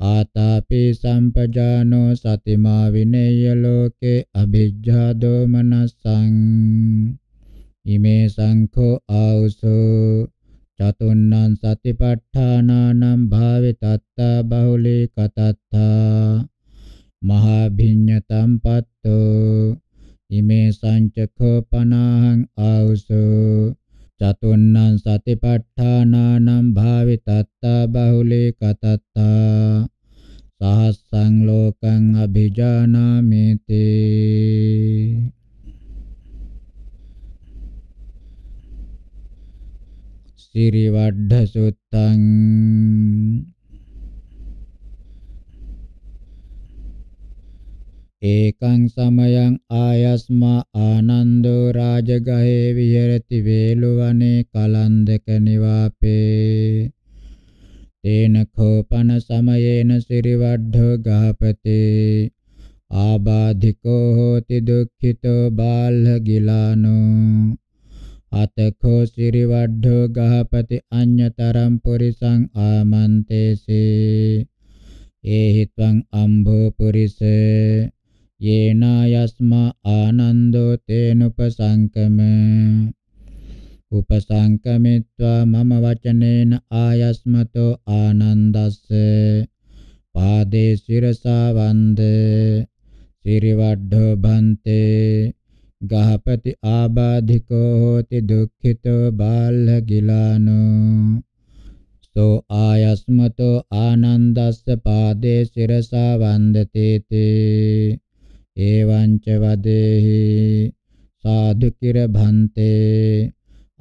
ආතාපි සම්පජානෝ සතිමා විනේය ලෝකේ අභිජ්ජා දෝමනස්සං ඉමේ සංඛෝ ආවසෝ. චතුන්නං සතිපට්ඨානානම් භාවිතත්තා බහුලී කතත්තා. මහා භිඤ්ඤතම් පත්තෝ. ඉමේ සංචකෝ පනාහං ආවුසෝ. චතුන්නං සතිපට්ඨානානම් භාවිතත්තා බහුලී කතත්තා සහස්සං ලෝකං අභිජානාමිති. සිරිවඩ්ඩ සුත්තං ඒකං සමයං ආයස්මා ආනන්දෝ රාජගහේ විහෙරති වේලුවනේ කලන්දක නිවාපේ. තේන කෝපන සමයේන සිරිවඩ්ඩෝ ගහපතේ. ආබාධිකෝ හෝති දුක්ඛිතෝ බාල්හ ගිලානෝ. අතකෝ සිරිවඩ්ඩෝ ගහපති අඤ්‍යතරම් පුරිසං ආමන්තේසේ. ඒහිත්වං අම්භෝ පුරිසේ. යේනායස්මා ආනන්දෝ තේනුපසංකම උපසංකමිත්වා මම වචනේන ආයස්මතෝ ආනන්දස්ස පාදේ සිරසා වන්ද සිරිවඩ්ඩෝ බන්තේ ගහපති ආබාධිකෝ හෝති දුක්ඛිතෝ බාල්හ ගිලානෝ සෝ ආයස්මතෝ ආනන්දස්ස පාදේ සිරසා වන්දතේතේ එවං ච වදේහි සාදු කිර භන්තේ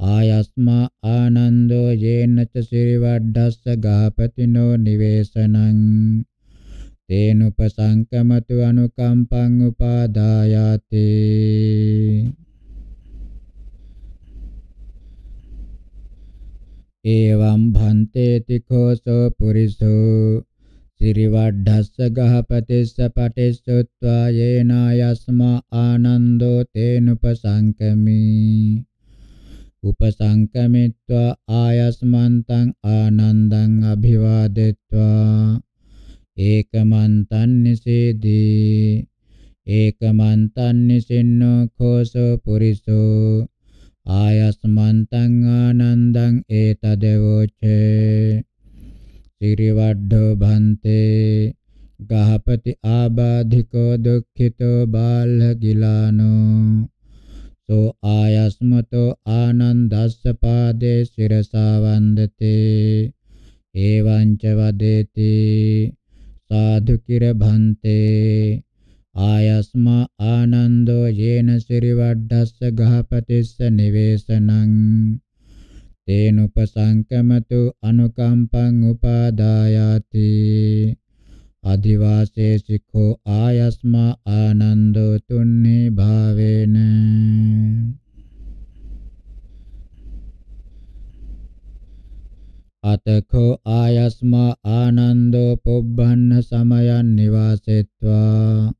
ආයස්මා ආනන්දෝ යේනච සිරිවඩ්ඩස්ස ගාපතිනෝ නිවේසනං තේනුපසංකමතු අනුකම්පං උපාදායාති එවං භන්තේති කෝසෝ පුරිසෝ සිරිවඩ්ඩස්ස ගහපතිස්ස පටිස්සුත්වා යේනායස්මා ආනන්දෝ තේනුපසංකමි උපසංකමිත්වා ආයස්මන්තං ආනන්දං අභිවාදෙත්වා ඒකමන්තං නිසේදී ඒකමන්තං නිසින්නෝ කෝසෝ පුරිසෝ ආයස්මන්තං ආනන්දං ඒතදවෝචේ සිරිවඩ්ඩෝ භන්තේ ගහපති ආබාධිකෝ දුක්ඛිතෝ බාල්හ ගිලානෝ සෝ ආයස්මතෝ ආනන්දස්ස පාදේ සිරසා වන්දතේ එවං ච වදේති සාධු කිර භන්තේ ආයස්මා ආනන්දෝ යේන සිරිවඩ්ඩස්ස ගහපතිස්ස නිවේසනං තේනුපසංකමතු අනුකම්පං උපාදායාති. අදිවාසේසිකෝ ආයස්මා ආනන්දෝ තුන්නේ භාවේන. අතකෝ ආයස්මා ආනන්දෝ පොබ්බන්න සමයන් නිවාසෙත්වා.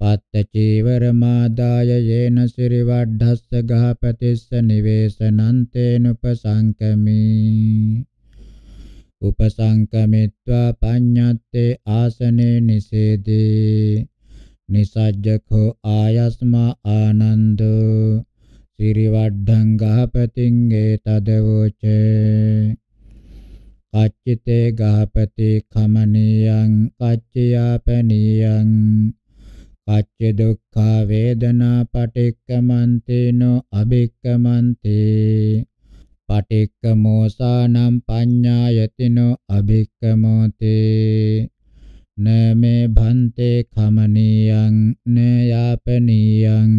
පත්ත චීවරමාදාය යේන සිරිවඩ්ඩස්ස ගහපතිස්ස නිවේසනන්තේනුපසංකමි උපසංකමිත්වා පඤ්ඤත්තේ ආසනේ නිසේදී නිසජ්ජකෝ ආයස්මා ආනන්දෝ සිරිවඩ්ඩං ගහපතින් ඒතදවෝචේ කච්චිතේ ගහපති කමනියං කච්චයාපනියං පච්ච දුක්ඛ වේදනා පටික්කමන්තේනෝ අභික්කමන්තේ පටික්කමෝසානම් පඤ්ඤායතිනෝ අභික්කමෝතේ නමේ භන්තේ කමනියං නයාපනියං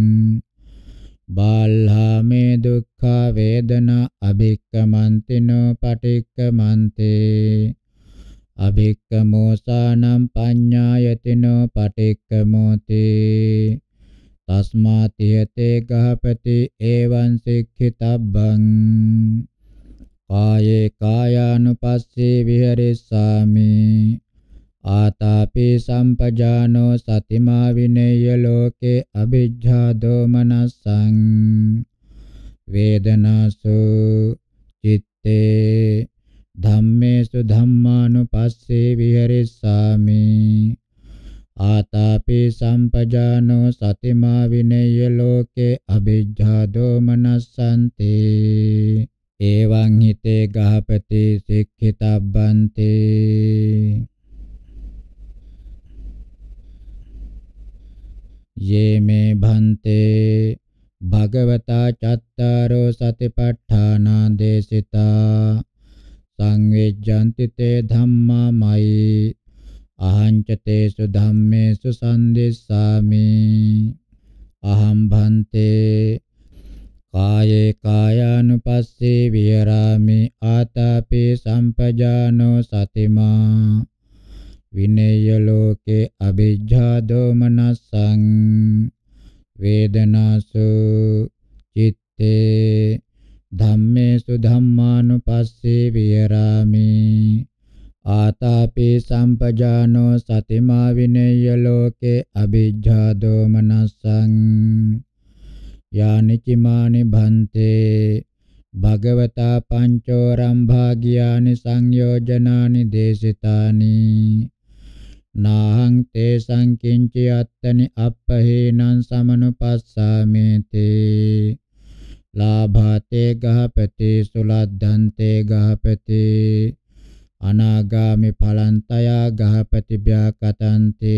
බාල්හාමේ දුක්ඛ වේදනා අභික්කමන්තිනෝ පටික්කමන්තේ අභික්කමෝසානම් පඤ්ඤායතිනෝ පටික්කමෝති තස්මාතියතේ ගහපති එවං සික්ඛිතබ්බං. කායේ කායානුපස්සී විහෙරිස්සාමි. ආතාපි සම්පජානෝ සතිමා විනේය ලෝකේ අභිජ්ජා දෝමනස්සං. වේදනාසු චිත්තේ ධම්මේසු ධම්මානුපස්සේ විහෙරිස්සාමි. ආතාපි සම්පජානෝ සතිමා විනේය ලෝකේ අභිජ්ජා දෝමනස්සන්ති. එවං හිතේ ගහපති සික්ඛිතබ්බන්ති. යේමේ භන්තේ භගවතා චත්තාරෝ සතිපට්ඨානා දේශිතා සංවේජ්ජන්ති තේ ධම්මාමයි අහංච තේසු ධම්මේසු සම්දිස්සාමි අහම් භන්තේ කායේ කායානුපස්සේ විහරාමි ආතාපි සම්පජානෝ සතිමා. විනේය ලෝකේ අවිජ්ජා දෝමනසං වේදනාසු චිත්තේ ධම්මේසු ධම්මානුපස්සේ විහරාමි. ආතාපි සම්පජානෝ සතිමා විනේය ලෝකේ අවිජ්ජා දෝමනසං යානිචිමානි භන්තේ. භගවතා පංචෝරම් භාගියානි සංයෝජනානි දේශිතානි. නාහං තේ සංකින්චි අත්තනි අප්පහේනං සමනුපස්සාමේතේ. ලාභාතේ ගහපති සුලද්ධන්තේ ගහපති අනාගාමි ඵලන්තයා ගහපති භ්‍යාකතන්තේ.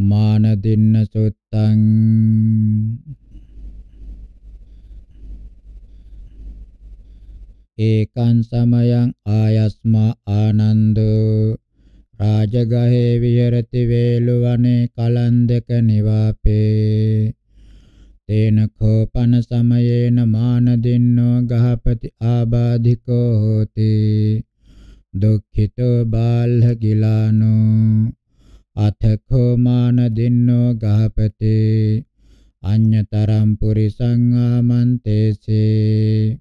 මාන දින්න සුත්තං. ඒකං සමයං ආයස්මා ආනන්දෝ. රාජගහේ විහෙරති වේලුවනේ කලන්දක නිවාපේ. තේන කෝපන සමයේන මාන දින්නෝ ගහපති ආබාධිකෝ හෝති. දුක්ඛිතෝ බාල්හ ගිලානෝ අතකෝ මාන දින්නෝ ගහපති. අඤ්‍යතරම් පුරිසං ආමන්තේසේ.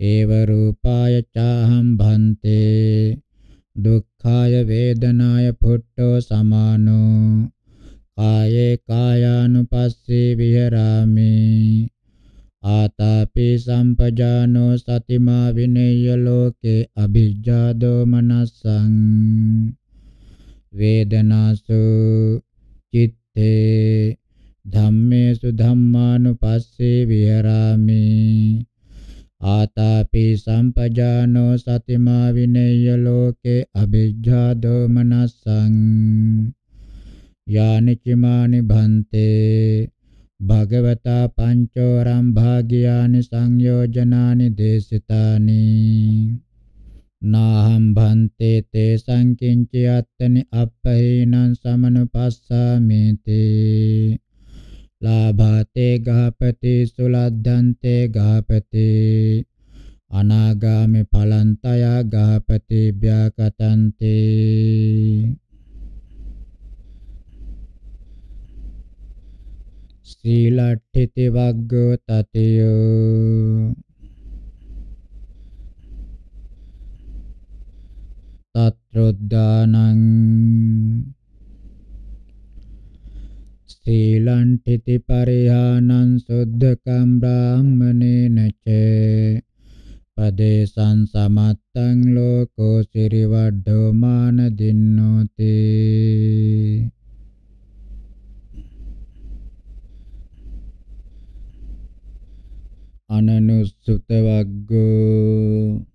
ඒව රූපාය චාහම් භන්තේ. දුක්ඛාය වේදනාය පුට්ඨෝ සමානෝ කායේ කායානුපස්සේ විහරාමි ආතාපි සම්පජානෝ සතිමා විනේය ලෝකේ අභිජ්ජා දෝමනස්සං වේදනාසු චිත්තේ ධම්මේසු ධම්මානුපස්සේ විහරාමි ආතාපි සම්පජානෝ සතිමා විනේය ලෝකේ අභිජ්ජා දෝමනස්සං යානිචිමානි භන්තේ භගවතා පංචෝරම් භාගියානි සංයෝජනානි දේශිතානි නාහම් භන්තේ තේ සංකින්චි අත්තනි අප්පහේනං සමනුපස්සාමේතේ ලාභාතේ ගාපති සුලද්ධන්තේ ගාපති අනාගාමි ඵලන්තය ගාපති භ්‍යාකතන්තේ සීලට්ඨිති වග්ගෝ තතියෝ තත්‍රොද්දානං සීලන්ඨිති පරිහානං සුද්ධකම් බ්‍රාහ්මනේන ච පදේසං සමත්තං ලෝකෝ සිරිවඩ්ඩෝ මාන දින්නෝති. අනනුස්සුත වග්ගෝ.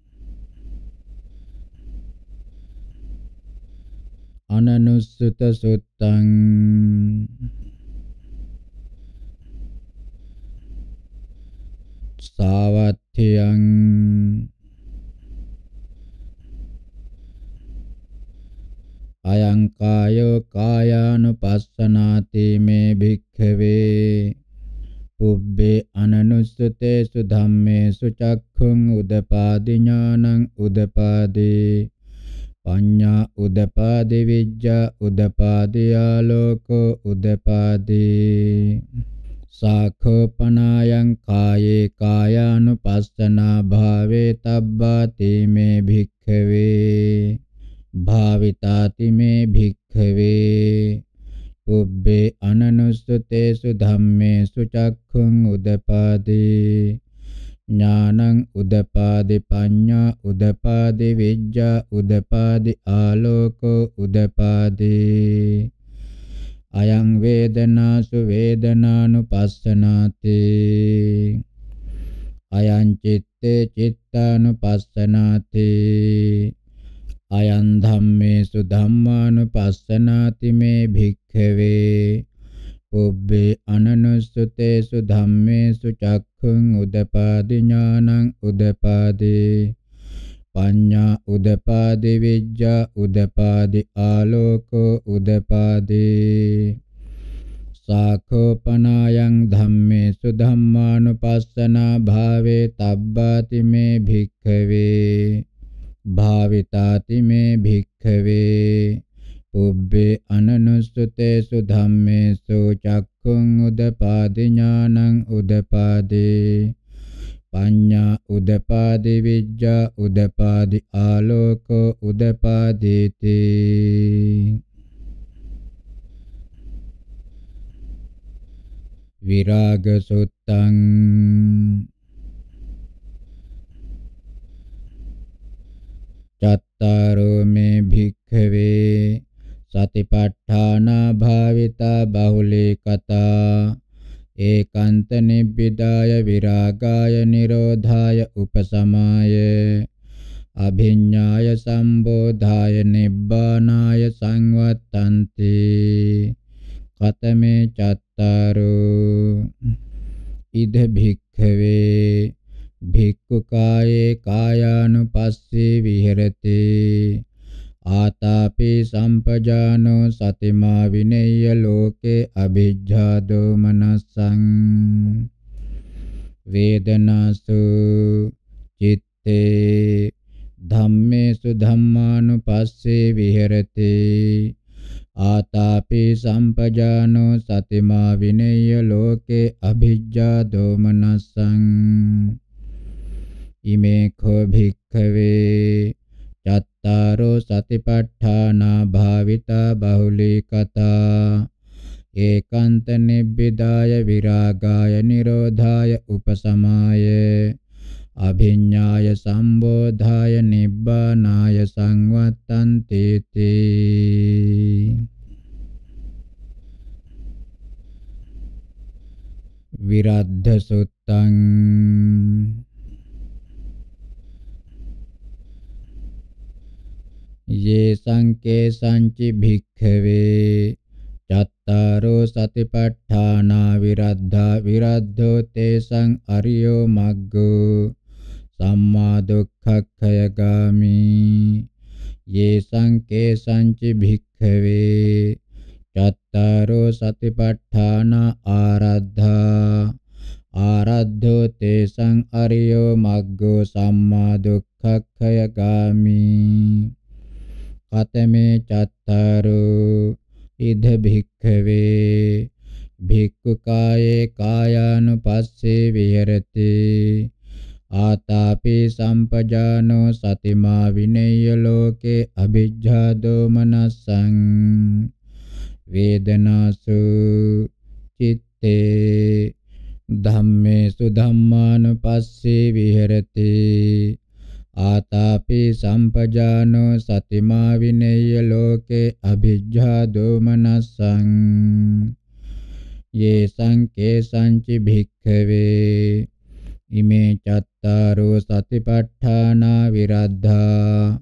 අනනුස්සුත සුත්තං. සාවත්තියං අයං කායෝ කායානුපස්සනාති මේ භික්ඛවේ පුබ්බේ අනනුස්සතේසු ධම්මේසු චක්ඛුං උදපාදි ඥානං උදපාදී පඤ්ඤා උදපාදි විජ්ජා උදපාදි ආලෝකෝ උදපාදී සාඛෝපනායං කායේ කායානුපස්සනා භාවේ තබ්බාති මේ භික්ඛවේ භාවිතාති මේ භික්ඛවේ පුබ්බේ අනනුස්සතේසු ධම්මේසු චක්ඛුං උදපාදී ඥානං උදපාදි පඤ්ඤා උදපාදි විජ්ජා උදපාදි ආලෝකෝ උදපාදී අයං වේදනාසු වේදනානුපස්සනාති। අයං චිත්තේ චිත්තානුපස්සනාති। අයං ධම්මේසු ධම්මානුපස්සනාති මේ භික්ඛවේ। උබ්බේ අනනුස්සතේසු ධම්මේසු චක්ඛුං උදපාදි ඥානං උදපාදී। පඤ්ඤා උදපාදි විජ්ජා උදපාදි ආලෝකෝ උදපාදි. සාඛෝපනායං ධම්මේසු ධම්මානුපස්සනා භාවේ තබ්බාති මේ භික්ඛවේ. භාවිතාති මේ භික්ඛවේ. උබ්බේ අනනුස්සතේසු ධම්මේසු චක්ඛුං උදපාදි ඥානං උදපාදී. පඤ්ඤා උදපාදි විජ්ජා උදපාදි ආලෝකෝ උදපාදීති. විරාග සුත්තං චත්තාරෝ මේ භික්ඛවේ සතිපට්ඨානා භාවිතා බහුලී කතා ඒකාන්ත නිබ්බිදාය විරාගාය නිරෝධාය උපසමාය අභිඤ්ඤාය සම්බෝධාය නිබ්බානාය සංවත්තන්ති කතමේ චත්තාරෝ ඉද භික්ඛවේ භික්ඛු කායේ කායානුපස්සී විහෙරති ආතාපි සම්පජානෝ සතිමා විනෙය්‍ය ලෝකේ අභිජ්ජා දෝමනසං වේදනාසු චිත්තේ ධම්මේසු ධම්මානුපස්සේ විහෙරති. ආතාපි සම්පජානෝ සතිමා විනෙය්‍ය ලෝකේ අභිජ්ජා දෝමනසං ඉමේ කෝ භික්ඛවේ චත්තාරෝ සතිපට්ඨානා භාවිතා බහුලී කතා ඒකාන්ත නිබ්බිදාය විරාගාය නිරෝධාය උපසමාය අභිඤ්ඤාය සම්බෝධාය නිබ්බානාය සංවත්තන්ති විරද්ධ සුත්තං යේ සංකේ සංචි භික්ඛවේ චත්තාරෝ සතිපට්ඨානා විරද්ධා විරද්ධෝ තේසං අරියෝ මග්ගෝ සම්මා දුක්ඛක්ඛය ගාමි යේ සංකේ සංචි භික්ඛවේ චත්තාරෝ සතිපට්ඨානා ආරද්ධා ආරද්ධෝ තේසං අරියෝ මග්ගෝ සම්මා දුක්ඛක්ඛය ගාමි කතමේ චත්තාරෝ ඉද භික්ඛවේ භික්ඛු කායේ කායානුපස්සේ විහෙරති ආතාපි සම්පජානෝ සතිමා විනෙය්‍ය ලෝකේ අභිජ්ජා දෝමනසං වේදනාසු චිත්තේ ධම්මේසු ධම්මානුපස්සේ විහෙරති ආතාපි සම්පජානෝ සතිමා විනෙය්‍ය ලෝකේ අභිජ්ජා දෝමනස්සං. යේ සංකේ සංචි භික්ඛවේ. ඉමේ චත්තාරෝ සතිපට්ඨානා විරද්ධා.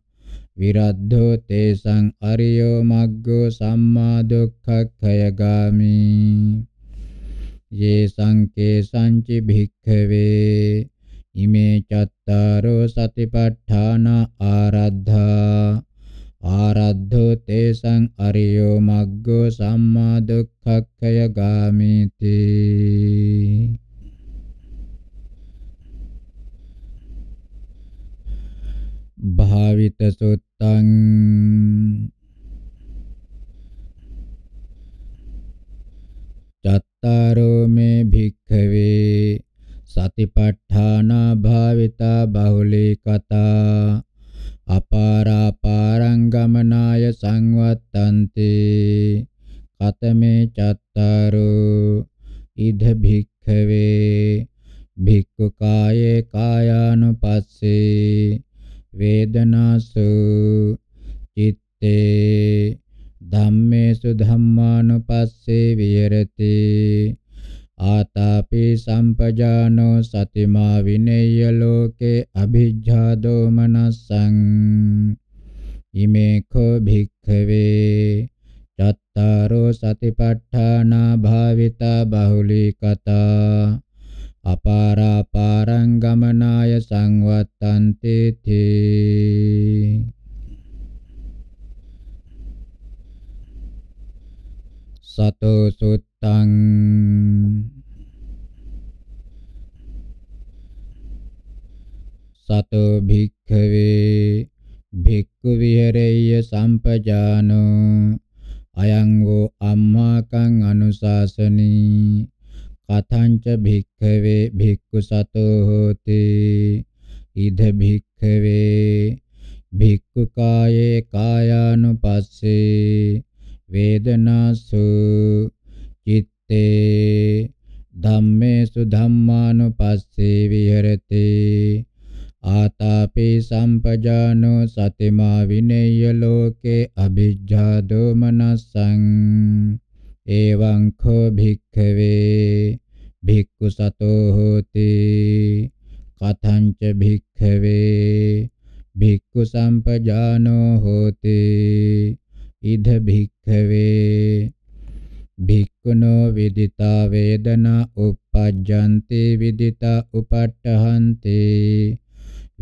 විරද්ධෝ තේසං අරියෝ මග්ගෝ සම්මා දුක්ඛක්ඛය ගාමි. යේ සංකේ සංචි භික්ඛවේ. ඉමේ චත්තාරෝ සතිපට්ඨාන ආරද්ධා ආරද්ධෝ තේසං අරියෝ මග්ගෝ සම්මා දුක්ඛක්ඛය ගාමිති භාවිත සුත්තං චත්තාරෝ මේ භික්ඛවේ සතිපට්ඨානා භාවිතා බහුලී කතා අපාරාපාරං ගමනාය සංවත්තන්ති කතමේ චත්තාරෝ ඉද භික්ඛවේ භික්ඛු කායේ කායානුපස්සේ වේදනාසු චිත්තේ ධම්මේසු ධම්මානුපස්සේ විහෙරති ආතාපි සම්පජානෝ සතිමා විනේය ලෝකේ අභිජ්ජා දෝමනස්සං ඉමේකෝ භික්ඛවේ චත්තාරෝ සතිපට්ඨානා භාවිතා බහුලී කතා අපාරා පාරං ගමනාය සංවත්තන්ති තී සතෝ සුත්තං සතෝ භික්ඛවේ භික්ඛු විහෙරෙය්‍ය සම්පජානෝ අයං වූ අම්මාකං අනුශාසනී කතංච භික්ඛවේ භික්ඛු සතෝ හෝති ඉද භික්ඛවේ භික්ඛු කායේ කායානුපස්සේ වේදනාසු චිත්තේ ධම්මේසු ධම්මානුපස්සේ විහෙරති ආතාපේ සම්පජානෝ සතිමා විනේය ලෝකේ අභිජ්ජා දෝමනස්සං එවං කෝ භික්ඛවේ භික්ඛු සතෝ හෝති කතංච භික්ඛවේ භික්ඛු සම්පජානෝ හෝති ඉද භික්ඛවේ භික්ඛුනෝ විදිතා වේදනා uppajjanti විදිතා උපට්ඨහන්ති.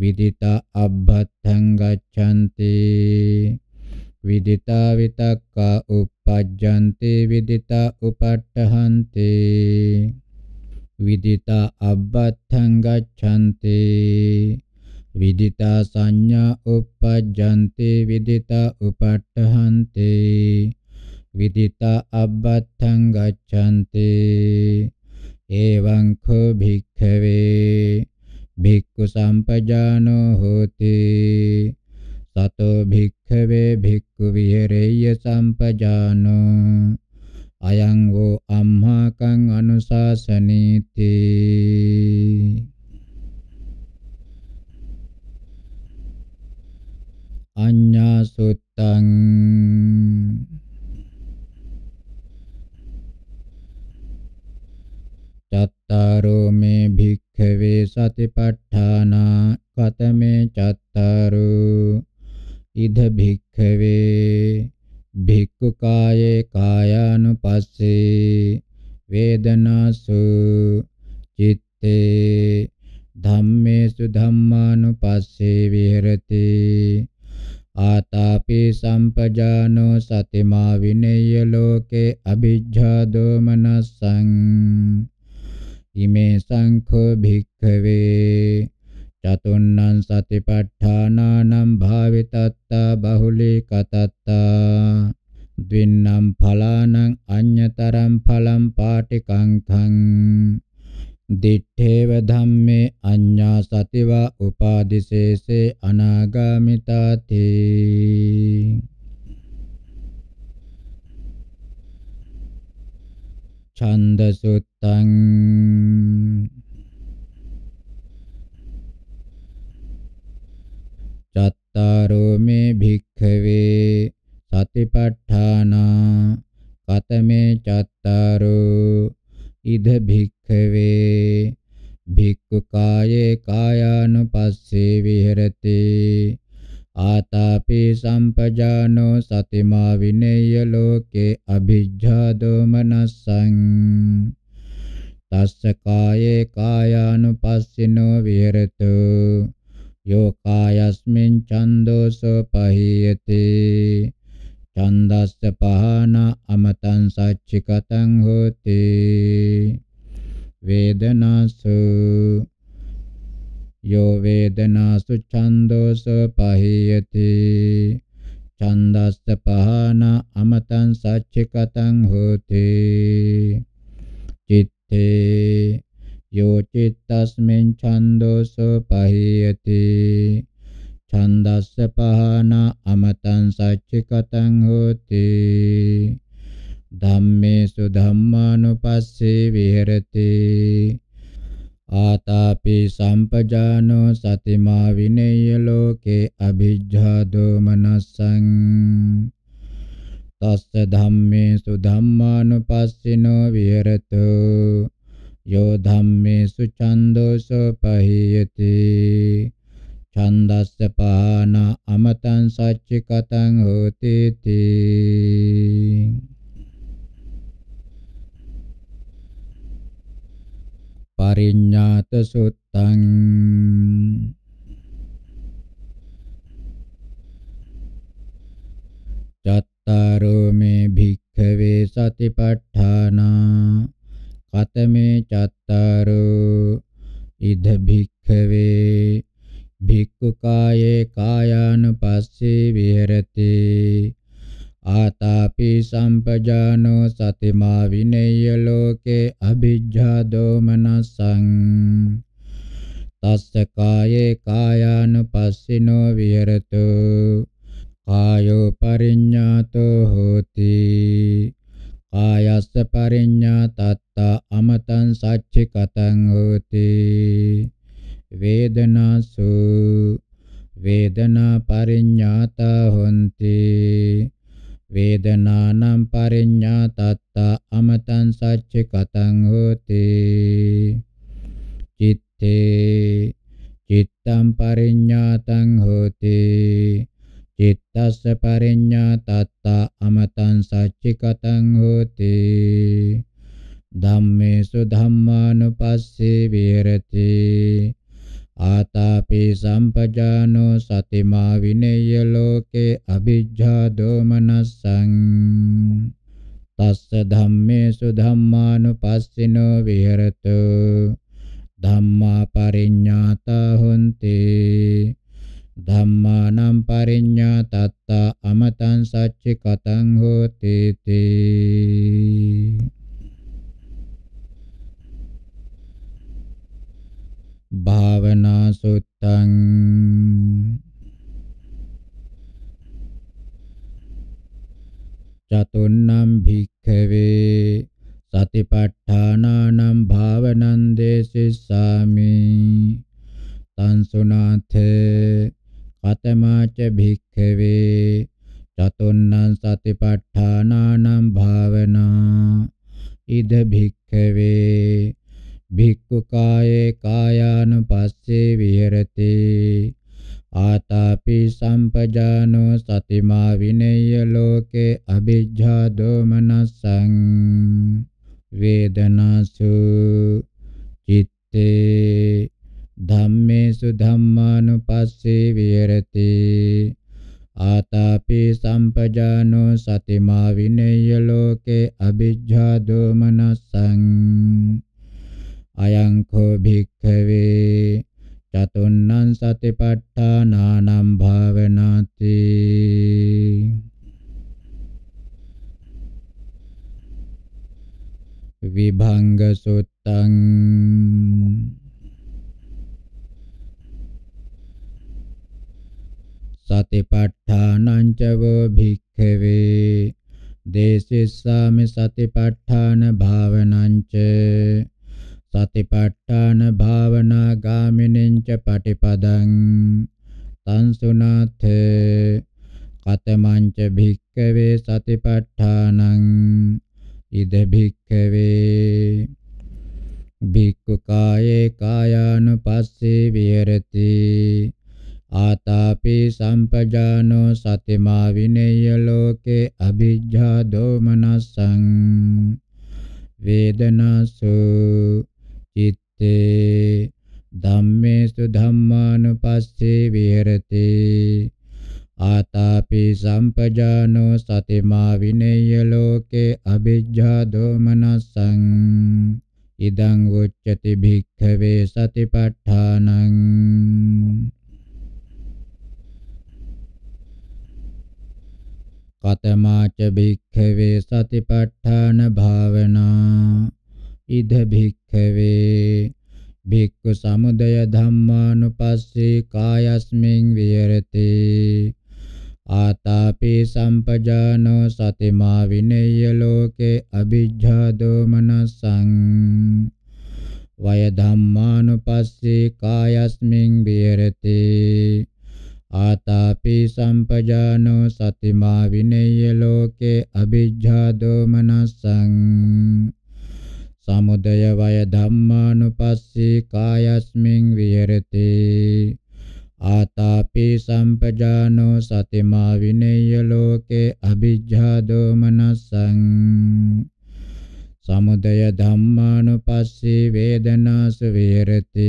විදිතා අබ්බත්තං ගච්ඡanti විදිතා විතක්කා uppajjanti විදිතා උපට්ඨහන්ති. විදිතා අබ්බත්තං ගච්ඡanti විදිතා සංඥා uppajjanti විදිතා උපට්ඨහන්ති. විදිතා අබ්බත්තං ගච්ඡanti එවං කෝ භික්ඛවේ භික්ඛු සම්පජානෝ හෝති සතෝ භික්ඛවේ භික්ඛු විහෙරෙය්‍ය සම්පජානෝ අයං වූ අම්මාකං අනුශාසනීති අඤ්ඤා සුත්තං චත්තාරෝ මේ භික්ඛවේ සතිපට්ඨානා කතමේ චත්තාරෝ ඉද භික්ඛවේ භික්ඛු කායේ කායානුපස්සේ වේදනාසු චිත්තේ ධම්මේසු ධම්මානුපස්සේ විහෙරති ආතාපි සම්පජානෝ සතිමා විනේය ලෝකේ අභිජ්ජා දෝමනස්සං ඉමේ සංඛෝ භික්ඛවේ චතුන්නං සතිපට්ඨානානම් භාවිතත්තා බහුලී කතත්තා ද්වින්නම් ඵලානං අඤ්‍යතරම් ඵලම් පාටිකංඛං දිත්තේව ධම්මේ අඤ්ඤා සතිවා උපාදිශේසේ අනාගාමිතාති ඡන්දසුත්තං චත්තාරෝ මේ භික්ඛවේ සතිපට්ඨානා කතමේ චත්තාරෝ ඉද භික්ඛවේ භික්ඛු කායේ කායානුපස්සේ විහෙරති ආතාපි සම්පජානෝ සතිමා විනේය ලෝකේ අභිජ්ජා දෝමනස්සං තස්ස කායේ කායානුපස්සිනෝ විහෙරතු. යෝ කායස්මින් ඡන්தோසෝ පහියති. ඡන්දස්ස පහන අමතං සච්චිකතං හෝති. වේදනාසු යෝ වේදනාසු ඡන්தோසෝ පහියති ඡන්දස්ස පහන අමතං සච්චිකතං හෝති චිත්තේ යෝ චිත්තස්මින් ඡන්தோසෝ පහියති ඡන්දස්ස පහන අමතං සච්චිකතං හෝති ධම්මේසු ධම්මානුපස්සේ විහෙරති ආතාපි සම්පජානෝ සතිමා විනේය ලෝකේ අභිජ්ජා දෝමනස්සං තස්ස ධම්මේසු ධම්මානුපස්සිනෝ විහෙරතු. යෝ ධම්මේසු ඡන්தோසෝ පහියති. ඡන්දස්ස පහන අමතං සච්චිකතං හෝති තී පරිඤ්ඤාත සුත්තං චත්තාරෝ මේ භික්ඛවේ සතිපට්ඨානා කතමේ චත්තාරෝ ඉද භික්ඛවේ භික්ඛු කායේ කායානුපස්සේ විහෙරති ආතාපි සම්පජානෝ සතිමා විනේය ලෝකේ අභිජ්ජා දෝමනසං තස්ස කායේ කායානුපස්සිනෝ විහෙරතු. කායෝ පරිඤ්ඤාතෝ හෝති. කායස්ස පරිඤ්ඤාතත්ත අමතං සච්චි කතං හෝති. වේදනාසු වේදනා පරිඤ්ඤාතා හොಂತಿ වේදනානම් පරිඤ්ඤාතත්ත අමතං සච්චි කතං හෝති චිත්තේ චිත්තං පරිඤ්ඤාතං හෝති චිත්තස්ස පරිඤ්ඤාතත්ත අමතං සච්චි කතං හෝති ධම්මේසු ධම්මානුපස්සේ විහෙරති ආතාපි සම්පජානෝ සතිමා විනේය ලෝකේ අභිජ්ජා දෝමනස්සං. තස්ස ධම්මේසු ධම්මානුපස්සිනෝ විහෙරතු. ධම්මා පරිඤ්ඤාතා හොಂತಿ ධම්මානම් පරිඤ්ඤාතත්ත අමතං සච්චි කතං හෝති තී භාවනා සුත්තං චතුන්නම් භික්ඛවේ සතිපට්ඨානානම් භාවනං දේසිස්සාමි තංසුනාථ කතමාච භික්ඛවේ චතුන්නම් සතිපට්ඨානානම් භාවනා. ඉද භික්ඛවේ භික්ඛු කායේ කායානුපස්සේ විහෙරති। ආතාපි සම්පජානෝ සතිමා විනේය ලෝකේ අභිජ්ජා දෝමනසං වේදනාසු චිත්තේ ධම්මේසු ධම්මානුපස්සේ විහෙරති। ආතාපි සම්පජානෝ සතිමා විනේය ලෝකේ අභිජ්ජා දෝමනසං අයං කෝ භික්ඛවේ චතුන්නං සතිපට්ඨානානම් භාවනාති. විභංග සුත්තං සතිපට්ඨානං ච වෝ භික්ඛවේ දේසිස්සාමි සතිපට්ඨාන භාවනං ච සතිපට්ඨාන භාවනා ගාමිනින්ච පටිපදං තංසුනාථ කතමංච භික්කවේ සතිපට්ඨානං ඉද භික්කවේ භික්ඛු කායේ කායානුපස්සේ විහෙරති ආතාපි සම්පජානෝ සතිමා විනේය ලෝකේ අභිජ්ජා දෝමනසං වේදනාසු චිත්තේ ධම්මේසු ධම්මානුපස්සේ විහෙරති ආතාපි සම්පජානෝ සතිමා විනේය ලෝකේ අභිජ්ජා දෝමනසං ඉදං උච්චති භික්ඛවේ සතිපට්ඨානං කතමාච භික්ඛවේ සතිපට්ඨාන භාවනා ඉද භික්ඛවේ භික්ඛු සමුදය ධම්මානුපස්සේ කායස්මින් විහෙරති. ආතාපි සම්පජානෝ සතිමා විනේය ලෝකේ අභිජ්ජා දෝමනසං වය ධම්මානුපස්සේ කායස්මින් විහෙරති. ආතාපි සම්පජානෝ සතිමා විනේය ලෝකේ අ비ජ්ජා දෝමනස්සං සමුදය වය ධම්මානුපස්සී කායස්මින් විහෙරති. ආතාපි සම්පජානෝ සතිමා විනේය ලෝකේ අ비ජ්ජා දෝමනස්සං. සමුදය ධම්මානුපස්සී වේදනාසු විහෙරති.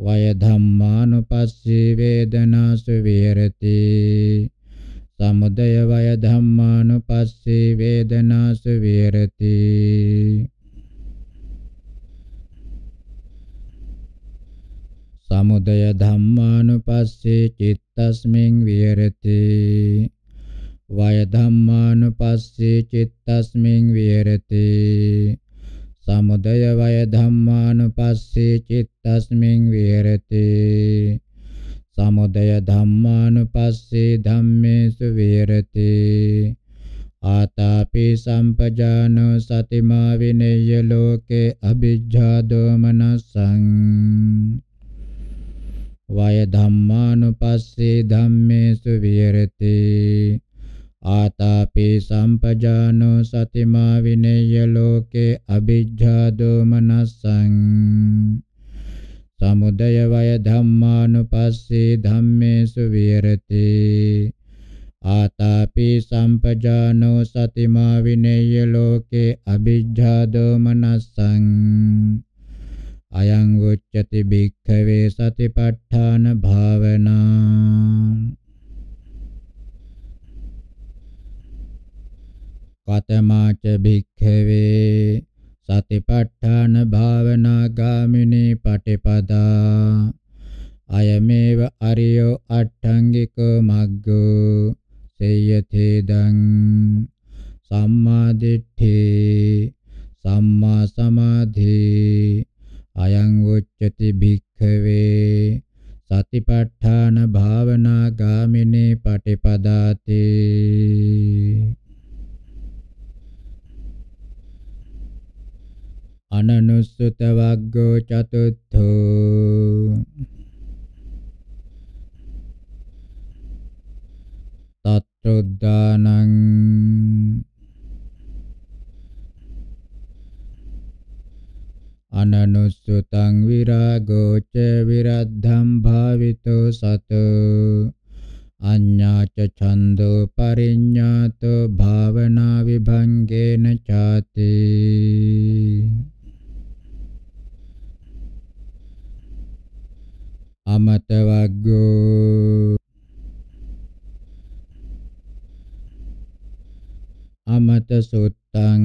වය ධම්මානුපස්සී වේදනාසු විහෙරති. සමුදය වය ධම්මානුපස්සී වේදනාසු විහෙරති. සමුදය ධම්මානුපස්සී චිත්තස්මින් විහෙරති. වය ධම්මානුපස්සී චිත්තස්මින් විහෙරති. සමුදය වය ධම්මානුපස්සී චිත්තස්මින් විහෙරති. සමුදය ධම්මානුපස්සී ධම්මේසු විහෙරති. ආතාපි සම්පජානෝ සතිමා විනේය ලෝකේ අ비ජ්ජා දෝමනසං වය ධම්මානුපස්සී ධම්මේසු විහෙරති. ආතාපි සම්පජානෝ සතිමා විනේය ලෝකේ අ비ජ්ජා දෝමනස්සං. සමුදය වය ධම්මානුපස්සී ධම්මේසු විහෙරති. ආතාපි සම්පජානෝ සතිමා විනේය ලෝකේ අ비ජ්ජා දෝමනස්සං. අයං උච්චති භික්ඛවේ සතිපට්ඨාන භාවනා. කතමාච භික්ඛවේ සතිපට්ඨාන භාවනා ගාමිනී පටිපදා. අයමේව අරියෝ අට්ඨංගිකෝ මග්ගෝ. සේයතේදං සම්මා දිට්ඨි. සම්මා සමාධි. අයං උච්චති භික්ඛවේ. සතිපට්ඨාන භාවනා ගාමිනී පටිපදාති. අනනුස්සත වග්ගෝ චතුත්ථෝ තත්ත්‍රොද්දානං අනනුස්සතං විරාගෝ ච විරද්ධම් භාවිතෝ සතෝ අඤ්ඤාච ඡන්தோ පරිඤ්ඤාතෝ භාවනා විභංගේන ചാති අමත වග්ගෝ අමත සුත්තං.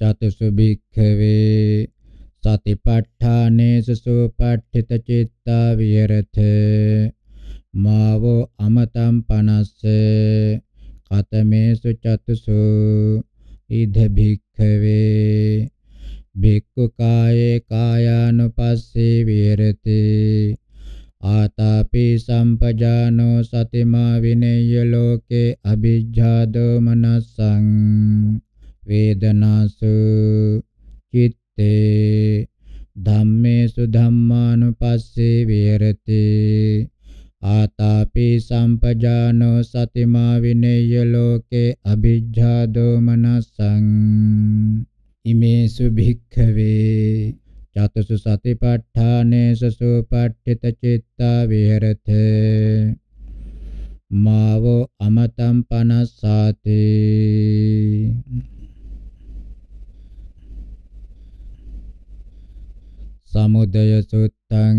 චතුසු භික්ඛවේ සතිපට්ඨානේසු සුපට්ඨිත චිත්තා විහෙරත. මාවෝ අමතම් පනස්ස. කතමේසු චතුසු. ඉද භික්ඛවේ භික්ඛු කායේ කායානුපස්සී විහෙරති। ආතාපි සම්පජානෝ සතිමා විනේය ලෝකේ අ비ජ්ජා දෝමනසං වේදනාසු චිත්තේ ධම්මේසු ධම්මානුපස්සී විහෙරති। ආතාපි සම්පජානෝ සතිමා විනේය ලෝකේ අ비ජ්ජා දෝමනසං ඉමේසු භික්ඛවේ චතුසු සතිපට්ඨානේසු සුපට්ඨිත චිත්තා විහෙරත. මාවෝ අමතම් පනස්සාති. සමුදය සුත්තං.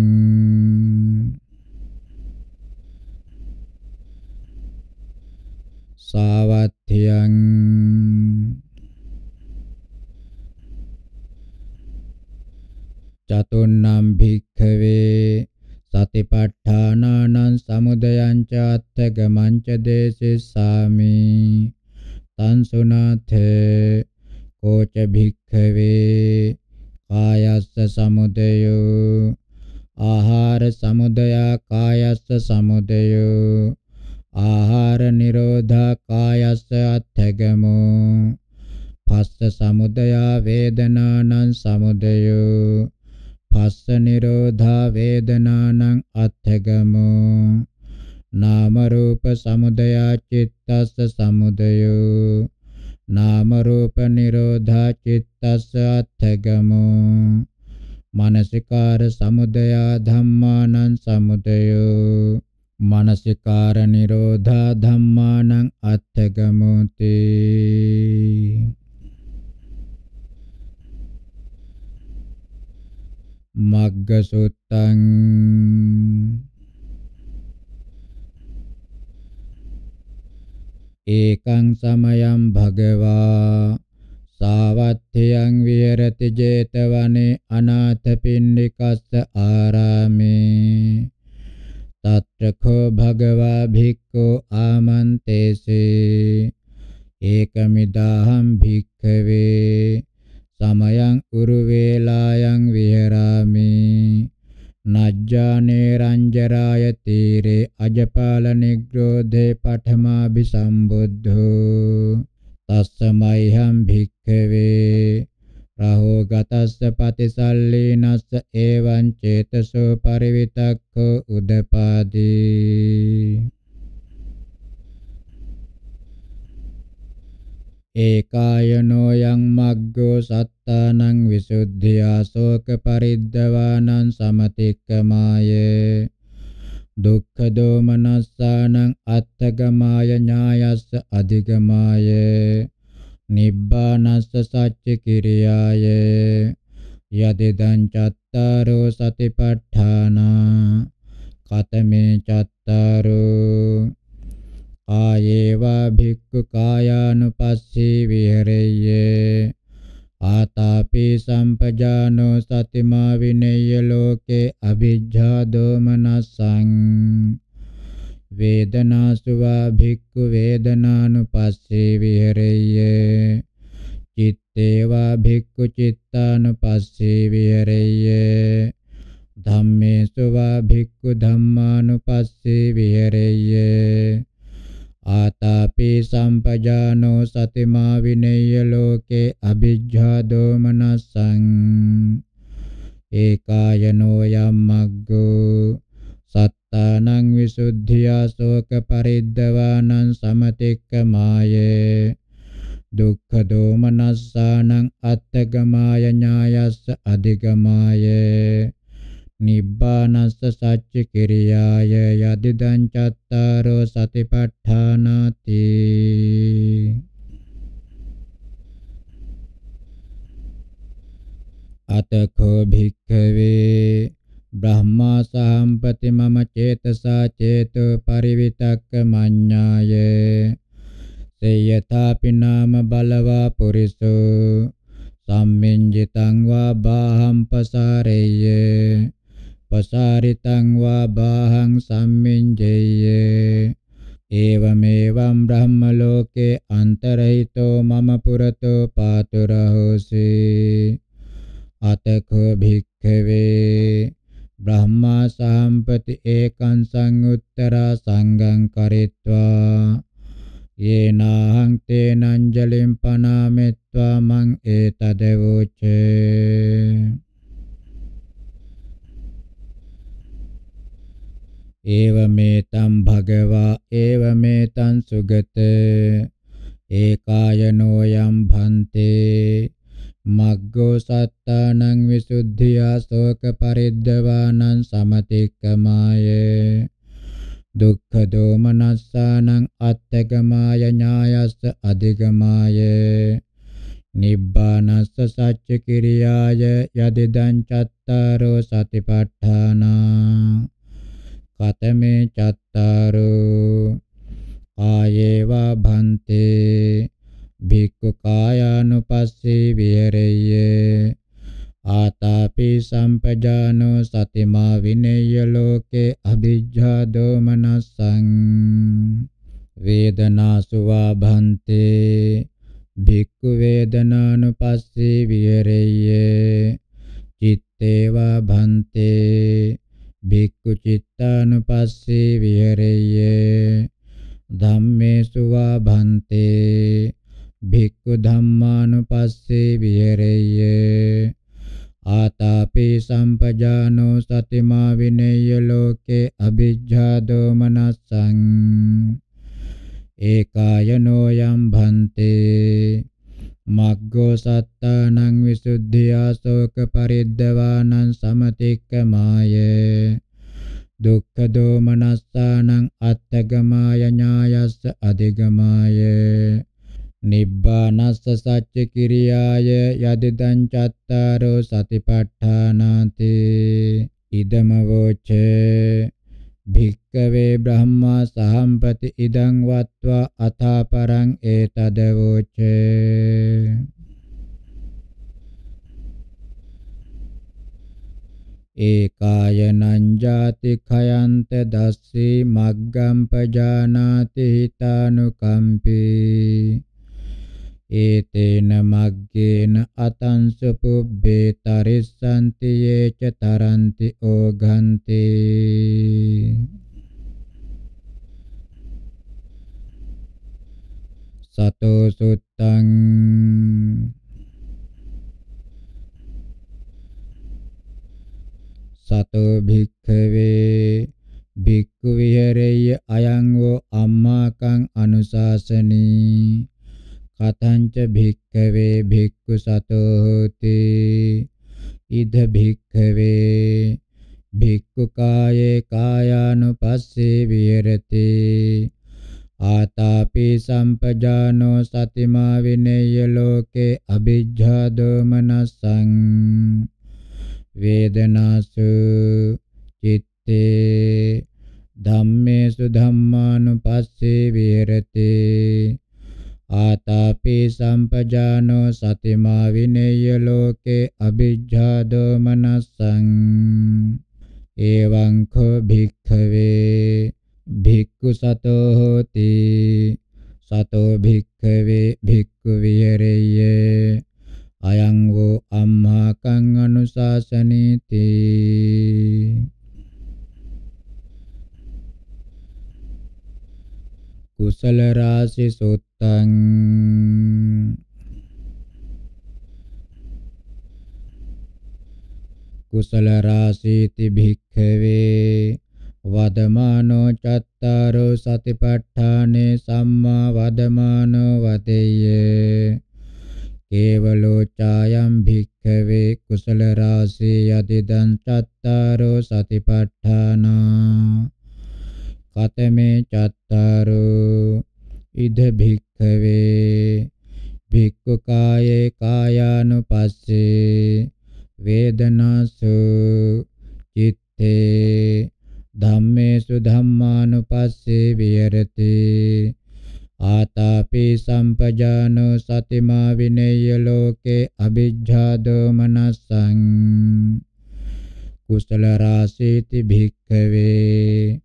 සාවත්ථයං චතුන්නම් භික්ඛවේ සතිපට්ඨානානං සමුදයං ච අත්තගමං ච දේසිස්සාමි තං සුනාථ කෝච භික්ඛවේ කායස්ස සමුදයෝ ආහාර සමුදයා කායස්ස සමුදයෝ ආහාර නිරෝධා කායස්ස අත්තගමෝ පස්ස සමුදය වේදනානං සමුදයෝ. පස්ස නිරෝධා වේදනානං අත්ථගමෝ නාම රූප සමුදය චිත්තස්ස සමුදයෝ. නාම රූප නිරෝධා චිත්තස්ස අත්ථගමෝ මනසිකාර සමුදය ධම්මානං සමුදයෝ. මනසිකාර නිරෝධා ධම්මානං අත්ථගමෝති. මග්ග සුත්තං ඒකං සමයං භගවා සාවත්ථයං විහෙරති 제තවනේ අනාථපිණ්ඩිකස්ස ආරාමේ. తත්‍රකෝ භගවා භික්ඛෝ ආමන්තේසේ ඒකමිදාහම් භික්ඛවේ සමයං උරු වේලායන් විහෙරාමි නජ්ජානේ රංජරාය තීරේ අජපාල නිග්‍රෝධේ පඨමාභි සම්බුද්ධෝ තස්සමයිහම් භික්ඛවේ රහෝ ගතස්ස පතිසල්ලීනස්ස එවං චේතසෝ පරිවිතක්ඛෝ උදපාදී ඒකායනෝ යං මග්ගෝ සත්තානං විසුද්ධියා ශෝක පරිද්දවානං සමතික්කමාය දුක්ඛ දෝමනස්සානං අත්තගමාය ඥායස්ස අධිගමාය නිබ්බානස්ස සච්ච කිරියාය. යදිදං චත්තාරෝ සතිපට්ඨානා. කතමේ චත්තාරෝ. ආයේවා භික්ඛු කායානුපස්සී විහෙරෙය්‍ය. ආතාපි සම්පජානෝ සතිමා විනෙය්‍ය ලෝකේ අවිජ්ජා දෝමනසං වේදනාසුවා භික්ඛු වේදනානුපස්සී විහෙරෙය්‍ය. චිත්තේවා භික්ඛු චිත්තානුපස්සී විහෙරෙය්‍ය. ධම්මේසුවා භික්ඛු ධම්මානුපස්සී විහෙරෙය්‍ය. ආතාපි සම්පජානෝ සතිමා විනෙය්‍ය ලෝකේ අභිජ්ජා දෝමනසං ඒකායනෝ යම් මග්ගෝ සත්තානං විසුද්ධියා ශෝක පරිද්දවානං සමතික්කමායේ දුක්ඛ දෝමනස්සානං අත්තගමාය ඥායස්ස අධිගමායේ නිබ්බානස්ස සච්ච කිරියාය යදිදං චත්තාරෝ සතිපට්ඨානාති. අතකෝ භික්ඛවේ බ්‍රහ්මා සම්පති මම චේතසා චේතෝ පරිවිතක්ක මඤ්ඤාය සේයථාපි නාම බලවා පුරිසෝ සම්මින්ජිතං වා බාහම් පසාරෙය්‍ය පසාරිතං වා බාහං සම්මින්ජෙය්‍ය ඒවමේවම් බ්‍රහ්ම ලෝකේ අන්තරහිතෝ මම පුරතෝ පාතුරහෝසි අතකෝ භික්ඛවේ බ්‍රහ්මා සම්පති ඒකං සංඋත්තරා සංගං කරිත්වා යේනාහං තේනංජලින් පනාමෙත්වා මං ඒතදවෝචේ ඒවමේතම් භගවා ඒවමේතං සුගත ඒකායනෝ යම් භන්තේ මග්ගෝ සත්තානං විසුද්ධියා ශෝක පරිද්දවානං සමතික්කමාය. දුක්ඛ දෝමනස්සානං අත්තගමාය ඥායස්ස අධිගමාය නිබ්බානස්ස සච්ච කිරියාය යදිදං චත්තාරෝ සතිපට්ඨානා. කතමේ චත්තාරෝ. ආයේවා භන්තේ. භික්ඛු කායානුපස්සී විහෙරෙය්‍ය. ආතාපි සම්පජානෝ සතිමා විනෙය්‍ය ලෝකේ අභිජ්ජා දෝමනස්සං. වේදනාසුවා භන්තේ. භික්ඛු වේදනානුපස්සී විහෙරෙය්‍ය. චිත්තේවා භන්තේ. භික්ඛු චිත්තානුපස්සී විහෙරෙය්‍ය. ධම්මේසු වා භන්තේ. භික්ඛු ධම්මානුපස්සේ විහෙරෙය්‍ය ආතාපි සම්පජානෝ සතිමා විනේය ලෝකේ අභිජ්ජා දෝමනස්සං ඒකායනෝ යම් භන්තේ මග්ගෝ සත්තානං විසුද්ධියා ශෝක පරිද්දවානං සමතික්කමාය දුක්ඛ දෝමනස්සානං අත්තගමාය ඥායස්ස අධිගමාය නිබ්බානස්ස සච්ච කිරියාය යදිදං චත්තාරෝ සතිපට්ඨානාති ඉදම වෝචේ භික්කවේ බ්‍රහ්මා සහම්පති ඉදං වත්වා අථාපරං ඒතදවෝචේ ඒකායනං ජාති khයන්ත දස්සී මග්ගම් පජානාති හිතානුකම්පී ඒතේන මග්ගේන අතංස පුබ්බේ තරිස්සන්ති යේච තරන්ති ඕඝන්ති සතෝ සුත්තං සතෝ භික්ඛවේ භික්ඛු විහෙරෙය්‍ය අයං වූ අම්මාකං අනුශාසනී කතංච භික්ඛවේ භික්ඛු සතෝ හෝති ඉද භික්ඛවේ භික්ඛු කායේ කායානුපස්සේ විහෙරති ආතාපි සම්පජානෝ සතිමා විනේය ලෝකේ අභිජ්ජා දෝමනසං වේදනාසු චිත්තේ ධම්මේසු ධම්මානුපස්සේ විහෙරති ආතාපි සම්පජානෝ සතිමා විනේය ලෝකේ අභිජ්ජා දෝමනස්සං එවං කෝ භික්ඛවේ භික්ඛු සතෝ හෝති සතෝ භික්ඛවේ භික්ඛු විහෙරෙය්‍ය අයං වූ අම්මාකං අනුශාසනීති කුසල රාශි සුත්තං කුසල රාශීති භික්ඛවේ වදමානෝ චත්තාරෝ සතිපට්ඨානේ සම්මා වදමානෝ වදෙය්‍ය කේවලෝ චායම් භික්ඛවේ කුසල රාශී යදිදං චත්තාරෝ සතිපට්ඨානා කතමේ චත්තාරෝ ඉද භික්ඛවේ භික්ඛු කායේ කායානුපස්සේ වේදනාසු චිත්තේ ධම්මේසු ධම්මානුපස්සේ විහෙරති ආතාපි සම්පජානෝ සතිමා විනේය ලෝකේ අභිජ්ජා දෝමනස්සං කුසල රාශීති භික්ඛවේ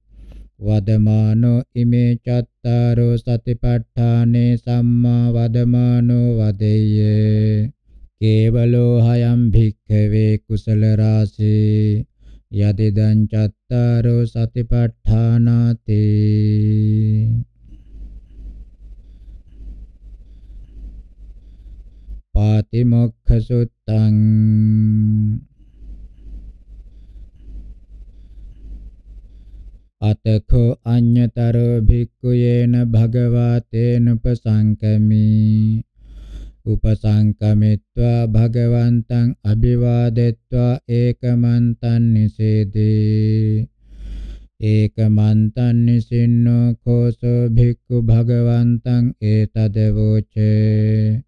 වදමානෝ ඉමේ චත්තාරෝ සතිපට්ඨානේ සම්මා වදමානෝ වදෙය්‍ය. කේවලෝ හයම් භික්ඛවේ කුසල රාශී. යදිදං චත්තාරෝ සතිපට්ඨානාති. පාතිමොක්ඛ සුත්තං අතකෝ අඤ්‍යතරෝ භික්ඛුයේන භගවා තේන උපසංකමි. උපසංකමිත්වා භගවන්තං අභිවාදෙත්වා ඒකමන්තං නිසේදී. ඒකමන්තං නිසින්නෝ කෝසෝ භික්ඛු භගවන්තං ඒතදවෝචේ.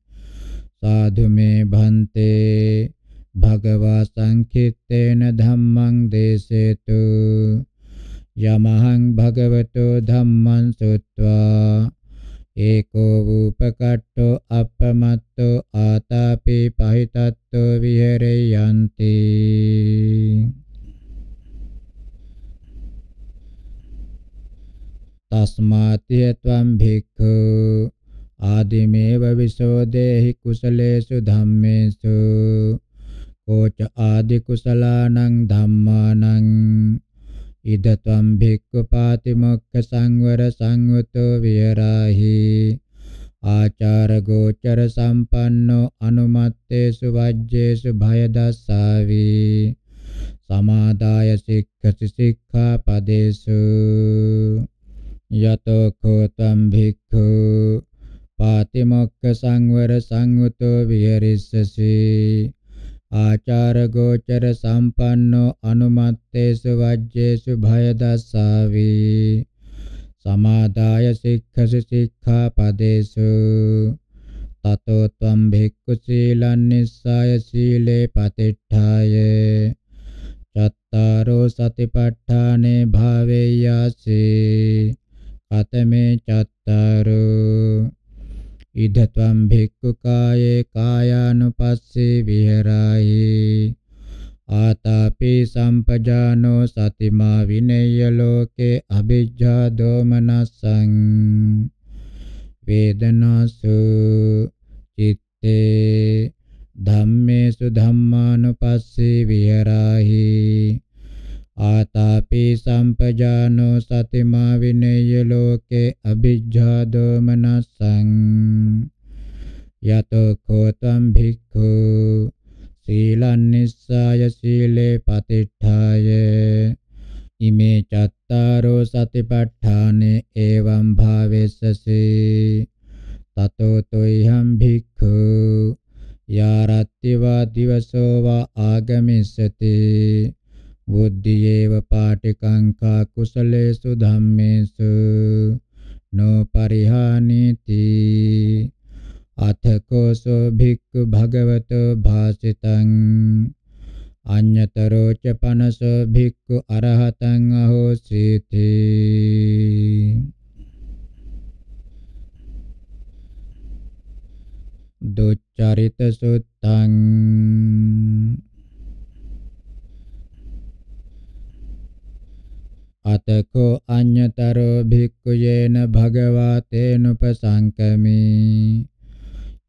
සාධු මේ භන්තේ. භගවා සංකිට්ඨේන ධම්මං දේසේතු. යමහං භගවතෝ ධම්මං සුත්වා ඒකෝ වූපකට්ඨෝ අපමත්තෝ ආතාපි පහිතත්තෝ විහෙරයන්ති. තස්මාතිය ත්වම් භික්ඛු ආදිමේව විසෝදේහි කුසලේසු ධම්මේසු කෝච ආදි කුසලානං ධම්මානං ඉදතම් භික්ඛු පාතිමොක්ඛ සංවර සංවතෝ විහෙරාහි ආචාර ගෝචර සම්පන්නෝ අනුමත්තේසු වජ්ජේසු භය දස්සාවි සමාදාය සික්ඛති සික්ඛා පදේසු යතෝ කෝතම් භික්ඛු පාතිමොක්ඛ සංවර සංවතෝ විහෙරිස්සසි ආචාර ගෝචර සම්පන්නෝ අනුමත්තේසු වජ්ජේසු භය දස්සාවි සමාදාය සික්ඛසි සික්ඛා පදේසු තතෝ ත්වම් භික්ඛු සීලං නිස්සාය සීලේ පතිට්ඨාය. චත්තාරෝ සතිපට්ඨානේ භාවේයාසී. කතමේ චත්තාරෝ. ඉදත්වම් භික්ඛු කායේ කායානුපස්සී විහෙරායි ආතාපි සම්පජානෝ සතිමා විනේය ලෝකේ අභිජ්ජා දෝමනස්සං. වේදනාසු චිත්තේ ධම්මේසු ධම්මානුපස්සී විහෙරාහි. ආතාපි සම්පජානෝ සතිමා විනේය ලෝකේ අභිජ්ජා දෝමනස්සං යතෝ කෝතම් භික්ඛු සීලං නිස්සාය සීලේ පතිට්ඨාය ඉමේ චත්තාරෝ සතිපට්ඨානේ එවං භාවෙස්සසී තතෝ තොයිහම් භික්ඛු යාරත්තිවා දිවසෝවා ආගමිස්සති බුද්ධියේව පාටිකංකා කුසලේසු ධම්මේසු නෝ පරිහානීති අතකෝසෝ භික්ඛු භගවතෝ භාසිතං අඤ්‍යතරෝ ච පනසෝ භික්ඛු අරහතං අහෝසීති. දුච්චරිත සුත්තං අතකෝ අඤ්‍යතරෝ භික්ඛුයේන භගවා තේනුපසංකමි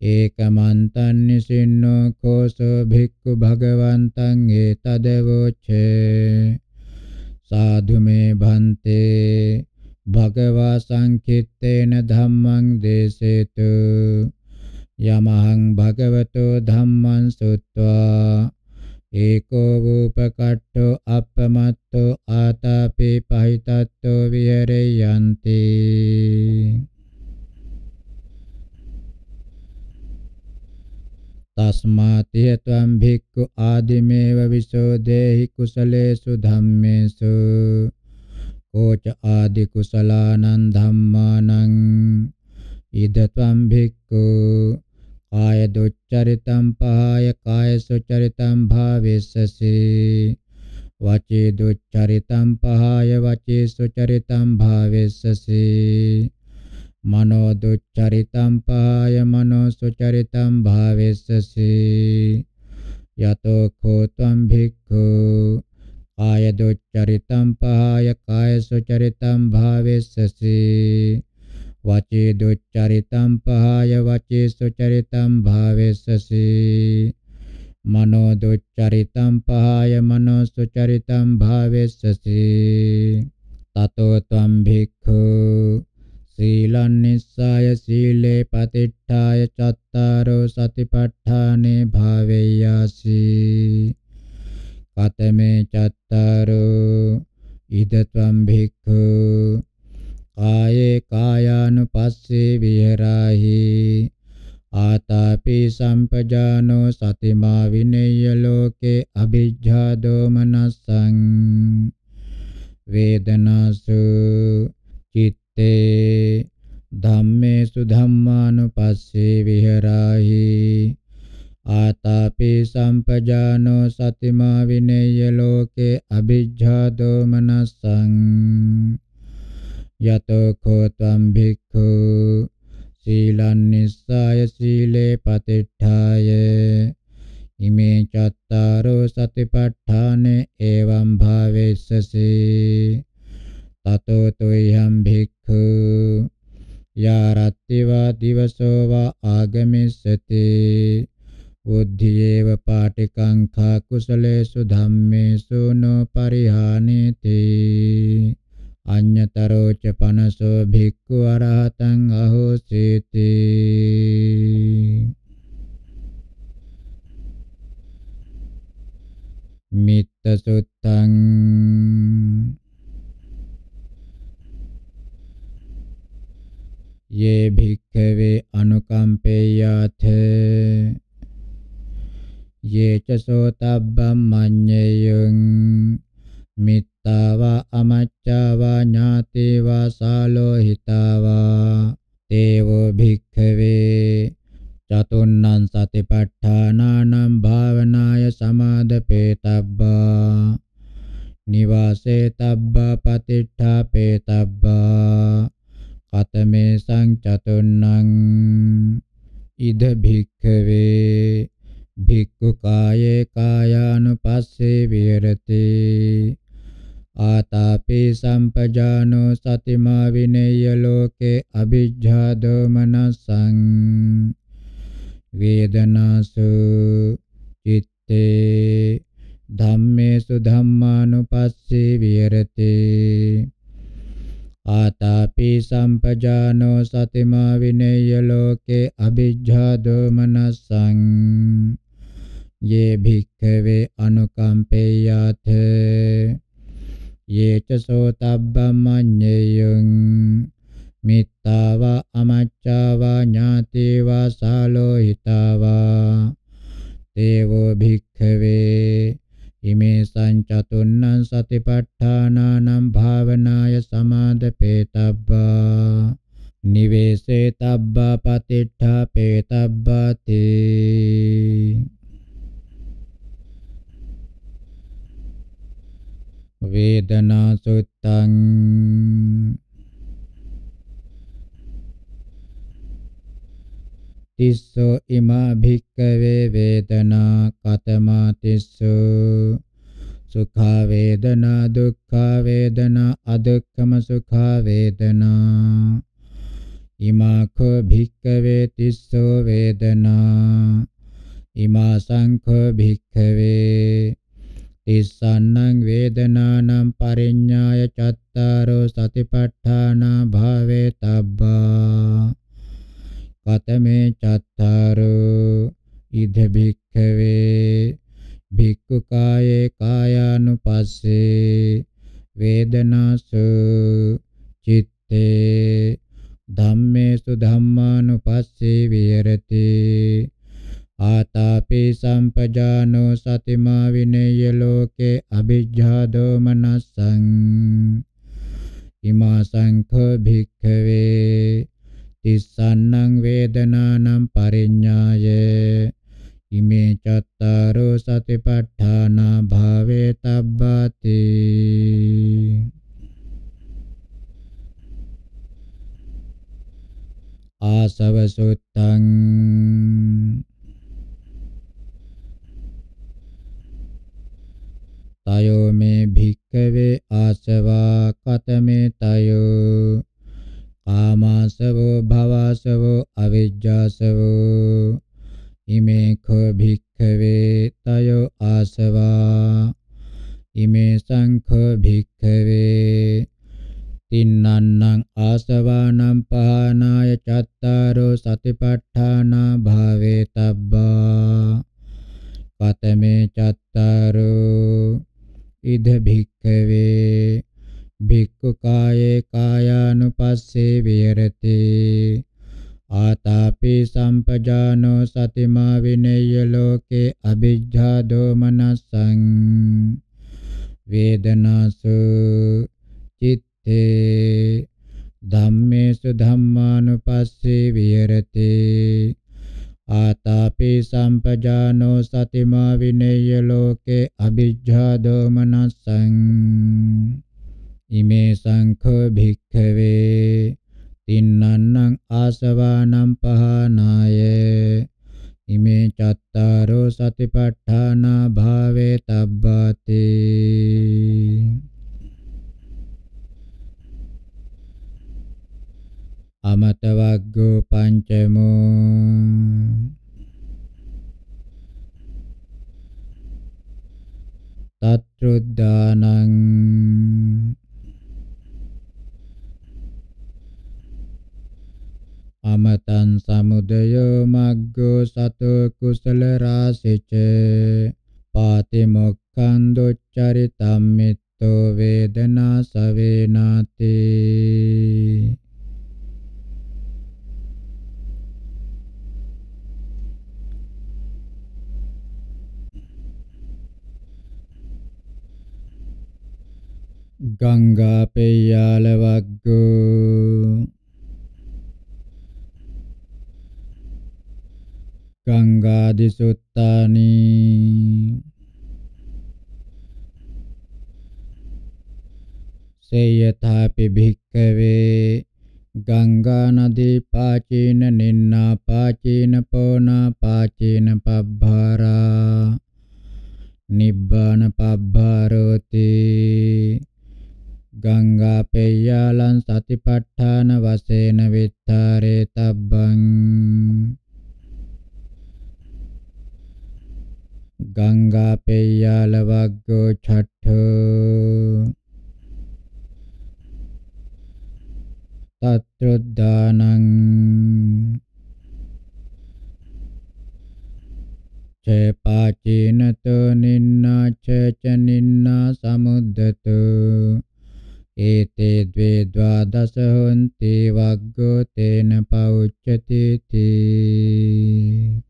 ඒකමන්තං නිසින්නෝ කෝසෝ භික්ඛු භගවන්තං ඒතදවෝචේ සාධු මේ භන්තේ. භගවා සංකිට්තේන ධම්මං දේසේතු. යමහං භගවතෝ ධම්මං සුත්වා. ඒකෝ වූපකට්ඨෝ අප්පමත්තෝ ආතාපේ පහිතත්තෝ විහෙරයන්ති. තස්මාතිය ත්වම් භික්ඛු ආදිමේව විසෝදේහි කුසලේසු ධම්මේසු. කෝච ආදි කුසලානං ධම්මානං. ඉද ත්වම් භික්ඛු කාය දුච්චරිතම් පහය කාය සුචරිතම් භාවෙස්සසි වචේ දුච්චරිතම් පහය වචේ සුචරිතම් භාවෙස්සසි මනෝ දුච්චරිතම් පහය මනෝ සුචරිතම් භාවෙස්සසි යතෝ කෝතම් භික්ඛු වචේ දුච්චරිතම් පහය වචේ සුචරිතම් භාවෙස්සසි. මනෝ දුච්චරිතම් පහය මනෝ සුචරිතම් භාවෙස්සසි. තතෝ ත්වම් භික්ඛු සීලං නිස්සාය සීලේ පතිට්ඨාය චත්තාරෝ සතිපට්ඨානේ භාවේයාසි කතමේ චත්තාරෝ ඉද ත්වම් භික්ඛු කායේ කායානුපස්සේ විහෙරාහි. ආතාපි සම්පජානෝ සතිමා විනේය ලෝකේ අභිජ්ජා දෝමනස්සං වේදනාසු චිත්තේ ධම්මේසු ධම්මානුපස්සේ විහෙරාහි. ආතාපි සම්පජානෝ සතිමා විනේය ලෝකේ අභිජ්ජා දෝමනස්සං යතෝ කෝතම් භික්ඛු සීලං නිස්සාය සීලේ පතිට්ඨාය ඉමේ චත්තාරෝ සතිපට්ඨානේ එවං භාවෙස්සසි තතෝ තුයම් භික්ඛු යාරත්තිවා දිවසෝවා ආගමිස්සති බුද්ධියේව පාටිකංඛා කුසලේසු ධම්මේසු නෝ පරිහානීති අඤ්‍යතරෝ ච පනසෝ භික්ඛු අරහතං අහෝසීති. මිත්ත සුත්තං යේ භික්ඛවේ අනුකම්පේයාත. යේ ච සෝතබ්බම් මඤ්ඤයං මිත්තාවා අමච්චාවා ඥාතේවා සාලෝහිතාවා තේවෝ භික්ඛවේ චතුන්නං සතිපට්ඨානානම් භාවනාය සමාදපේතබ්බා නිවාසේ තබ්බා පතිට්ඨාපේතබ්බා කතමේ සංචතුන්නං ඉද භික්ඛවේ භික්ඛු කායේ කායානුපස්සේ විහෙරති ආතාපේ සම්පජානෝ සතිමා විනේය ලෝකේ අභිජ්ජා දෝමනසං වේදනාසු චිත්තේ ධම්මේසු ධම්මානුපස්සේ විහෙරති. ආතාපි සම්පජානෝ සතිමා විනේය ලෝකේ අභිජ්ජා දෝමනසං යේ භික්ඛවේ අනුකම්පේයාත. යේ ච සෝතබ්බමඤ්ඤයං මිත්තාවා අමච්චාවා ඥාතේවා සාලෝහිතාවා තේවෝ භික්ඛවේ ඉමේ සංචතුන්නං සතිපට්ඨානානම් භාවනාය සමාදපේතබ්බා නිවේසේ තබ්බා පතිට්ඨා පේතබ්බාති වේදනා සුත්තං තිස්සෝ ඉමා භික්කවේ වේදනා කතමා තිස්සෝ සුඛා වේදනා දුක්ඛා වේදනා අදුක්ඛම සුඛා වේදනා ඉමාඛ භික්කවේ තිස්සෝ වේදනා ඉමා සංඛ භික්ඛවේ තිස්සන්නං වේදනානම් පරිඤ්ඤාය චත්තාරෝ සතිපට්ඨානා භාවේ තබ්බා. කතමේ චත්තාරෝ ඉද භික්ඛවේ. භික්ඛු කායේ කායානුපස්සේ. වේදනාසු චිත්තේ. ධම්මේසු ධම්මානුපස්සේ විහෙරති. ආතාපේ සම්පජානෝ සතිමා විනේය ලෝකේ අභිජ්ජා දෝමනස්සං ඉමා සංඛ භික්ඛවේ තිස්සන්නං වේදනානම් පරිඤ්ඤාය ඉමේ චත්තාරෝ සතිපට්ඨානා භාවේ තබ්බාති ආසව සුත්තං තයෝ මේ භික්කවේ ආසවා කතමේ තයෝ කාමාසවෝ භවසවෝ අවිජ්ජාසවෝ ඉමේ කෝ භික්ඛවේ තයෝ ආසවා ඉමේ සංඛෝ භික්ඛවේ තින්නන්නං ආසවානම් පහනාය චත්තාරෝ සතිපට්ඨානා භාවේ තබ්බා පතමේ චත්තාරෝ ඉද භික්ඛවේ භික්ඛු කායේ කායානුපස්සේ විහෙරති. ආතාපි සම්පජානෝ සතිමා විනේය ලෝකේ අභිජ්ජා දෝමනසං වේදනාසු චිත්තේ ධම්මේසු ධම්මානුපස්සේ විහෙරති. ආතාපි සම්පජානෝ සතිමා විනේය ලෝකේ අභිජ්ජා දෝමනසං ඉමේ සංඛ භික්ඛවේ තින්නන්නං ආසවානම් පහනාය ඉමේ චත්තාරෝ සතිපට්ඨානා භාවේ තබ්බාති අමත වග්ගෝ පංචමෝ තත්රුද්දානං අමතං සමුදයෝ මග්ගෝ සතෝ කුසල රාසිච පාතිමොක්ඛං දුච්චරිතම් මිත්තෝ වේදනා සවේනාති ගංගා පෙය්‍යාල වග්ගෝ. ගංගාදි සුත්තානි. සේයථාපි භික්කවේ. ගංගා නදී පාචීන නින්නා පාචීන පෝනා පාචීන පබ්බාරා. නිබ්බාන පබ්බාරෝති. ගංගා පෙය්‍යාලං සතිපට්ඨාන වශයෙන් විත්තරේ තබ්බං. ගංගා පෙය්‍යාල වග්ගෝ ඡට්ඨෝ තත්ත්‍රොද්දානං චේ පාචීනතෝ නින්නා ච නින්නා සමුද්දතෝ. ඒතේ ද්වේ ද්වාදස හොන්ති වග්ගෝ තේන පෞච්චති තී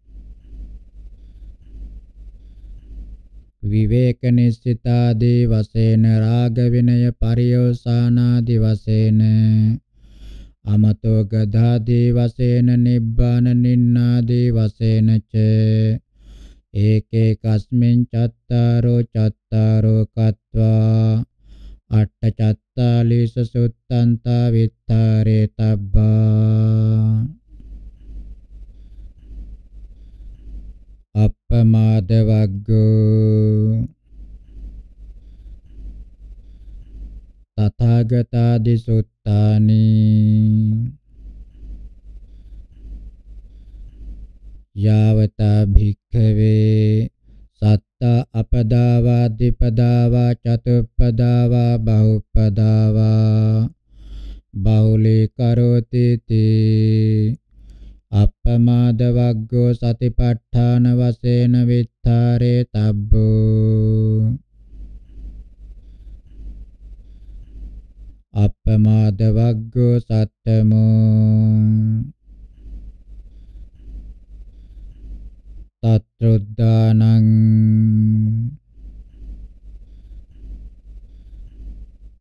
විවේක නිස්සිතාදී වශයෙන් රාග විනය පරියෝසානාදී වශයෙන් අමතෝ ගදාදී වශයෙන් නිබ්බාන නින්නාදී වශයෙන් ච ඒකේ කස්මින් චත්තාරෝ චත්තාරෝ කତ୍වා අට්ඨ චත්තාලිස සුත්තන්තා විත්තරේ තබ්බා අප්පමාද වග්ගෝ තථාගතාදි සුත්තානි යාවතා භික්ඛවේ සත්තා අපදාවා දීපදාවා චතුප්පදාවා බහුප්පදාවා. බහුලී කරෝති තී. අප්පමාද වග්ගෝ සතිපට්ඨාන වශයෙන් විත්තරේ තබ්බෝ. අප්පමාද වග්ගෝ සත්තමෝ. තත්රුද්දානං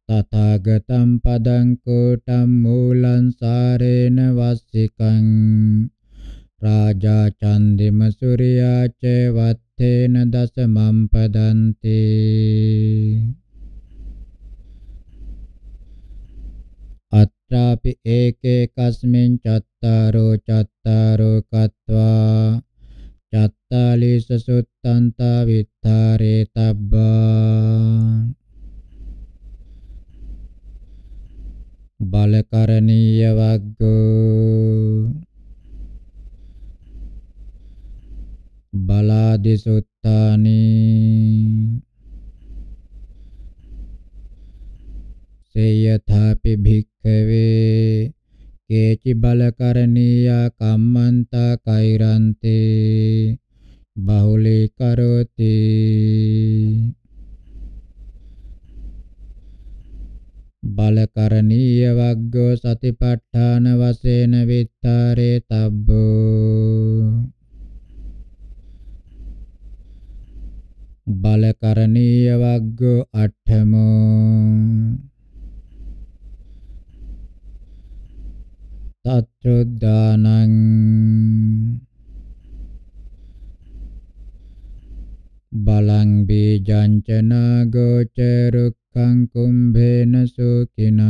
තථාගතම් පදං කෝටම් මූලං සාරේන වස්සිකං රාජා චන්දිම සූර්යා ච වත්තේන දසමම් පදන්ති අත්‍රාපි ඒකේ කස්මින් චත්තාරෝ චත්තාරෝ කତ୍වා චත්තාලිස සුත්තන්තා විත්තරේ තබ්බා. බලකරණීය වග්ගෝ. බලාදි සුත්තානි. සේයථාපි භික්ඛවේ. කේචි බලකරණීයා කම්මන්තා කෛරන්තේ බහුලී කරෝති බලකරණීය වග්ගෝ සතිපට්ඨාන වශයෙන් විත්තරේ තබ්බෝ බලකරණීය වග්ගෝ අට්ඨමෝ තත්ත්‍රදානං බලං බීජංචන ගෝචරුක්ඛං කුම්භේන සුකිනං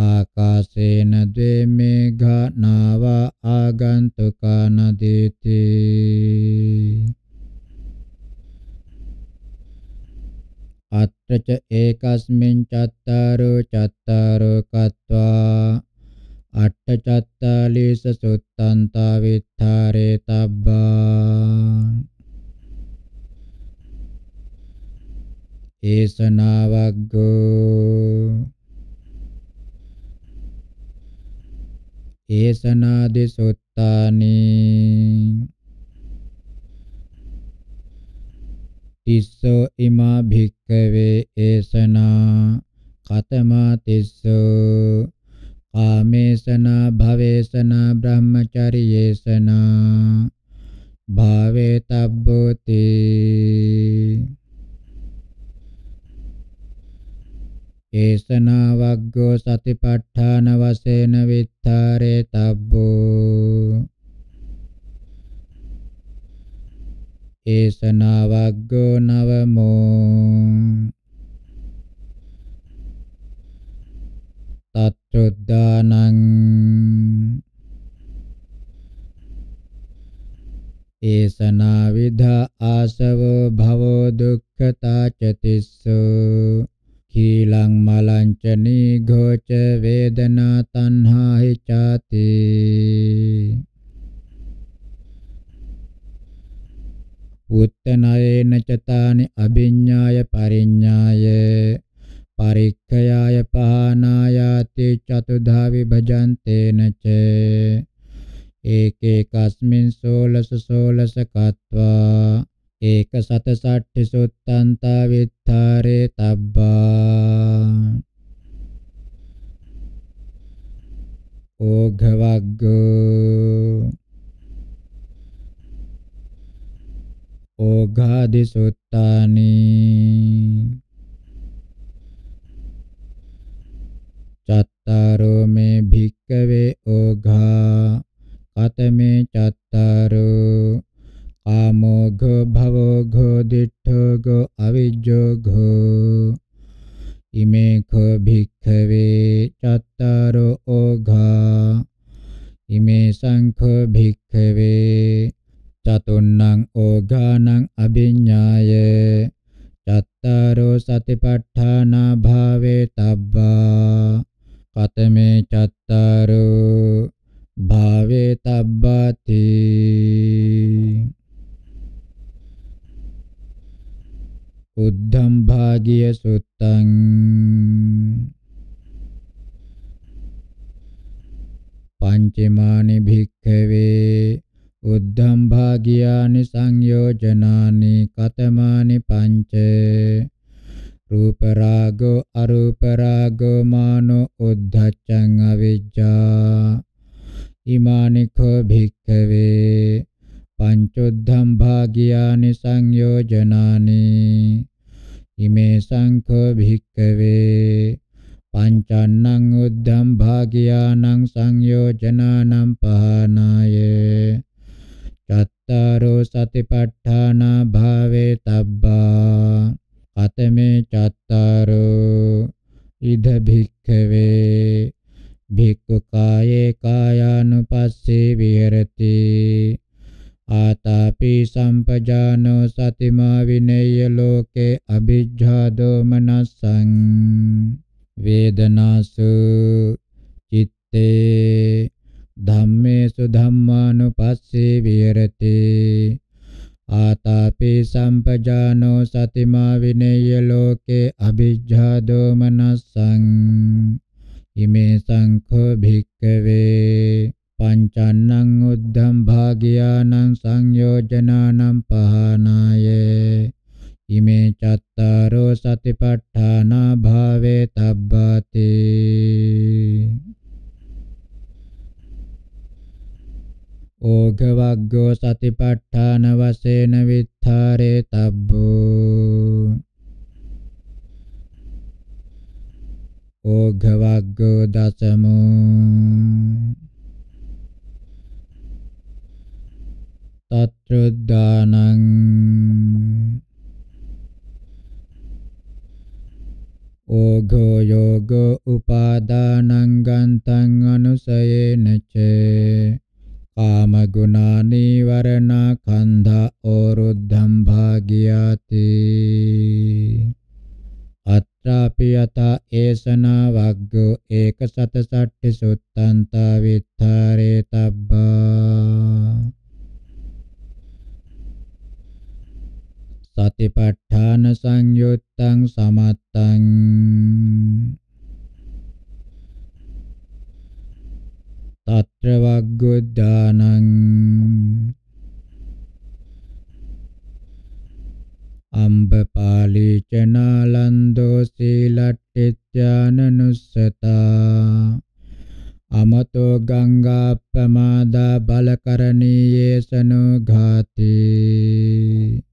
ආකාශේන ද්වේ මේඝා නාව ආගන්තුකා නදීති. අත්‍රච ඒකස්මින් චත්තාරෝ චත්තාරෝ කତ୍වා අට්ඨ චත්තාලීස සුත්තන්තා විත්තරේ තබ්බා ඒසනාවග්ගෝ ඒසනාදි සුත්තානි තිස්සෝ ඉමා භික්කවේ ඒසනා කතමා තිස්සෝ කාමේසනා භවේසනා බ්‍රහ්මචරියේසනා. භාවේ තබ්බෝති. ඒසනා වග්ගෝ සතිපට්ඨාන වශයෙන් විත්තරේ තබ්බෝ. ඒසනා වග්ගෝ නවමෝ. තත්ත්‍රොද්දානං ඒසනා විධා ආසවෝ භවෝ දුක්ඛතා චතිස්සෝ කීලං මලංච නීඝෝච වේදනා තණ්හා හිචාති උත්තනයේන චතානි අභිඤ්ඤාය පරිඤ්ඤාය පරික්ඛයාය පහනායාති චතුධා විභජන්තේන ච ඒකේ කස්මින් සෝලස සෝලස කତ୍වා ඒක සත සට්ඨි සුත්තන්තා විත්තරේ තබ්බා ඕඝවග්ගෝ ඕඝාදි සුත්තානි චත්තාරෝ මේ භික්කවේ ඕඝා කතමේ චත්තාරෝ කාමෝඝ භවෝඝ දිඨෝඝ අවිජ්ජෝඝ ඉමේ කෝ භික්ඛවේ චත්තාරෝ ඕඝා ඉමේ සංඛෝ භික්ඛවේ චතුන්නං ඕඝානං අභිඤ්ඤාය චත්තාරෝ සතිපට්ඨාන භාවේ තබ්බා කතමේ චත්තාරෝ භාවේ තබ්බාති. උද්ධම් භාගිය සුත්තං. පංචමානි භික්ඛවේ උද්ධම් භාගියානි සංයෝජනානි කතමානි පංච. රූප රාගෝ අරූප රාගෝ මානෝ උද්ධච්ඡං අවිජ්ජා ඉමානිකෝ භික්ඛවේ පංචොද්ධම් භාගියානි සංයෝජනානි ඉමේ සංඛෝ භික්ඛවේ පංචන්නං උද්ධම් භාගියානං සංයෝජනානම් පහනාය චත්තාරෝ සතිපට්ඨාන භාවේ තබ්බා කතමේ චත්තාරෝ ඉද භික්ඛවේ භික්ඛු කායේ කායානුපස්සේ විහෙරති. ආතාපි සම්පජානෝ සතිමා විනේය ලෝකේ අභිජ්ජා දෝමනස්සං වේදනාසු චිත්තේ ධම්මේසු ධම්මානුපස්සේ විහෙරති. ආතාපි සම්පජානෝ සතිමා විනේය ලෝකේ අභිජ්ජා දෝමනස්සං ඉමේ සංඛෝ භික්කවේ පංචන්නං උද්ධම් භාගියානං සංයෝජනානම් පහනාය. ඉමේ චත්තාරෝ සතිපට්ඨාන භාවේ තබ්බාති. ඕඝ වග්ගෝ සතිපට්ඨාන වශයෙන් විත්තරේ තබ්බෝ. ඕඝ වග්ගෝ දසමෝ. තත්‍රදානං ඕඝෝ යෝගෝ උපාදානං ගන්තං අනුසයේන චේ කාම ගුණානි වරණා කන්ධා ඕරුද්ධම් භාගියාති. අත්‍රාපි යත ඒසනා වග්ගෝ ඒක සත සට්ඨි සුත්තන්තා විත්තරේ තබ්බා. සතිපට්ඨාන සංයුත්තං සමත්තං. తత్ర వగ్గుద్దానం අම්බපාලී චනාලන්දෝ සීලට්ඨිත්‍යානනුස්සතා අමතෝ ගංගා ප්‍රමාදා බලකරණීයේසනෝ ඝාතේ